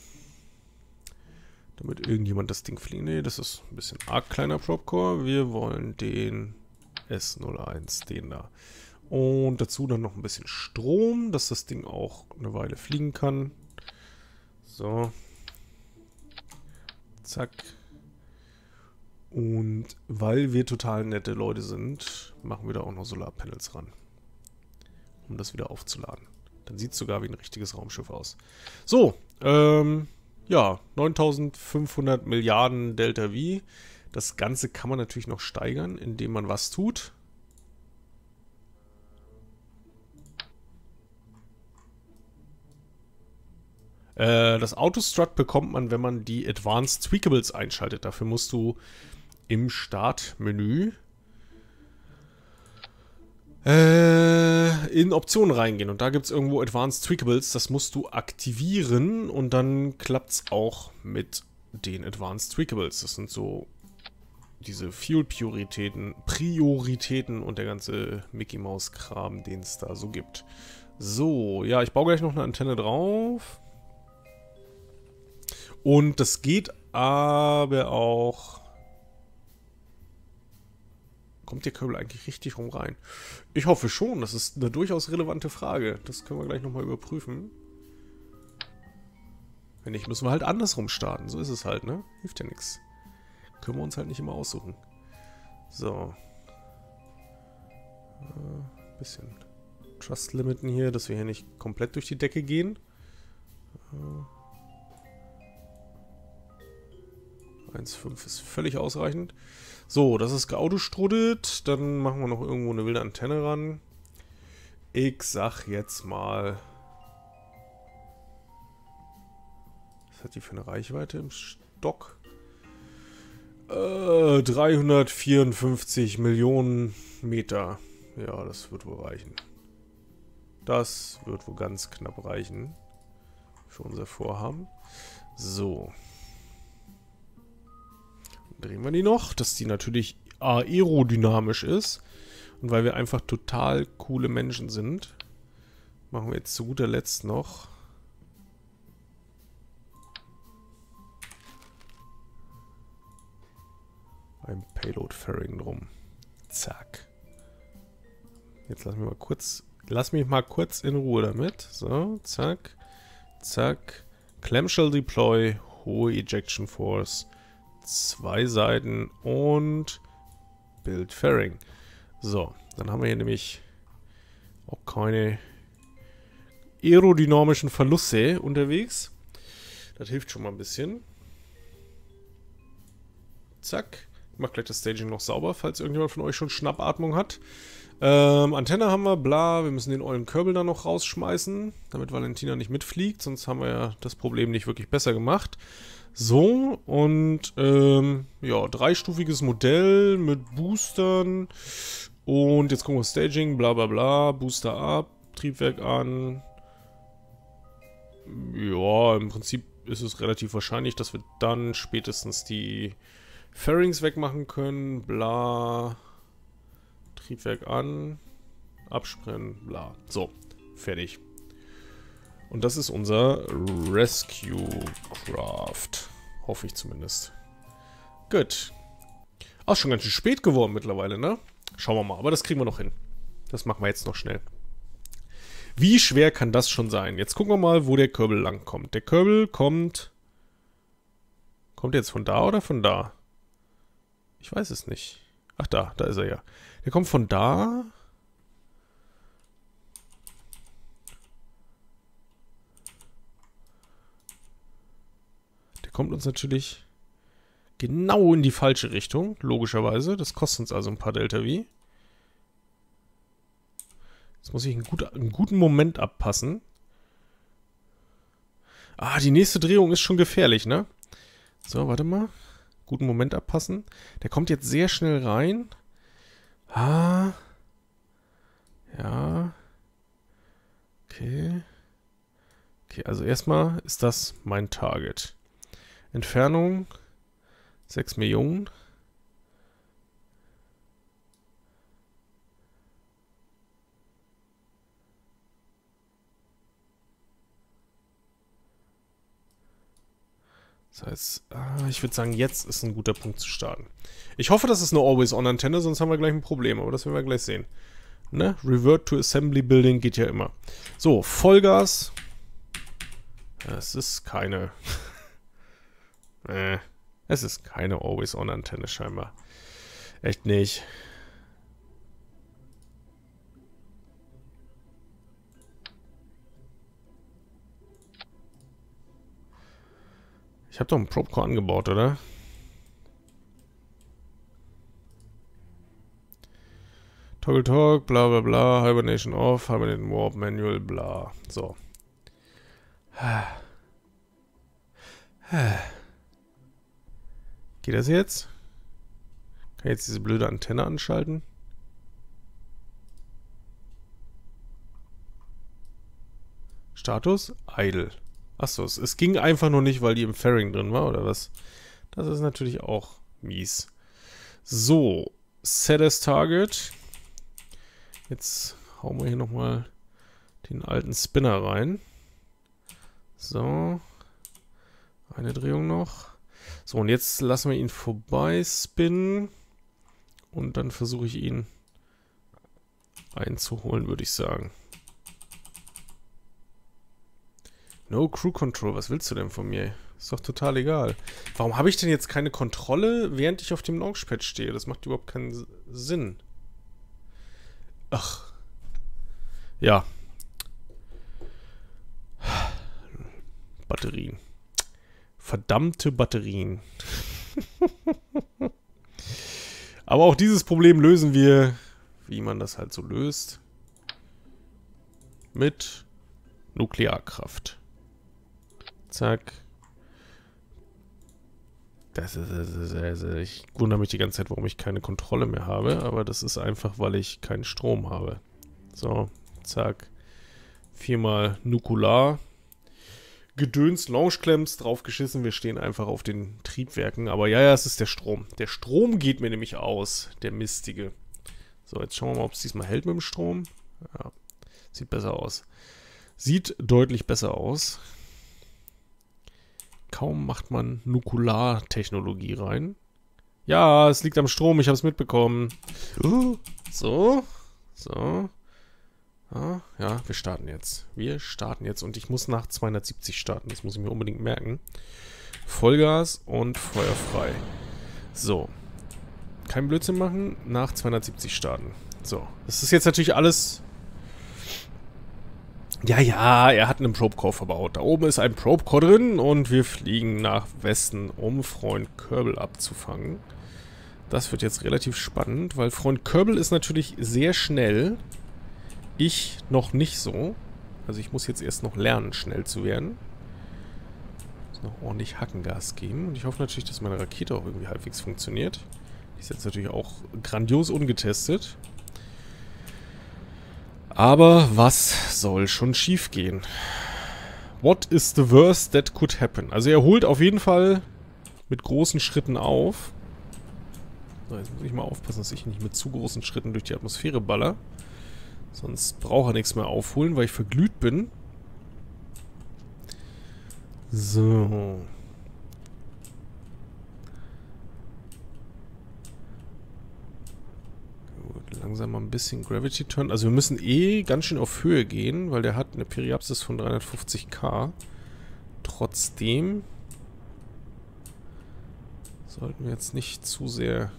Speaker 1: Damit irgendjemand das Ding fliegen. Ne, das ist ein bisschen arg kleiner Probe-Core. Wir wollen den S01, den da. Und dazu dann noch ein bisschen Strom, dass das Ding auch eine Weile fliegen kann. So. Zack. Und weil wir total nette Leute sind, machen wir da auch noch Solarpanels ran. Um das wieder aufzuladen. Dann sieht es sogar wie ein richtiges Raumschiff aus. So, ähm, ja, 9500 Milliarden Delta V. Das Ganze kann man natürlich noch steigern, indem man was tut. Äh, das Autostrut bekommt man, wenn man die Advanced Tweakables einschaltet. Dafür musst du im Startmenü äh, in Optionen reingehen. Und da gibt es irgendwo Advanced Tweakables. Das musst du aktivieren und dann klappt es auch mit den Advanced Tweakables. Das sind so diese Fuel-Prioritäten Prioritäten und der ganze Mickey Mouse-Kram, den es da so gibt. So, ja, ich baue gleich noch eine Antenne drauf. Und das geht aber auch Kommt der Körbel eigentlich richtig rum rein? Ich hoffe schon, das ist eine durchaus relevante Frage. Das können wir gleich nochmal überprüfen. Wenn nicht, müssen wir halt andersrum starten. So ist es halt, ne? Hilft ja nichts. Können wir uns halt nicht immer aussuchen. So. Äh, bisschen Trust limiten hier, dass wir hier nicht komplett durch die Decke gehen. Äh, 1,5 ist völlig ausreichend. So, das ist geautostrudelt. Dann machen wir noch irgendwo eine wilde Antenne ran. Ich sag jetzt mal... Was hat die für eine Reichweite im Stock? Äh, 354 Millionen Meter. Ja, das wird wohl reichen. Das wird wohl ganz knapp reichen. Für unser Vorhaben. So drehen wir die noch, dass die natürlich aerodynamisch ist. Und weil wir einfach total coole Menschen sind, machen wir jetzt zu guter Letzt noch. Ein Payload-Fairing drum. Zack. Jetzt lass mich mal kurz, lass mich mal kurz in Ruhe damit. So, zack, zack. Clamshell Deploy, hohe Ejection Force, zwei Seiten und Build Fairing. So, dann haben wir hier nämlich auch keine aerodynamischen Verluste unterwegs. Das hilft schon mal ein bisschen. Zack. Ich mache gleich das Staging noch sauber, falls irgendjemand von euch schon Schnappatmung hat. Ähm, Antenne haben wir, bla. Wir müssen den ollen Körbel da noch rausschmeißen, damit Valentina nicht mitfliegt. Sonst haben wir ja das Problem nicht wirklich besser gemacht. So, und ähm, ja, dreistufiges Modell mit Boostern. Und jetzt gucken wir Staging, bla bla bla. Booster ab, Triebwerk an. Ja, im Prinzip ist es relativ wahrscheinlich, dass wir dann spätestens die Fairings wegmachen können. Bla. Triebwerk an. Abspringen. Bla. So. Fertig. Und das ist unser Rescue Craft. Hoffe ich zumindest. Gut. Auch schon ganz schön spät geworden mittlerweile, ne? Schauen wir mal. Aber das kriegen wir noch hin. Das machen wir jetzt noch schnell. Wie schwer kann das schon sein? Jetzt gucken wir mal, wo der Körbel langkommt. Der Körbel kommt... Kommt er jetzt von da oder von da? Ich weiß es nicht. Ach da, da ist er ja. Der kommt von da. Kommt uns natürlich genau in die falsche Richtung, logischerweise. Das kostet uns also ein paar Delta V. Jetzt muss ich einen, gut, einen guten Moment abpassen. Ah, die nächste Drehung ist schon gefährlich, ne? So, warte mal guten Moment abpassen. Der kommt jetzt sehr schnell rein. Ah. Ja. Okay. Okay, also erstmal ist das mein Target. Entfernung 6 Millionen. Das heißt, ah, ich würde sagen, jetzt ist ein guter Punkt zu starten. Ich hoffe, das ist eine Always-On-Antenne, sonst haben wir gleich ein Problem, aber das werden wir gleich sehen. Ne? Revert to Assembly Building geht ja immer. So, Vollgas. Es ist keine... äh, es ist keine Always-On-Antenne scheinbar. Echt nicht. Ich habe doch einen Probecore angebaut, oder? Toggle Talk, bla bla bla, Hibernation off, Hibernation Warp, Manual, bla. So. Geht das jetzt? Kann ich jetzt diese blöde Antenne anschalten? Status? Idle. Achso, es, es ging einfach nur nicht, weil die im Fairing drin war, oder was? Das ist natürlich auch mies. So, Set as Target. Jetzt hauen wir hier nochmal den alten Spinner rein. So. Eine Drehung noch. So, und jetzt lassen wir ihn vorbei spinnen. Und dann versuche ich ihn einzuholen, würde ich sagen. No Crew Control, was willst du denn von mir? Ist doch total egal. Warum habe ich denn jetzt keine Kontrolle, während ich auf dem Launchpad stehe? Das macht überhaupt keinen Sinn. Ach. Ja. Batterien. Verdammte Batterien. Aber auch dieses Problem lösen wir, wie man das halt so löst, mit Nuklearkraft. Zack. Das ist, das ist, das ist, ich wundere mich die ganze Zeit, warum ich keine Kontrolle mehr habe, aber das ist einfach, weil ich keinen Strom habe. So, zack. Viermal Nukular. Gedöns, Launchklemms, draufgeschissen. Wir stehen einfach auf den Triebwerken. Aber ja, ja, es ist der Strom. Der Strom geht mir nämlich aus, der mistige. So, jetzt schauen wir mal, ob es diesmal hält mit dem Strom. Ja, sieht besser aus. Sieht deutlich besser aus. Kaum macht man Nukulartechnologie rein. Ja, es liegt am Strom, ich habe es mitbekommen. So, so. Ah, ja, wir starten jetzt. Wir starten jetzt und ich muss nach 270 starten. Das muss ich mir unbedingt merken. Vollgas und feuerfrei. So. Kein Blödsinn machen, nach 270 starten. So. Das ist jetzt natürlich alles... Ja, ja, er hat einen Probe-Core verbaut. Da oben ist ein Probe-Core drin und wir fliegen nach Westen, um Freund Kerbal abzufangen. Das wird jetzt relativ spannend, weil Freund Kerbal ist natürlich sehr schnell. Ich noch nicht so. Also ich muss jetzt erst noch lernen, schnell zu werden. Muss noch ordentlich Hackengas geben. Und ich hoffe natürlich, dass meine Rakete auch irgendwie halbwegs funktioniert. Die ist jetzt natürlich auch grandios ungetestet. Aber was soll schon schief gehen? What is the worst that could happen? Also er holt auf jeden Fall mit großen Schritten auf. So, jetzt muss ich mal aufpassen, dass ich nicht mit zu großen Schritten durch die Atmosphäre baller. Sonst braucht er nichts mehr aufholen, weil ich verglüht bin. So. Gut, langsam mal ein bisschen Gravity Turn. Also wir müssen eh ganz schön auf Höhe gehen, weil der hat eine Periapsis von 350k. Trotzdem sollten wir jetzt nicht zu sehr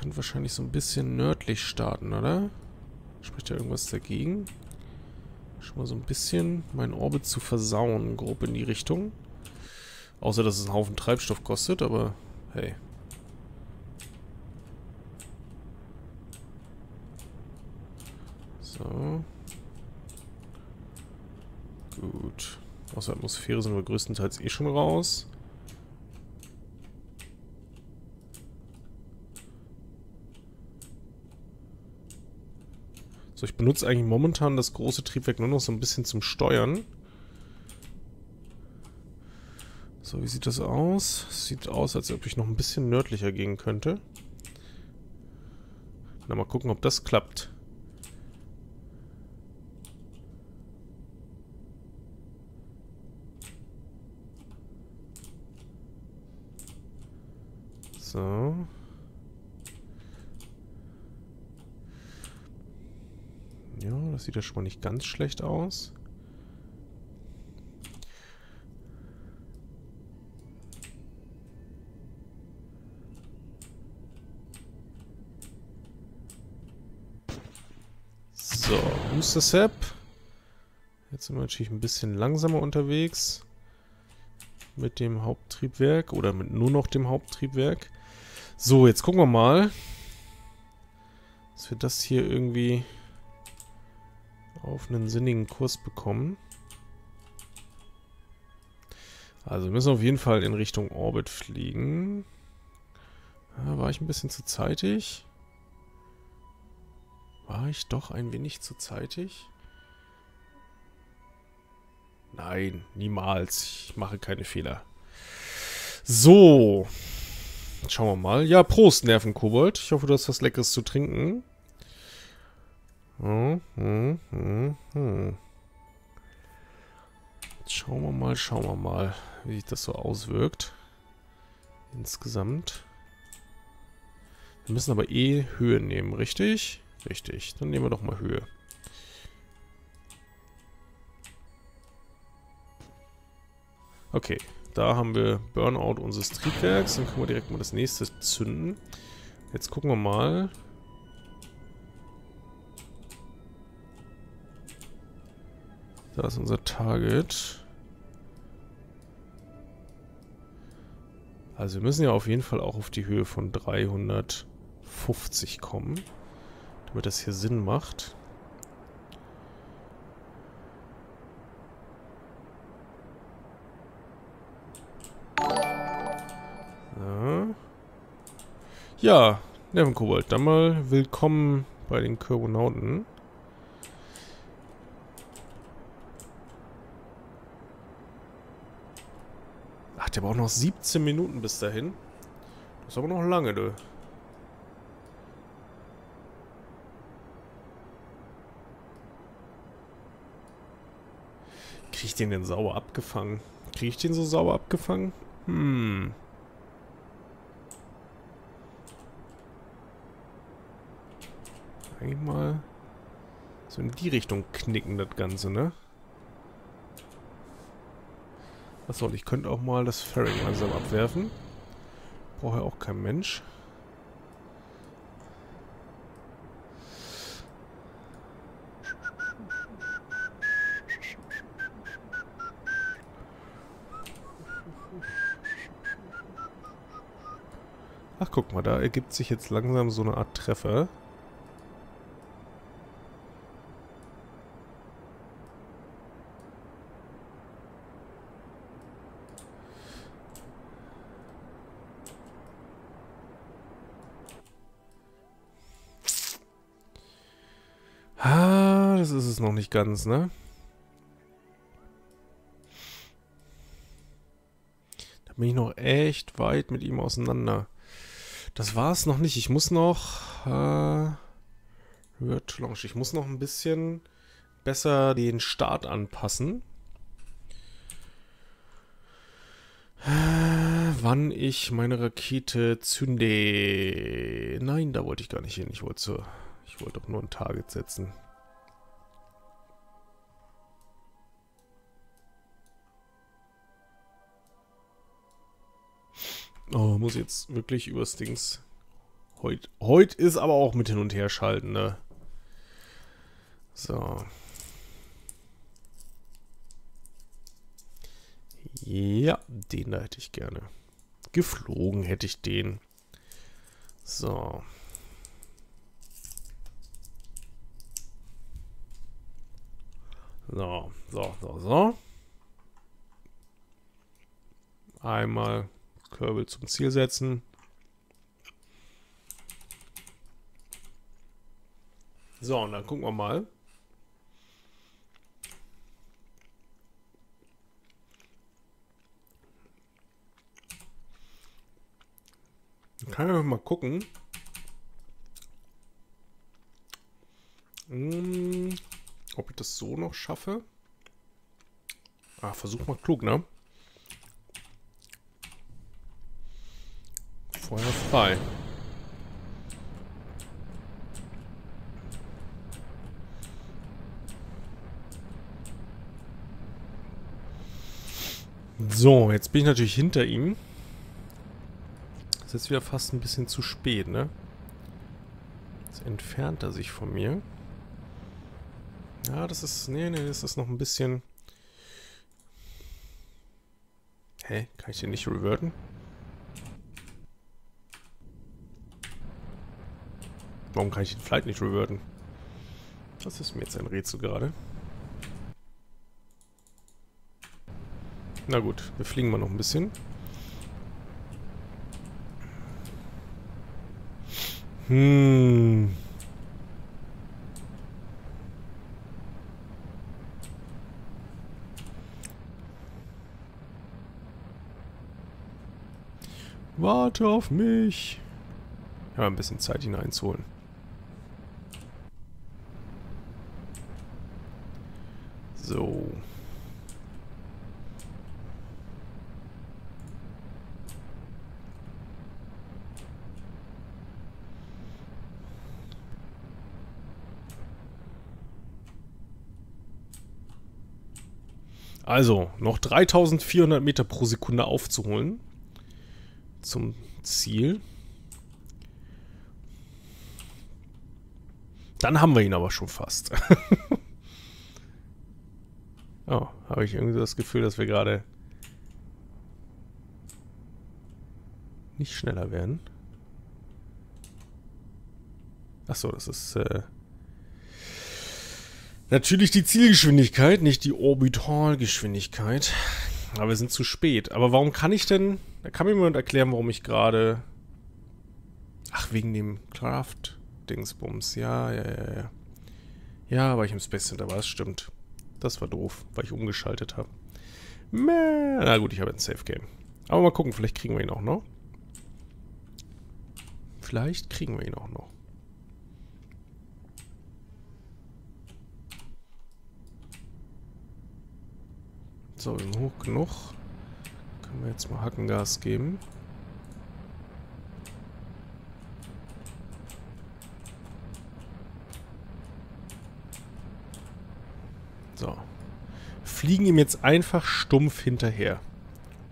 Speaker 1: Könnte wahrscheinlich so ein bisschen nördlich starten, oder? Spricht da irgendwas dagegen? Schon mal so ein bisschen meinen Orbit zu versauen, grob in die Richtung. Außer, dass es einen Haufen Treibstoff kostet, aber hey. So. Gut. Aus der Atmosphäre sind wir größtenteils eh schon raus. So, ich benutze eigentlich momentan das große Triebwerk nur noch so ein bisschen zum Steuern. So, wie sieht das aus? Sieht aus, als ob ich noch ein bisschen nördlicher gehen könnte. Na, mal gucken, ob das klappt. So. Ja, das sieht ja schon mal nicht ganz schlecht aus. So, Booster Sap. Jetzt sind wir natürlich ein bisschen langsamer unterwegs. Mit dem Haupttriebwerk oder mit nur noch dem Haupttriebwerk. So, jetzt gucken wir mal, dass wir das hier irgendwie auf einen sinnigen Kurs bekommen. Also wir müssen auf jeden Fall in Richtung Orbit fliegen. Ja, war ich ein bisschen zu zeitig? War ich doch ein wenig zu zeitig? Nein, niemals. Ich mache keine Fehler. So. Schauen wir mal. Ja, Prost, Nervenkobold. Ich hoffe, du hast was Leckeres zu trinken. Hm, hm, hm, hm. Schauen wir mal, schauen wir mal, wie sich das so auswirkt. Insgesamt. Wir müssen aber eh Höhe nehmen, richtig? Richtig, dann nehmen wir doch mal Höhe. Okay, da haben wir Burnout unseres Triebwerks. Dann können wir direkt mal das nächste zünden. Jetzt gucken wir mal, Da ist unser Target. Also wir müssen ja auf jeden Fall auch auf die Höhe von 350 kommen, damit das hier Sinn macht. Ja, Nervenkobold, dann mal willkommen bei den Körbonauten. der braucht noch 17 Minuten bis dahin. Das ist aber noch lange, du. Krieg ich den denn sauer abgefangen? Krieg ich den so sauer abgefangen? Hm. Einmal so in die Richtung knicken, das Ganze, ne? Was soll, ich könnte auch mal das Ferring langsam abwerfen. Braucht ja auch kein Mensch. Ach, guck mal, da ergibt sich jetzt langsam so eine Art Treffer. Nicht ganz, ne? Da bin ich noch echt weit mit ihm auseinander. Das war es noch nicht. Ich muss noch... Äh, ich muss noch ein bisschen besser den Start anpassen. Äh, wann ich meine Rakete zünde. Nein, da wollte ich gar nicht hin. Ich wollte, ich wollte doch nur ein Target setzen. Oh, muss jetzt wirklich übers Dings. Heute heut ist aber auch mit hin und her schalten, ne? So. Ja, den da hätte ich gerne. Geflogen hätte ich den. So. So, so, so, so. Einmal Körbel zum Ziel setzen. So, und dann gucken wir mal. Dann kann ich mal gucken. Hm, ob ich das so noch schaffe. Ah, versuch mal klug, ne? Feuer frei. So, jetzt bin ich natürlich hinter ihm. Ist jetzt wieder fast ein bisschen zu spät, ne? Jetzt entfernt er sich von mir. Ja, das ist... Nee, nee, das ist noch ein bisschen... Hä? Kann ich den nicht reverten? Warum kann ich den Flight nicht reverten? Das ist mir jetzt ein Rätsel gerade. Na gut, wir fliegen mal noch ein bisschen. Hm. Warte auf mich. Ja, ein bisschen Zeit hineinzuholen. So. Also, noch 3400 Meter pro Sekunde aufzuholen. Zum Ziel. Dann haben wir ihn aber schon fast. Oh, habe ich irgendwie das Gefühl, dass wir gerade nicht schneller werden. Achso, das ist äh, natürlich die Zielgeschwindigkeit, nicht die Orbitalgeschwindigkeit. Aber wir sind zu spät. Aber warum kann ich denn... Da kann mir jemand erklären, warum ich gerade... Ach, wegen dem Craft-Dingsbums. Ja, ja, ja, ja. Ja, weil ich im Space Center war, das stimmt. Das war doof, weil ich umgeschaltet habe. Na gut, ich habe ein Safe Game. Aber mal gucken, vielleicht kriegen wir ihn auch noch. Vielleicht kriegen wir ihn auch noch. So, hoch genug. Können wir jetzt mal Hackengas geben. So. Fliegen ihm jetzt einfach stumpf hinterher.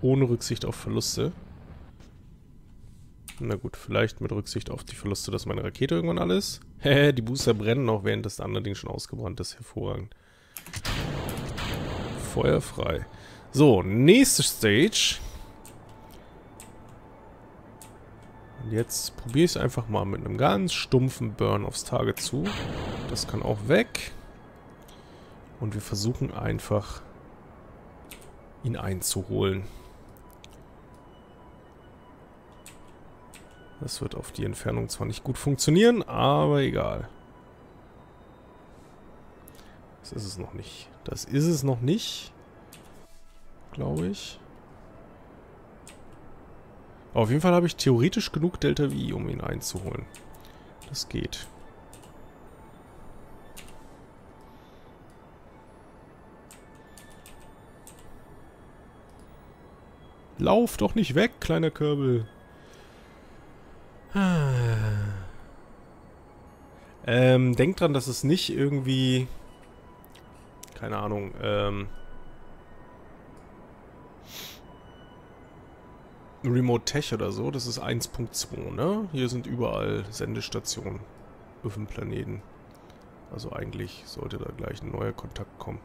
Speaker 1: Ohne Rücksicht auf Verluste. Na gut, vielleicht mit Rücksicht auf die Verluste, dass meine Rakete irgendwann alles. Hä, die Booster brennen noch, während das andere Ding schon ausgebrannt ist. Hervorragend. Feuer frei. So, nächste Stage. Und jetzt probiere ich es einfach mal mit einem ganz stumpfen Burn aufs Target zu. Das kann auch weg. Und wir versuchen einfach, ihn einzuholen. Das wird auf die Entfernung zwar nicht gut funktionieren, aber egal. Das ist es noch nicht. Das ist es noch nicht. Glaube ich. auf jeden Fall habe ich theoretisch genug Delta V, um ihn einzuholen. Das geht. Lauf doch nicht weg, kleiner Körbel. Ähm, denkt dran, dass es nicht irgendwie... Keine Ahnung, ähm... Remote Tech oder so, das ist 1.2, ne? Hier sind überall Sendestationen auf dem Planeten. Also eigentlich sollte da gleich ein neuer Kontakt kommen.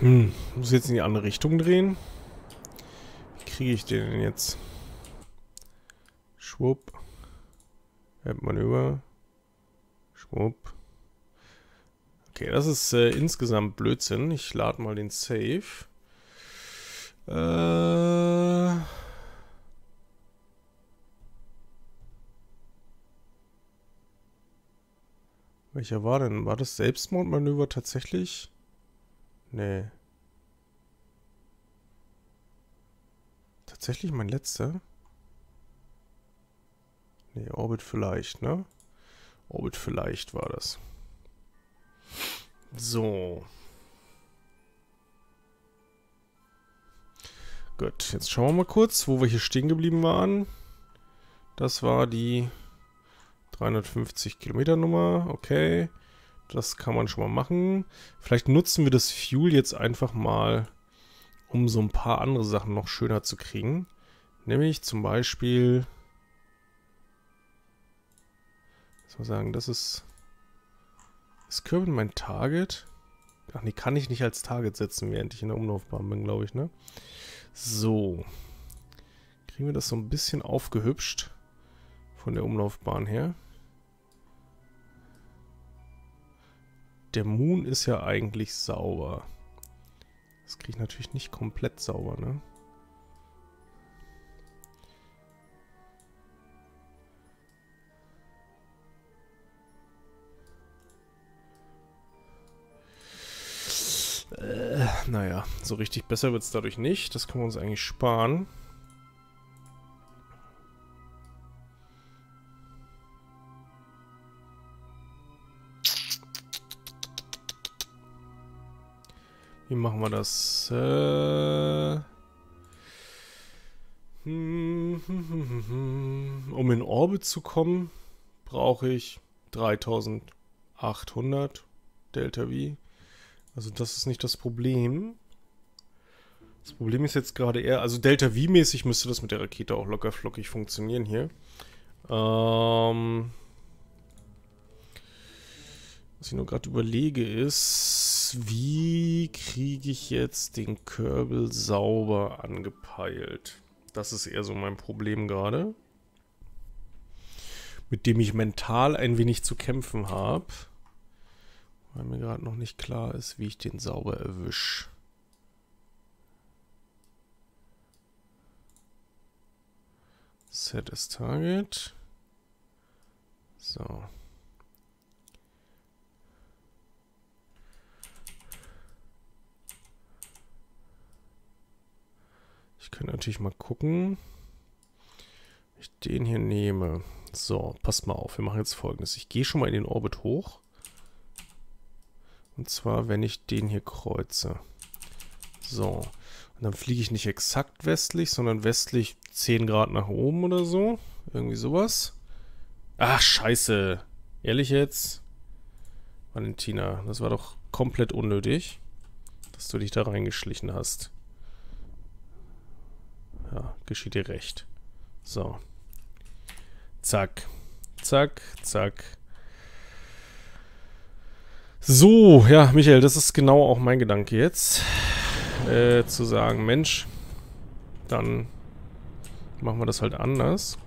Speaker 1: Hm, muss jetzt in die andere Richtung drehen. Wie kriege ich den denn jetzt? Schwupp. Manöver. Schwupp. Okay, das ist äh, insgesamt Blödsinn. Ich lade mal den Save. Äh... Welcher war denn? War das Selbstmordmanöver tatsächlich? Nee. Tatsächlich mein letzter? Nee, Orbit vielleicht, ne? Orbit vielleicht war das. So. Gut, jetzt schauen wir mal kurz, wo wir hier stehen geblieben waren. Das war die 350 Kilometer Nummer, okay. Das kann man schon mal machen. Vielleicht nutzen wir das Fuel jetzt einfach mal, um so ein paar andere Sachen noch schöner zu kriegen. Nämlich zum Beispiel... Ich sagen, das ist... Ist Kerbin mein Target? Ach nee, kann ich nicht als Target setzen, während ich in der Umlaufbahn bin, glaube ich, ne? So. Kriegen wir das so ein bisschen aufgehübscht von der Umlaufbahn her. Der Moon ist ja eigentlich sauber. Das kriege ich natürlich nicht komplett sauber, ne? Äh, naja, so richtig besser wird es dadurch nicht. Das können wir uns eigentlich sparen. Wie machen wir das? Äh um in Orbit zu kommen, brauche ich 3800 Delta V. Also das ist nicht das Problem. Das Problem ist jetzt gerade eher, also Delta V-mäßig müsste das mit der Rakete auch locker flockig funktionieren hier. Ähm, was ich nur gerade überlege ist, wie kriege ich jetzt den Körbel sauber angepeilt? Das ist eher so mein Problem gerade. Mit dem ich mental ein wenig zu kämpfen habe. Weil mir gerade noch nicht klar ist, wie ich den sauber erwische. Set as Target. So. Können natürlich mal gucken. Ich den hier nehme. So, passt mal auf. Wir machen jetzt folgendes. Ich gehe schon mal in den Orbit hoch. Und zwar, wenn ich den hier kreuze. So. Und dann fliege ich nicht exakt westlich, sondern westlich 10 Grad nach oben oder so. Irgendwie sowas. Ach, scheiße. Ehrlich jetzt? Valentina, das war doch komplett unnötig, dass du dich da reingeschlichen hast. Ja, geschieht dir recht. So. Zack. Zack, zack. So, ja, Michael, das ist genau auch mein Gedanke jetzt. Äh, zu sagen, Mensch, dann machen wir das halt anders.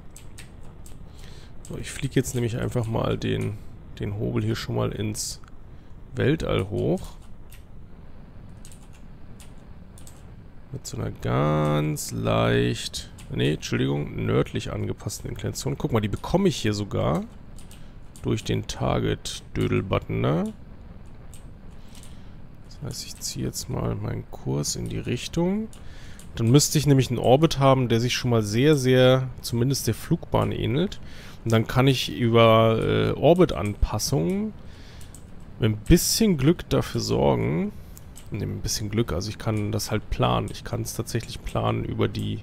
Speaker 1: So, ich fliege jetzt nämlich einfach mal den, den Hobel hier schon mal ins Weltall hoch. Mit so einer ganz leicht, nee, Entschuldigung, nördlich angepassten Inklination. Guck mal, die bekomme ich hier sogar durch den Target-Dödel-Button, ne? Das heißt, ich ziehe jetzt mal meinen Kurs in die Richtung. Dann müsste ich nämlich einen Orbit haben, der sich schon mal sehr, sehr, zumindest der Flugbahn ähnelt. Und dann kann ich über äh, Orbit-Anpassungen mit ein bisschen Glück dafür sorgen, ne, ein bisschen Glück, also ich kann das halt planen. Ich kann es tatsächlich planen über die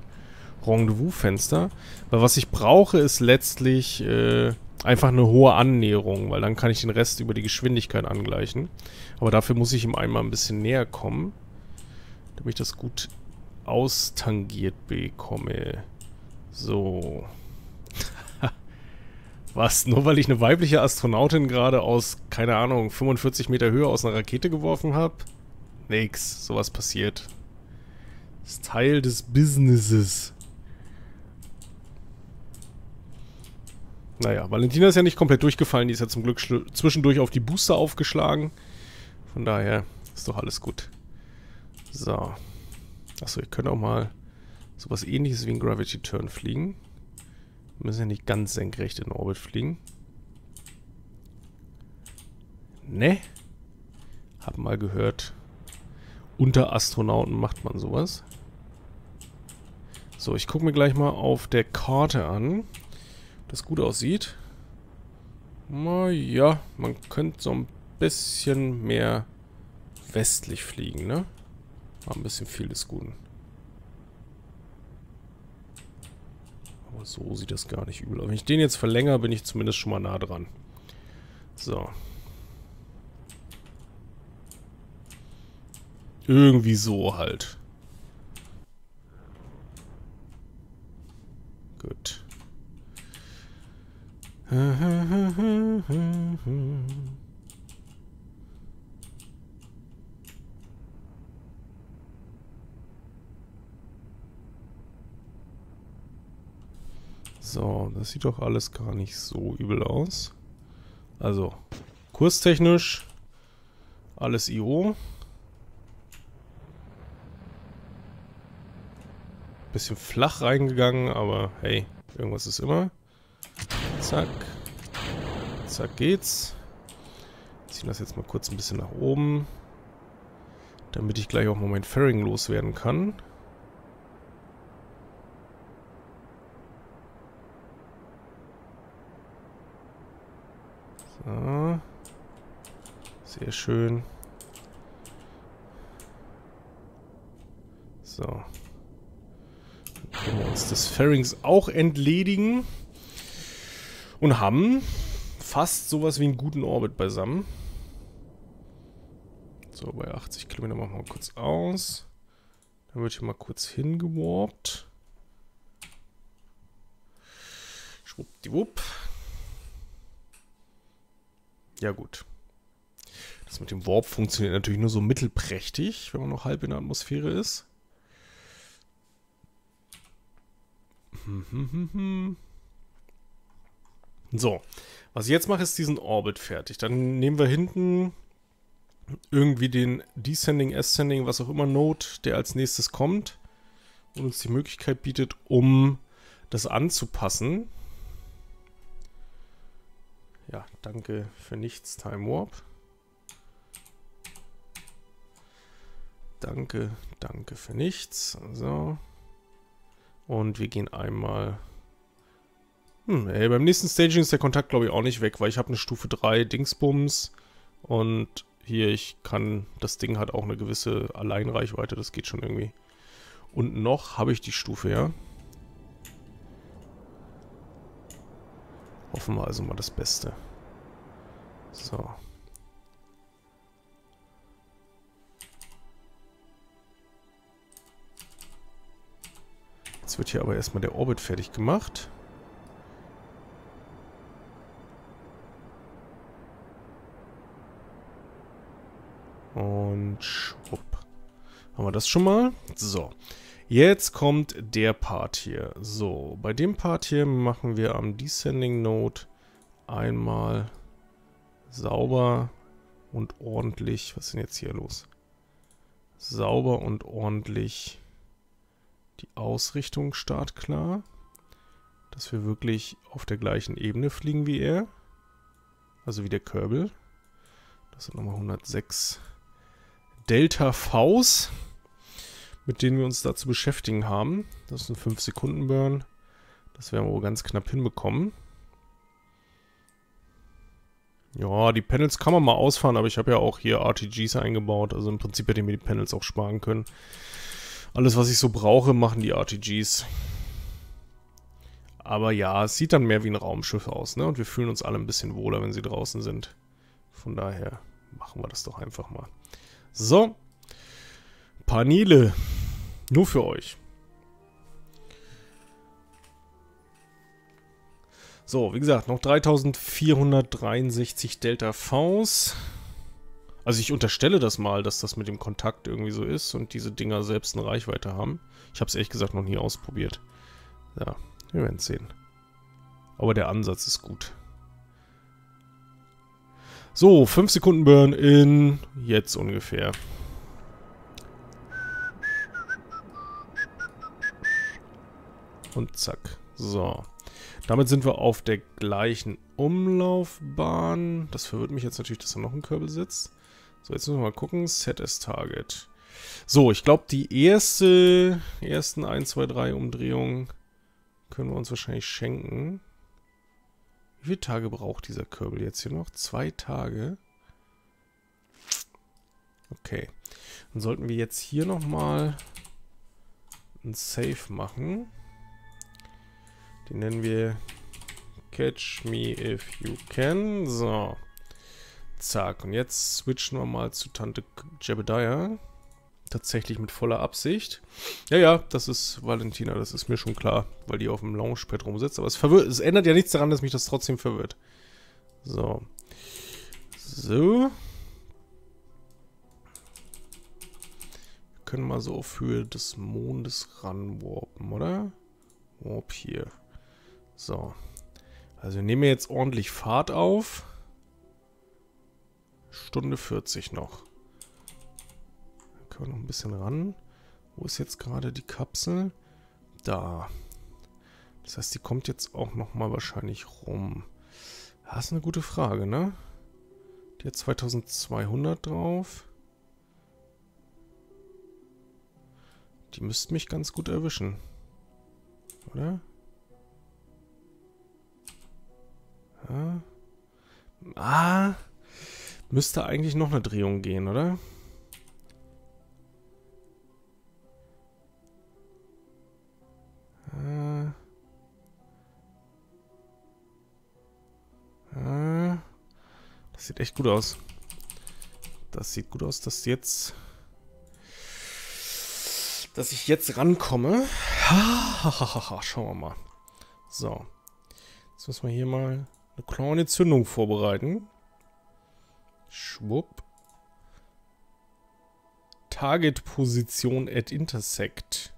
Speaker 1: Rendezvous-Fenster. Weil was ich brauche, ist letztlich äh, einfach eine hohe Annäherung, weil dann kann ich den Rest über die Geschwindigkeit angleichen. Aber dafür muss ich ihm einmal ein bisschen näher kommen, damit ich das gut austangiert bekomme. So. Was? Nur weil ich eine weibliche Astronautin gerade aus, keine Ahnung, 45 Meter Höhe aus einer Rakete geworfen habe? Nix. Sowas passiert. Das ist Teil des Businesses. Naja, Valentina ist ja nicht komplett durchgefallen. Die ist ja zum Glück zwischendurch auf die Booster aufgeschlagen. Von daher ist doch alles gut. So. Achso, ich könnte auch mal sowas ähnliches wie ein Gravity Turn fliegen. Wir müssen ja nicht ganz senkrecht in Orbit fliegen. Ne? Hab mal gehört, unter Astronauten macht man sowas. So, ich gucke mir gleich mal auf der Karte an, ob das gut aussieht. Na ja, man könnte so ein bisschen mehr westlich fliegen, ne? War ein bisschen viel des Guten. Aber so sieht das gar nicht übel aus. Wenn ich den jetzt verlängere, bin ich zumindest schon mal nah dran. So. Irgendwie so halt. Gut. So, das sieht doch alles gar nicht so übel aus. Also, kurstechnisch alles IO. Bisschen flach reingegangen, aber hey, irgendwas ist immer. Zack. Zack geht's. Ziehen das jetzt mal kurz ein bisschen nach oben. Damit ich gleich auch mal mein Fairing loswerden kann. So. Sehr schön. So. Können wir uns des Fairings auch entledigen. Und haben fast sowas wie einen guten Orbit beisammen. So, bei 80 Kilometer machen wir mal kurz aus. Dann wird hier mal kurz hingewarpt. Schwuppdiwupp. Ja gut. Das mit dem Warp funktioniert natürlich nur so mittelprächtig, wenn man noch halb in der Atmosphäre ist. So, was ich jetzt mache, ist diesen Orbit fertig. Dann nehmen wir hinten irgendwie den Descending, Ascending, was auch immer Node, der als nächstes kommt und uns die Möglichkeit bietet, um das anzupassen. Ja, danke für nichts, Time Warp. Danke, danke für nichts. So. Und wir gehen einmal... Hm, ey, beim nächsten Staging ist der Kontakt, glaube ich, auch nicht weg, weil ich habe eine Stufe 3 Dingsbums. Und hier, ich kann... Das Ding hat auch eine gewisse Alleinreichweite, das geht schon irgendwie. Und noch habe ich die Stufe, ja. Hoffen wir also mal das Beste. So. Jetzt wird hier aber erstmal der Orbit fertig gemacht. Und schwupp. Haben wir das schon mal? So. Jetzt kommt der Part hier. So, bei dem Part hier machen wir am Descending Node einmal sauber und ordentlich. Was ist denn jetzt hier los? Sauber und ordentlich die Ausrichtung startklar. Dass wir wirklich auf der gleichen Ebene fliegen wie er. Also wie der Kerbal. Das sind nochmal 106 Delta Vs mit denen wir uns da zu beschäftigen haben. Das ist ein 5-Sekunden-Burn. Das werden wir wohl ganz knapp hinbekommen. Ja, die Panels kann man mal ausfahren, aber ich habe ja auch hier RTGs eingebaut. Also im Prinzip hätte ich mir die Panels auch sparen können. Alles, was ich so brauche, machen die RTGs. Aber ja, es sieht dann mehr wie ein Raumschiff aus, ne? Und wir fühlen uns alle ein bisschen wohler, wenn sie draußen sind. Von daher machen wir das doch einfach mal. So, Paneele. Nur für euch. So, wie gesagt, noch 3463 Delta Vs. Also ich unterstelle das mal, dass das mit dem Kontakt irgendwie so ist und diese Dinger selbst eine Reichweite haben. Ich habe es ehrlich gesagt noch nie ausprobiert. Ja, wir werden sehen. Aber der Ansatz ist gut. So, 5 Sekunden Burn in jetzt ungefähr. Und zack. So. Damit sind wir auf der gleichen Umlaufbahn. Das verwirrt mich jetzt natürlich, dass da noch ein Körbel sitzt. So, jetzt müssen wir mal gucken. Set as Target. So, ich glaube, die erste, ersten 1, 2, 3 Umdrehungen können wir uns wahrscheinlich schenken. Wie viele Tage braucht dieser Körbel jetzt hier noch? Zwei Tage. Okay. Dann sollten wir jetzt hier nochmal ein Save machen. Die nennen wir Catch Me If You Can. So. Zack. Und jetzt switchen wir mal zu Tante Jebediah. Tatsächlich mit voller Absicht. Ja, ja, das ist Valentina, das ist mir schon klar, weil die auf dem Launchpad rumsitzt. Aber es, es ändert ja nichts daran, dass mich das trotzdem verwirrt. So. So. Wir können mal so auf Höhe des Mondes ranwarpen, oder? Warp hier. So. Also wir nehmen jetzt ordentlich Fahrt auf. Stunde 40 noch. Dann können wir noch ein bisschen ran. Wo ist jetzt gerade die Kapsel? Da. Das heißt, die kommt jetzt auch nochmal wahrscheinlich rum. Das ist eine gute Frage, ne? Die hat 2200 drauf. Die müsste mich ganz gut erwischen. Oder? Ja. Ah. Müsste eigentlich noch eine Drehung gehen, oder? Ah. Ah. Das sieht echt gut aus. Das sieht gut aus, dass jetzt... Dass ich jetzt rankomme. Schauen wir mal. So. Jetzt müssen wir hier mal eine kleine Zündung vorbereiten. Schwupp. Target Position at Intersect.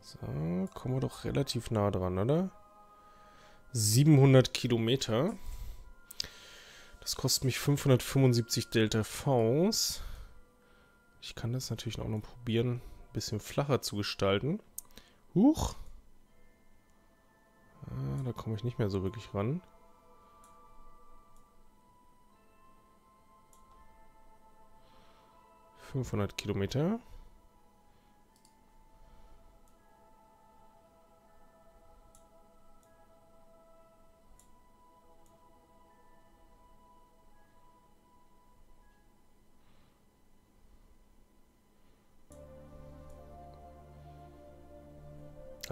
Speaker 1: So, kommen wir doch relativ nah dran, oder? 700 Kilometer. Das kostet mich 575 Delta Vs. Ich kann das natürlich auch noch probieren, bisschen flacher zu gestalten. Huch! Ah, da komme ich nicht mehr so wirklich ran. Fünfhundert Kilometer.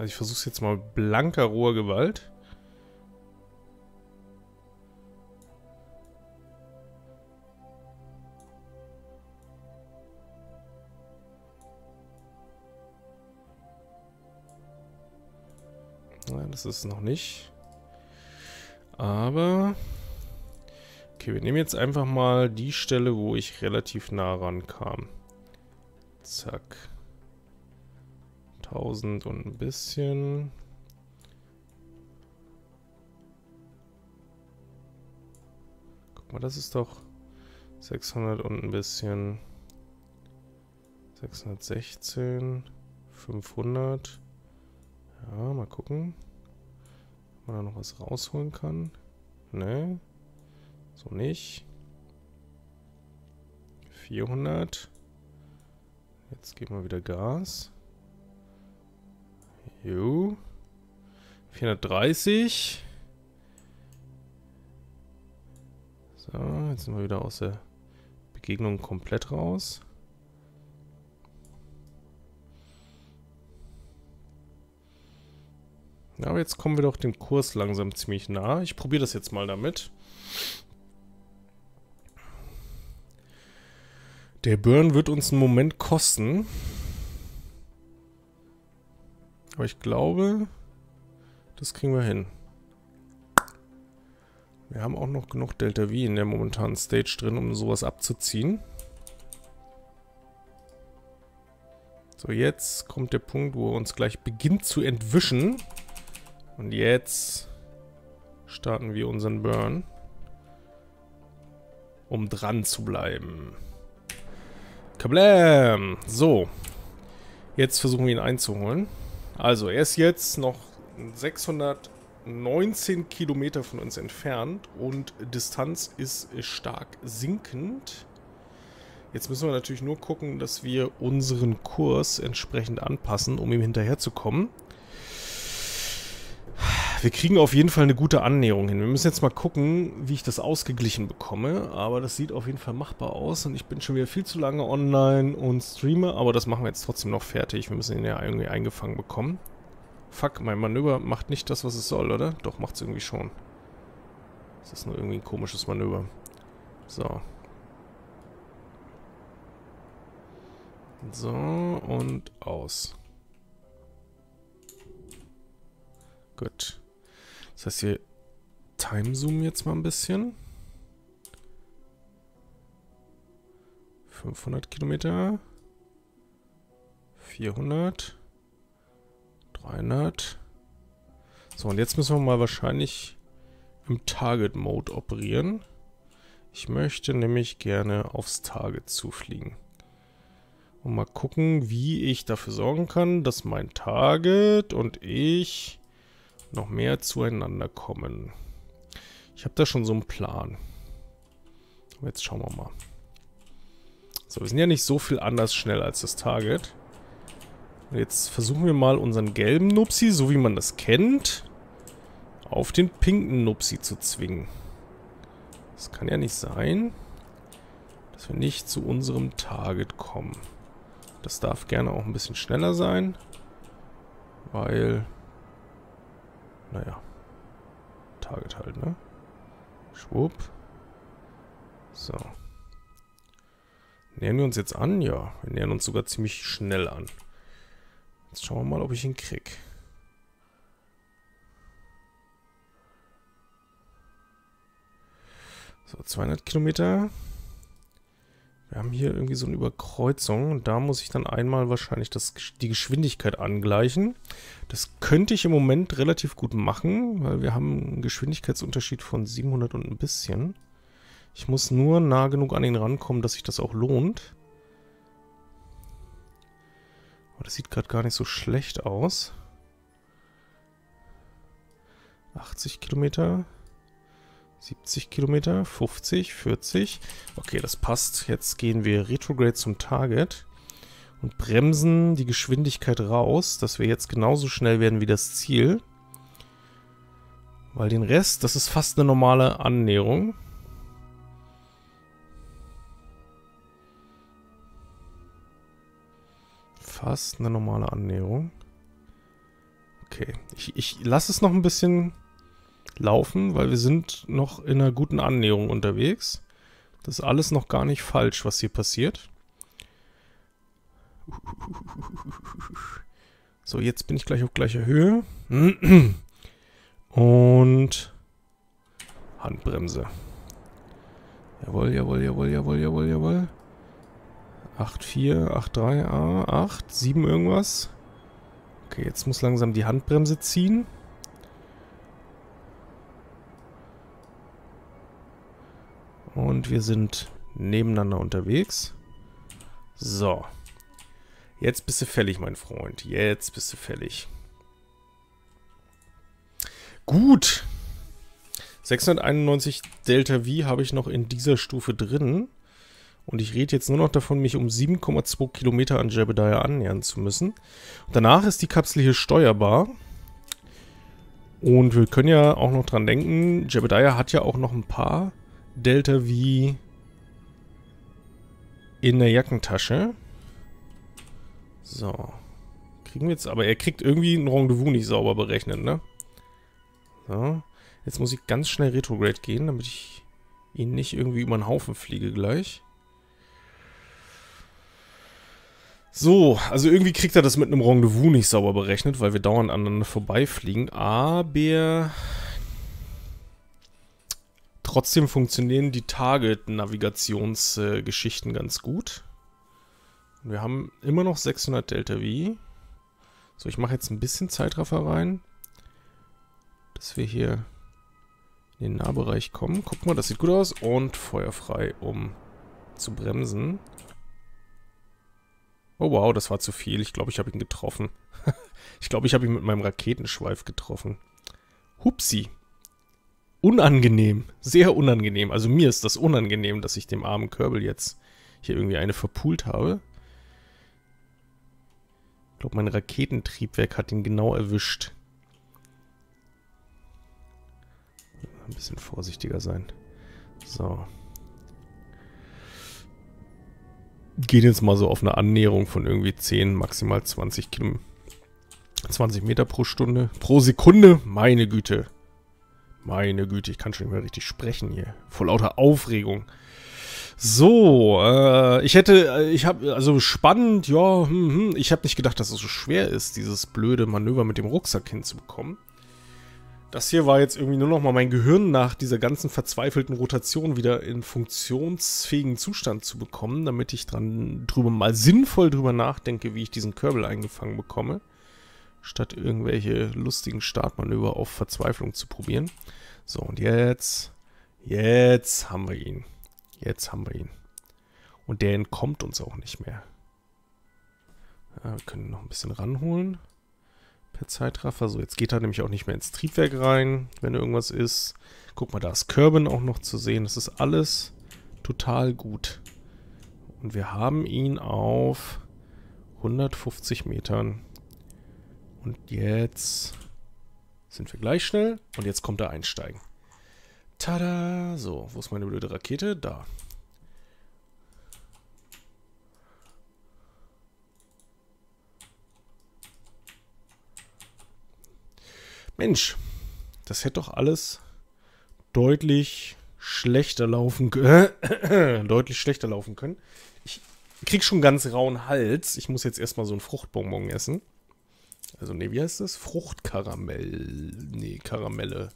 Speaker 1: Also ich versuche es jetzt mal blanker roher Gewalt. Nein, das ist noch nicht. Aber... Okay, wir nehmen jetzt einfach mal die Stelle, wo ich relativ nah rankam. Zack. 1000 und ein bisschen. Guck mal, das ist doch 600 und ein bisschen. 616, 500. Ja, mal gucken, ob man da noch was rausholen kann. Ne, so nicht. 400. Jetzt geben wir wieder Gas. Jo. 430. So, jetzt sind wir wieder aus der Begegnung komplett raus. Ja, aber jetzt kommen wir doch dem Kurs langsam ziemlich nah. Ich probiere das jetzt mal damit. Der Burn wird uns einen Moment kosten. Aber ich glaube, das kriegen wir hin. Wir haben auch noch genug Delta V in der momentanen Stage drin, um sowas abzuziehen. So, jetzt kommt der Punkt, wo er uns gleich beginnt zu entwischen. Und jetzt starten wir unseren Burn. Um dran zu bleiben. Kablam! So. Jetzt versuchen wir ihn einzuholen. Also, er ist jetzt noch 619 Kilometer von uns entfernt und Distanz ist stark sinkend. Jetzt müssen wir natürlich nur gucken, dass wir unseren Kurs entsprechend anpassen, um ihm hinterherzukommen. Wir kriegen auf jeden Fall eine gute Annäherung hin. Wir müssen jetzt mal gucken, wie ich das ausgeglichen bekomme. Aber das sieht auf jeden Fall machbar aus. Und ich bin schon wieder viel zu lange online und streame. Aber das machen wir jetzt trotzdem noch fertig. Wir müssen ihn ja irgendwie eingefangen bekommen. Fuck, mein Manöver macht nicht das, was es soll, oder? Doch, macht es irgendwie schon. Das ist nur irgendwie ein komisches Manöver. So. So, und aus. Gut. Das heißt, hier Timezoom jetzt mal ein bisschen. 500 Kilometer. 400. 300. So, und jetzt müssen wir mal wahrscheinlich im Target-Mode operieren. Ich möchte nämlich gerne aufs Target zufliegen. Und mal gucken, wie ich dafür sorgen kann, dass mein Target und ich noch mehr zueinander kommen. Ich habe da schon so einen Plan. Aber jetzt schauen wir mal. So, wir sind ja nicht so viel anders schnell als das Target. Und jetzt versuchen wir mal unseren gelben Nupsi, so wie man das kennt, auf den pinken Nupsi zu zwingen. Das kann ja nicht sein, dass wir nicht zu unserem Target kommen. Das darf gerne auch ein bisschen schneller sein, weil naja. Target halt, ne? Schwupp. So. Nähern wir uns jetzt an? Ja, wir nähern uns sogar ziemlich schnell an. Jetzt schauen wir mal, ob ich ihn krieg. So, 200 Kilometer. Wir haben hier irgendwie so eine Überkreuzung und da muss ich dann einmal wahrscheinlich das, die Geschwindigkeit angleichen. Das könnte ich im Moment relativ gut machen, weil wir haben einen Geschwindigkeitsunterschied von 700 und ein bisschen. Ich muss nur nah genug an ihn rankommen, dass sich das auch lohnt. Aber das sieht gerade gar nicht so schlecht aus. 80 Kilometer. 70 Kilometer, 50, 40. Okay, das passt. Jetzt gehen wir retrograde zum Target und bremsen die Geschwindigkeit raus, dass wir jetzt genauso schnell werden wie das Ziel. Weil den Rest, das ist fast eine normale Annäherung. Fast eine normale Annäherung. Okay, ich, ich lasse es noch ein bisschen laufen, weil wir sind noch in einer guten Annäherung unterwegs. Das ist alles noch gar nicht falsch, was hier passiert. So, jetzt bin ich gleich auf gleicher Höhe. Und Handbremse. Jawohl, jawohl, jawohl, jawohl, jawohl, jawohl. 8,4, 8,3, A, 8, 7 irgendwas. Okay, jetzt muss langsam die Handbremse ziehen. Und wir sind nebeneinander unterwegs. So. Jetzt bist du fällig, mein Freund. Jetzt bist du fällig. Gut. 691 Delta V habe ich noch in dieser Stufe drin. Und ich rede jetzt nur noch davon, mich um 7,2 Kilometer an Jebediah annähern zu müssen. Danach ist die Kapsel hier steuerbar. Und wir können ja auch noch dran denken, Jebediah hat ja auch noch ein paar Delta V in der Jackentasche. So. Kriegen wir jetzt, aber er kriegt irgendwie ein Rendezvous nicht sauber berechnet, ne? So. Jetzt muss ich ganz schnell Retrograde gehen, damit ich ihn nicht irgendwie über den Haufen fliege gleich. So, also irgendwie kriegt er das mit einem Rendezvous nicht sauber berechnet, weil wir dauernd aneinander vorbeifliegen. Aber trotzdem funktionieren die Target-Navigationsgeschichten äh, ganz gut. Wir haben immer noch 600 Delta V. So, ich mache jetzt ein bisschen Zeitraffer rein, dass wir hier in den Nahbereich kommen. Guck mal, das sieht gut aus. Und feuerfrei, um zu bremsen. Oh wow, das war zu viel. Ich glaube, ich habe ihn getroffen. ich glaube, ich habe ihn mit meinem Raketenschweif getroffen. Hupsi. Unangenehm. Sehr unangenehm. Also mir ist das unangenehm, dass ich dem armen Körbel jetzt hier irgendwie eine verpult habe. Ich glaube, mein Raketentriebwerk hat ihn genau erwischt. Ein bisschen vorsichtiger sein. So. gehen jetzt mal so auf eine Annäherung von irgendwie 10, maximal 20 Kilometer. 20 Meter pro Stunde. Pro Sekunde? Meine Güte. Meine Güte, ich kann schon nicht mehr richtig sprechen hier. Vor lauter Aufregung. So, äh, ich hätte, äh, ich habe, also spannend, ja, hm, hm, ich habe nicht gedacht, dass es so schwer ist, dieses blöde Manöver mit dem Rucksack hinzubekommen. Das hier war jetzt irgendwie nur noch mal mein Gehirn nach dieser ganzen verzweifelten Rotation wieder in funktionsfähigen Zustand zu bekommen, damit ich dran drüber mal sinnvoll drüber nachdenke, wie ich diesen Körbel eingefangen bekomme, statt irgendwelche lustigen Startmanöver auf Verzweiflung zu probieren. So, und jetzt, jetzt haben wir ihn. Jetzt haben wir ihn. Und der entkommt uns auch nicht mehr. Ja, wir können noch ein bisschen ranholen per Zeitraffer. So, jetzt geht er nämlich auch nicht mehr ins Triebwerk rein, wenn irgendwas ist. Guck mal, da ist Kerbin auch noch zu sehen. Das ist alles total gut. Und wir haben ihn auf 150 Metern. Und jetzt sind wir gleich schnell. Und jetzt kommt er einsteigen. Tada! So, wo ist meine blöde Rakete? Da. Mensch, das hätte doch alles deutlich schlechter laufen können. deutlich schlechter laufen können. Ich krieg schon ganz rauen Hals. Ich muss jetzt erstmal so ein Fruchtbonbon essen. Also, nee, wie heißt das? Fruchtkaramell. Nee, Karamelle.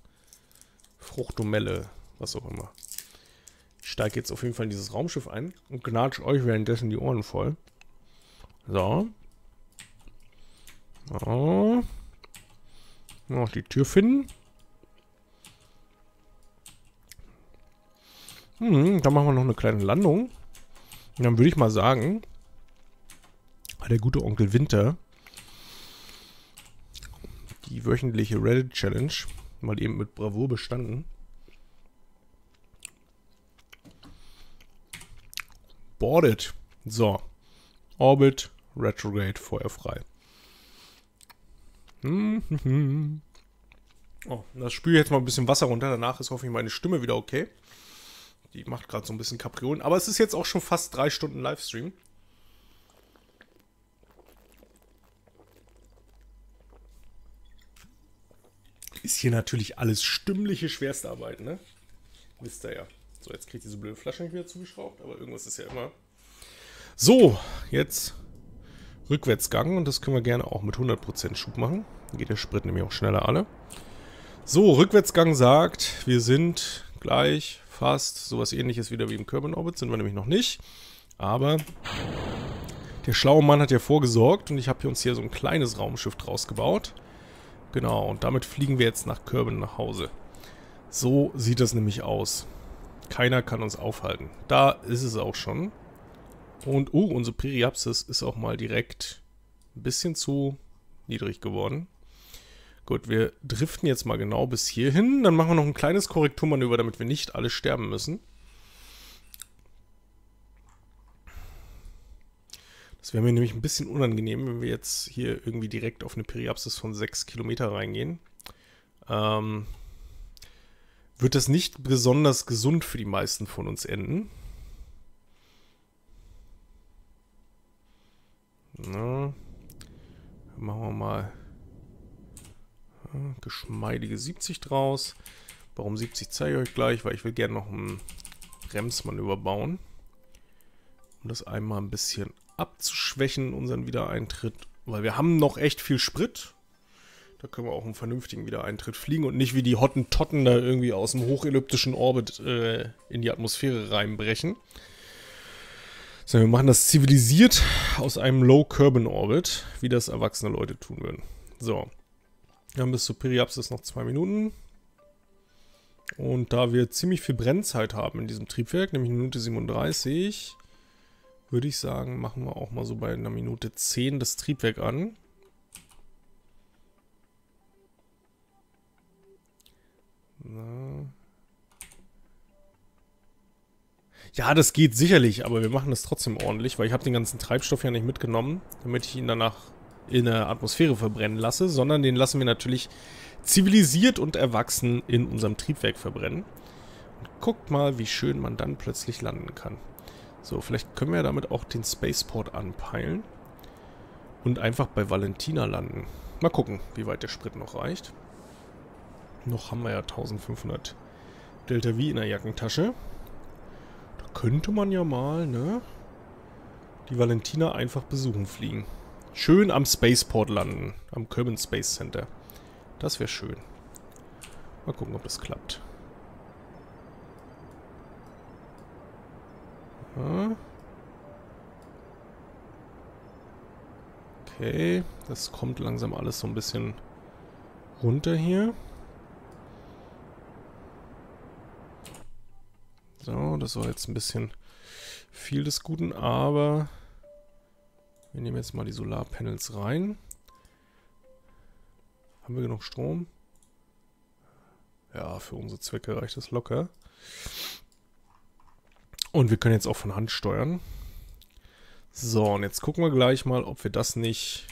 Speaker 1: Fruchtomelle. Was auch immer. Ich steige jetzt auf jeden Fall in dieses Raumschiff ein und gnatsch euch währenddessen die Ohren voll. So. So. Noch die Tür finden. Hm, dann machen wir noch eine kleine Landung. Und dann würde ich mal sagen, der gute Onkel Winter die wöchentliche Reddit-Challenge mal eben mit Bravour bestanden. Boarded. So. Orbit, Retrograde, feuerfrei. Oh, das spüle ich jetzt mal ein bisschen Wasser runter. Danach ist hoffentlich meine Stimme wieder okay. Die macht gerade so ein bisschen Kapriolen. Aber es ist jetzt auch schon fast drei Stunden Livestream. Ist hier natürlich alles stimmliche Schwerstarbeit, ne? Wisst ihr ja. So, jetzt kriegt diese blöde Flasche nicht wieder zugeschraubt, aber irgendwas ist ja immer. So, jetzt Rückwärtsgang und das können wir gerne auch mit 100% Schub machen. Dann geht der Sprit nämlich auch schneller alle. So, Rückwärtsgang sagt, wir sind gleich fast sowas ähnliches wieder wie im Kerbin Orbit, sind wir nämlich noch nicht. Aber der schlaue Mann hat ja vorgesorgt und ich habe uns hier so ein kleines Raumschiff draus gebaut. Genau, und damit fliegen wir jetzt nach Kerbin nach Hause. So sieht das nämlich aus. Keiner kann uns aufhalten. Da ist es auch schon. Und, uh, unsere Periapsis ist auch mal direkt ein bisschen zu niedrig geworden. Gut, wir driften jetzt mal genau bis hierhin. Dann machen wir noch ein kleines Korrekturmanöver, damit wir nicht alle sterben müssen. Das wäre mir nämlich ein bisschen unangenehm, wenn wir jetzt hier irgendwie direkt auf eine Periapsis von 6 Kilometer reingehen. Ähm, wird das nicht besonders gesund für die meisten von uns enden. Na, machen wir mal geschmeidige 70 draus. Warum 70 zeige ich euch gleich, weil ich will gerne noch ein Bremsmanöver bauen. Um das einmal ein bisschen abzuschwächen, unseren Wiedereintritt. Weil wir haben noch echt viel Sprit. Da können wir auch einen vernünftigen Wiedereintritt fliegen und nicht wie die Hottentotten da irgendwie aus dem hochelliptischen Orbit äh, in die Atmosphäre reinbrechen. So, wir machen das zivilisiert aus einem Low-Kerbin-Orbit, wie das erwachsene Leute tun würden. So, wir haben bis zu Periapsis noch zwei Minuten. Und da wir ziemlich viel Brennzeit haben in diesem Triebwerk, nämlich Minute 37, würde ich sagen, machen wir auch mal so bei einer Minute 10 das Triebwerk an. Na. Ja, das geht sicherlich, aber wir machen das trotzdem ordentlich, weil ich habe den ganzen Treibstoff ja nicht mitgenommen, damit ich ihn danach in der Atmosphäre verbrennen lasse, sondern den lassen wir natürlich zivilisiert und erwachsen in unserem Triebwerk verbrennen. Und guckt mal, wie schön man dann plötzlich landen kann. So, vielleicht können wir damit auch den Spaceport anpeilen und einfach bei Valentina landen. Mal gucken, wie weit der Sprit noch reicht. Noch haben wir ja 1500 Delta V in der Jackentasche. Da könnte man ja mal, ne? Die Valentina einfach besuchen fliegen. Schön am Spaceport landen. Am Kerbin Space Center. Das wäre schön. Mal gucken, ob das klappt. Okay, das kommt langsam alles so ein bisschen runter hier. So, das war jetzt ein bisschen viel des Guten, aber wir nehmen jetzt mal die Solarpanels rein. Haben wir genug Strom? Ja, für unsere Zwecke reicht das locker. Und wir können jetzt auch von Hand steuern. So, und jetzt gucken wir gleich mal, ob wir das nicht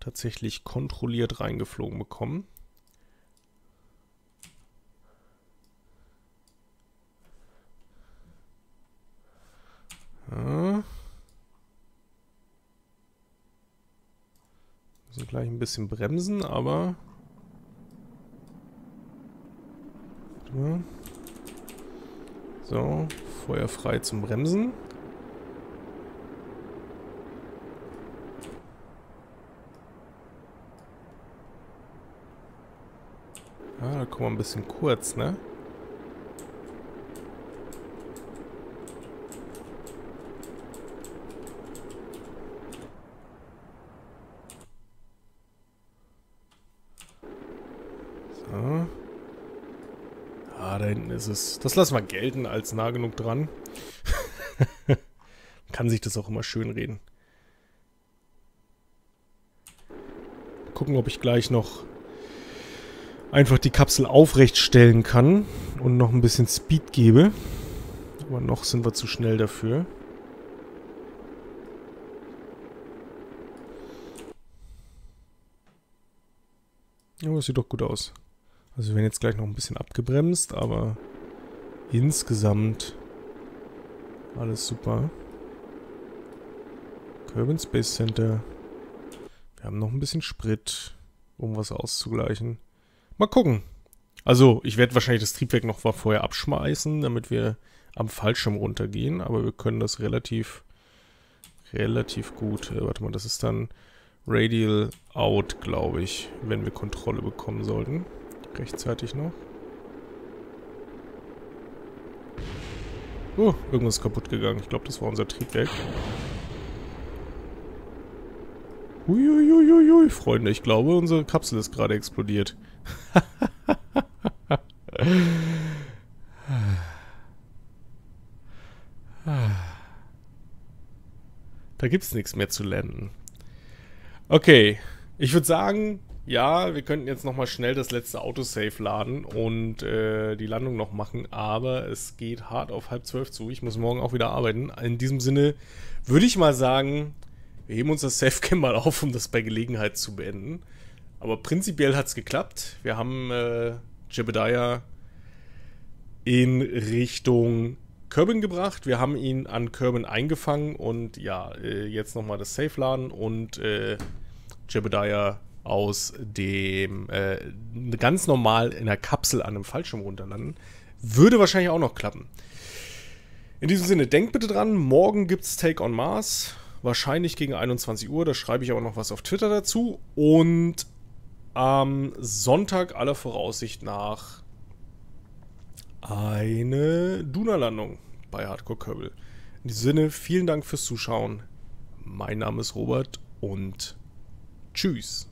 Speaker 1: tatsächlich kontrolliert reingeflogen bekommen. Ja. Müssen gleich ein bisschen bremsen, aber... So, Feuer frei zum Bremsen. Ah, da kommen wir ein bisschen kurz, ne? ist es. Das lassen wir gelten als nah genug dran. Man kann sich das auch immer schön reden. Gucken, ob ich gleich noch einfach die Kapsel aufrecht stellen kann und noch ein bisschen Speed gebe. Aber noch sind wir zu schnell dafür. Ja, das sieht doch gut aus. Also wir werden jetzt gleich noch ein bisschen abgebremst, aber insgesamt alles super. Kerbin Space Center. Wir haben noch ein bisschen Sprit, um was auszugleichen. Mal gucken. Also, ich werde wahrscheinlich das Triebwerk noch vorher abschmeißen, damit wir am Fallschirm runtergehen, aber wir können das relativ, relativ gut. Äh, warte mal, das ist dann Radial Out, glaube ich, wenn wir Kontrolle bekommen sollten. Rechtzeitig noch. Oh, irgendwas ist kaputt gegangen. Ich glaube, das war unser Triebwerk. Uiuiuiui, Freunde, ich glaube, unsere Kapsel ist gerade explodiert. da gibt es nichts mehr zu landen. Okay, ich würde sagen, ja, wir könnten jetzt nochmal schnell das letzte Autosave laden und äh, die Landung noch machen, aber es geht hart auf halb zwölf zu. Ich muss morgen auch wieder arbeiten. In diesem Sinne würde ich mal sagen, wir heben uns das Safecam mal auf, um das bei Gelegenheit zu beenden. Aber prinzipiell hat es geklappt. Wir haben äh, Jebediah in Richtung Kerbin gebracht. Wir haben ihn an Kerbin eingefangen und ja, äh, jetzt nochmal das Safe laden und äh, Jebediah aus dem äh, ganz normal in der Kapsel an einem Fallschirm runterlanden. Würde wahrscheinlich auch noch klappen. In diesem Sinne, denkt bitte dran, morgen gibt es Take on Mars. Wahrscheinlich gegen 21 Uhr. Da schreibe ich aber noch was auf Twitter dazu. Und am Sonntag aller Voraussicht nach eine Duna-Landung bei Hardcore Kerbal. In diesem Sinne, vielen Dank fürs Zuschauen. Mein Name ist Robert und tschüss.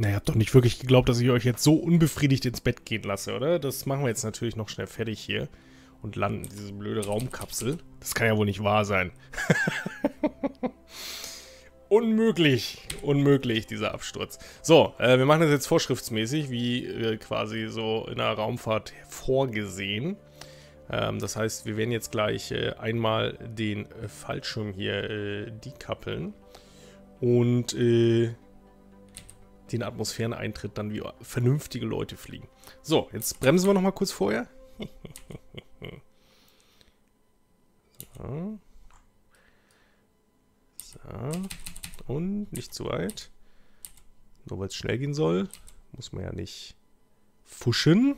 Speaker 1: Na, ihr habt doch nicht wirklich geglaubt, dass ich euch jetzt so unbefriedigt ins Bett gehen lasse, oder? Das machen wir jetzt natürlich noch schnell fertig hier. Und landen diese blöde Raumkapsel. Das kann ja wohl nicht wahr sein. unmöglich. Unmöglich, dieser Absturz. So, äh, wir machen das jetzt vorschriftsmäßig, wie äh, quasi so in der Raumfahrt vorgesehen. Ähm, das heißt, wir werden jetzt gleich äh, einmal den Fallschirm hier äh, dekappeln. Und, äh, den Atmosphäreneintritt dann wie vernünftige Leute fliegen. So, jetzt bremsen wir nochmal kurz vorher. So. So. Und nicht zu weit. Nur weil es schnell gehen soll, muss man ja nicht fuschen.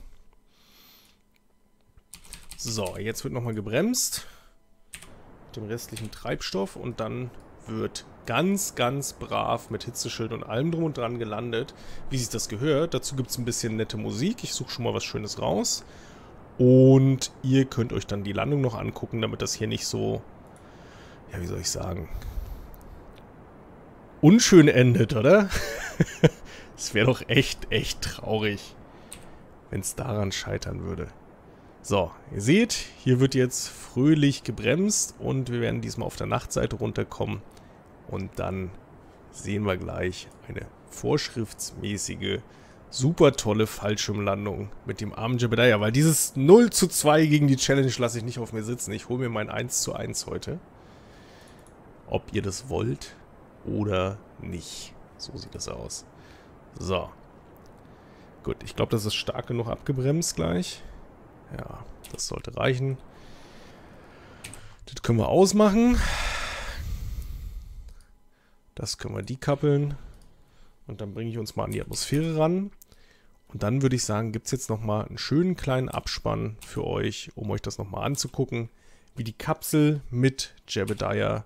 Speaker 1: So, jetzt wird nochmal gebremst. Mit dem restlichen Treibstoff und dann wird ganz, ganz brav mit Hitzeschild und allem drum und dran gelandet, wie sich das gehört. Dazu gibt es ein bisschen nette Musik. Ich suche schon mal was Schönes raus. Und ihr könnt euch dann die Landung noch angucken, damit das hier nicht so, ja, wie soll ich sagen, unschön endet, oder? Es wäre doch echt, echt traurig, wenn es daran scheitern würde. So, ihr seht, hier wird jetzt fröhlich gebremst und wir werden diesmal auf der Nachtseite runterkommen. Und dann sehen wir gleich eine vorschriftsmäßige, super tolle Fallschirmlandung mit dem armen Jebediah. Weil dieses 0 zu 2 gegen die Challenge lasse ich nicht auf mir sitzen. Ich hole mir mein 1 zu 1 heute. Ob ihr das wollt oder nicht. So sieht das aus. So. Gut, ich glaube, das ist stark genug abgebremst gleich. Ja, das sollte reichen. Das können wir ausmachen. Das können wir dekappeln. Und dann bringe ich uns mal an die Atmosphäre ran. Und dann würde ich sagen, gibt es jetzt nochmal einen schönen kleinen Abspann für euch, um euch das nochmal anzugucken, wie die Kapsel mit Jebediah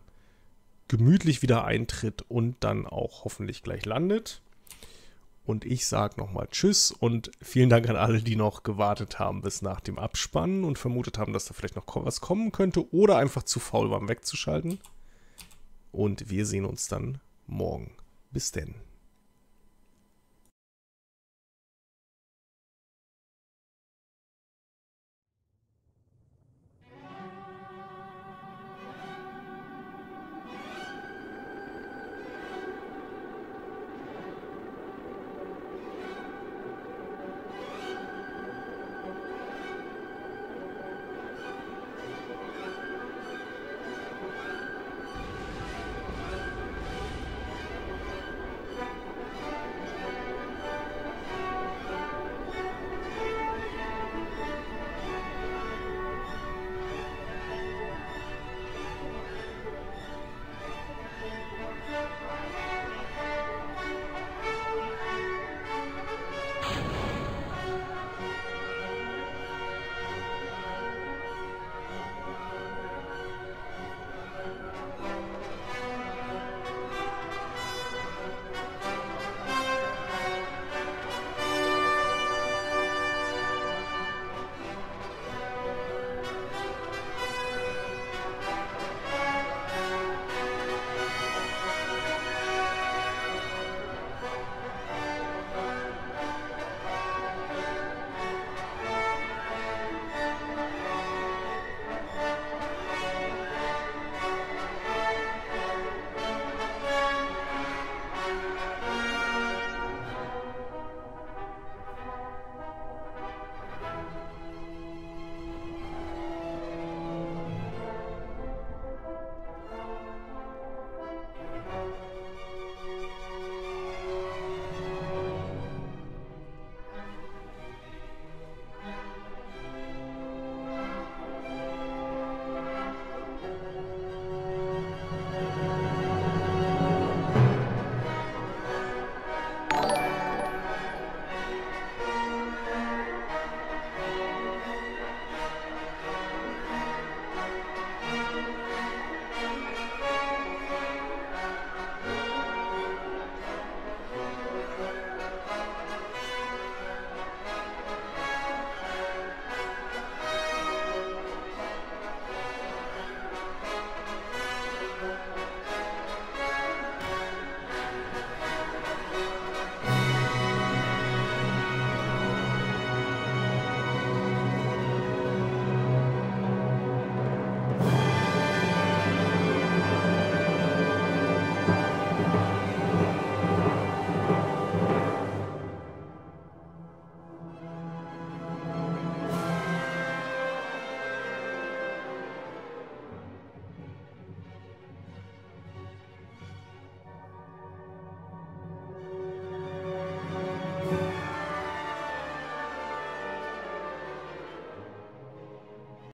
Speaker 1: gemütlich wieder eintritt und dann auch hoffentlich gleich landet. Und ich sage nochmal Tschüss und vielen Dank an alle, die noch gewartet haben bis nach dem Abspannen und vermutet haben, dass da vielleicht noch was kommen könnte oder einfach zu faul waren wegzuschalten. Und wir sehen uns dann morgen. Bis denn.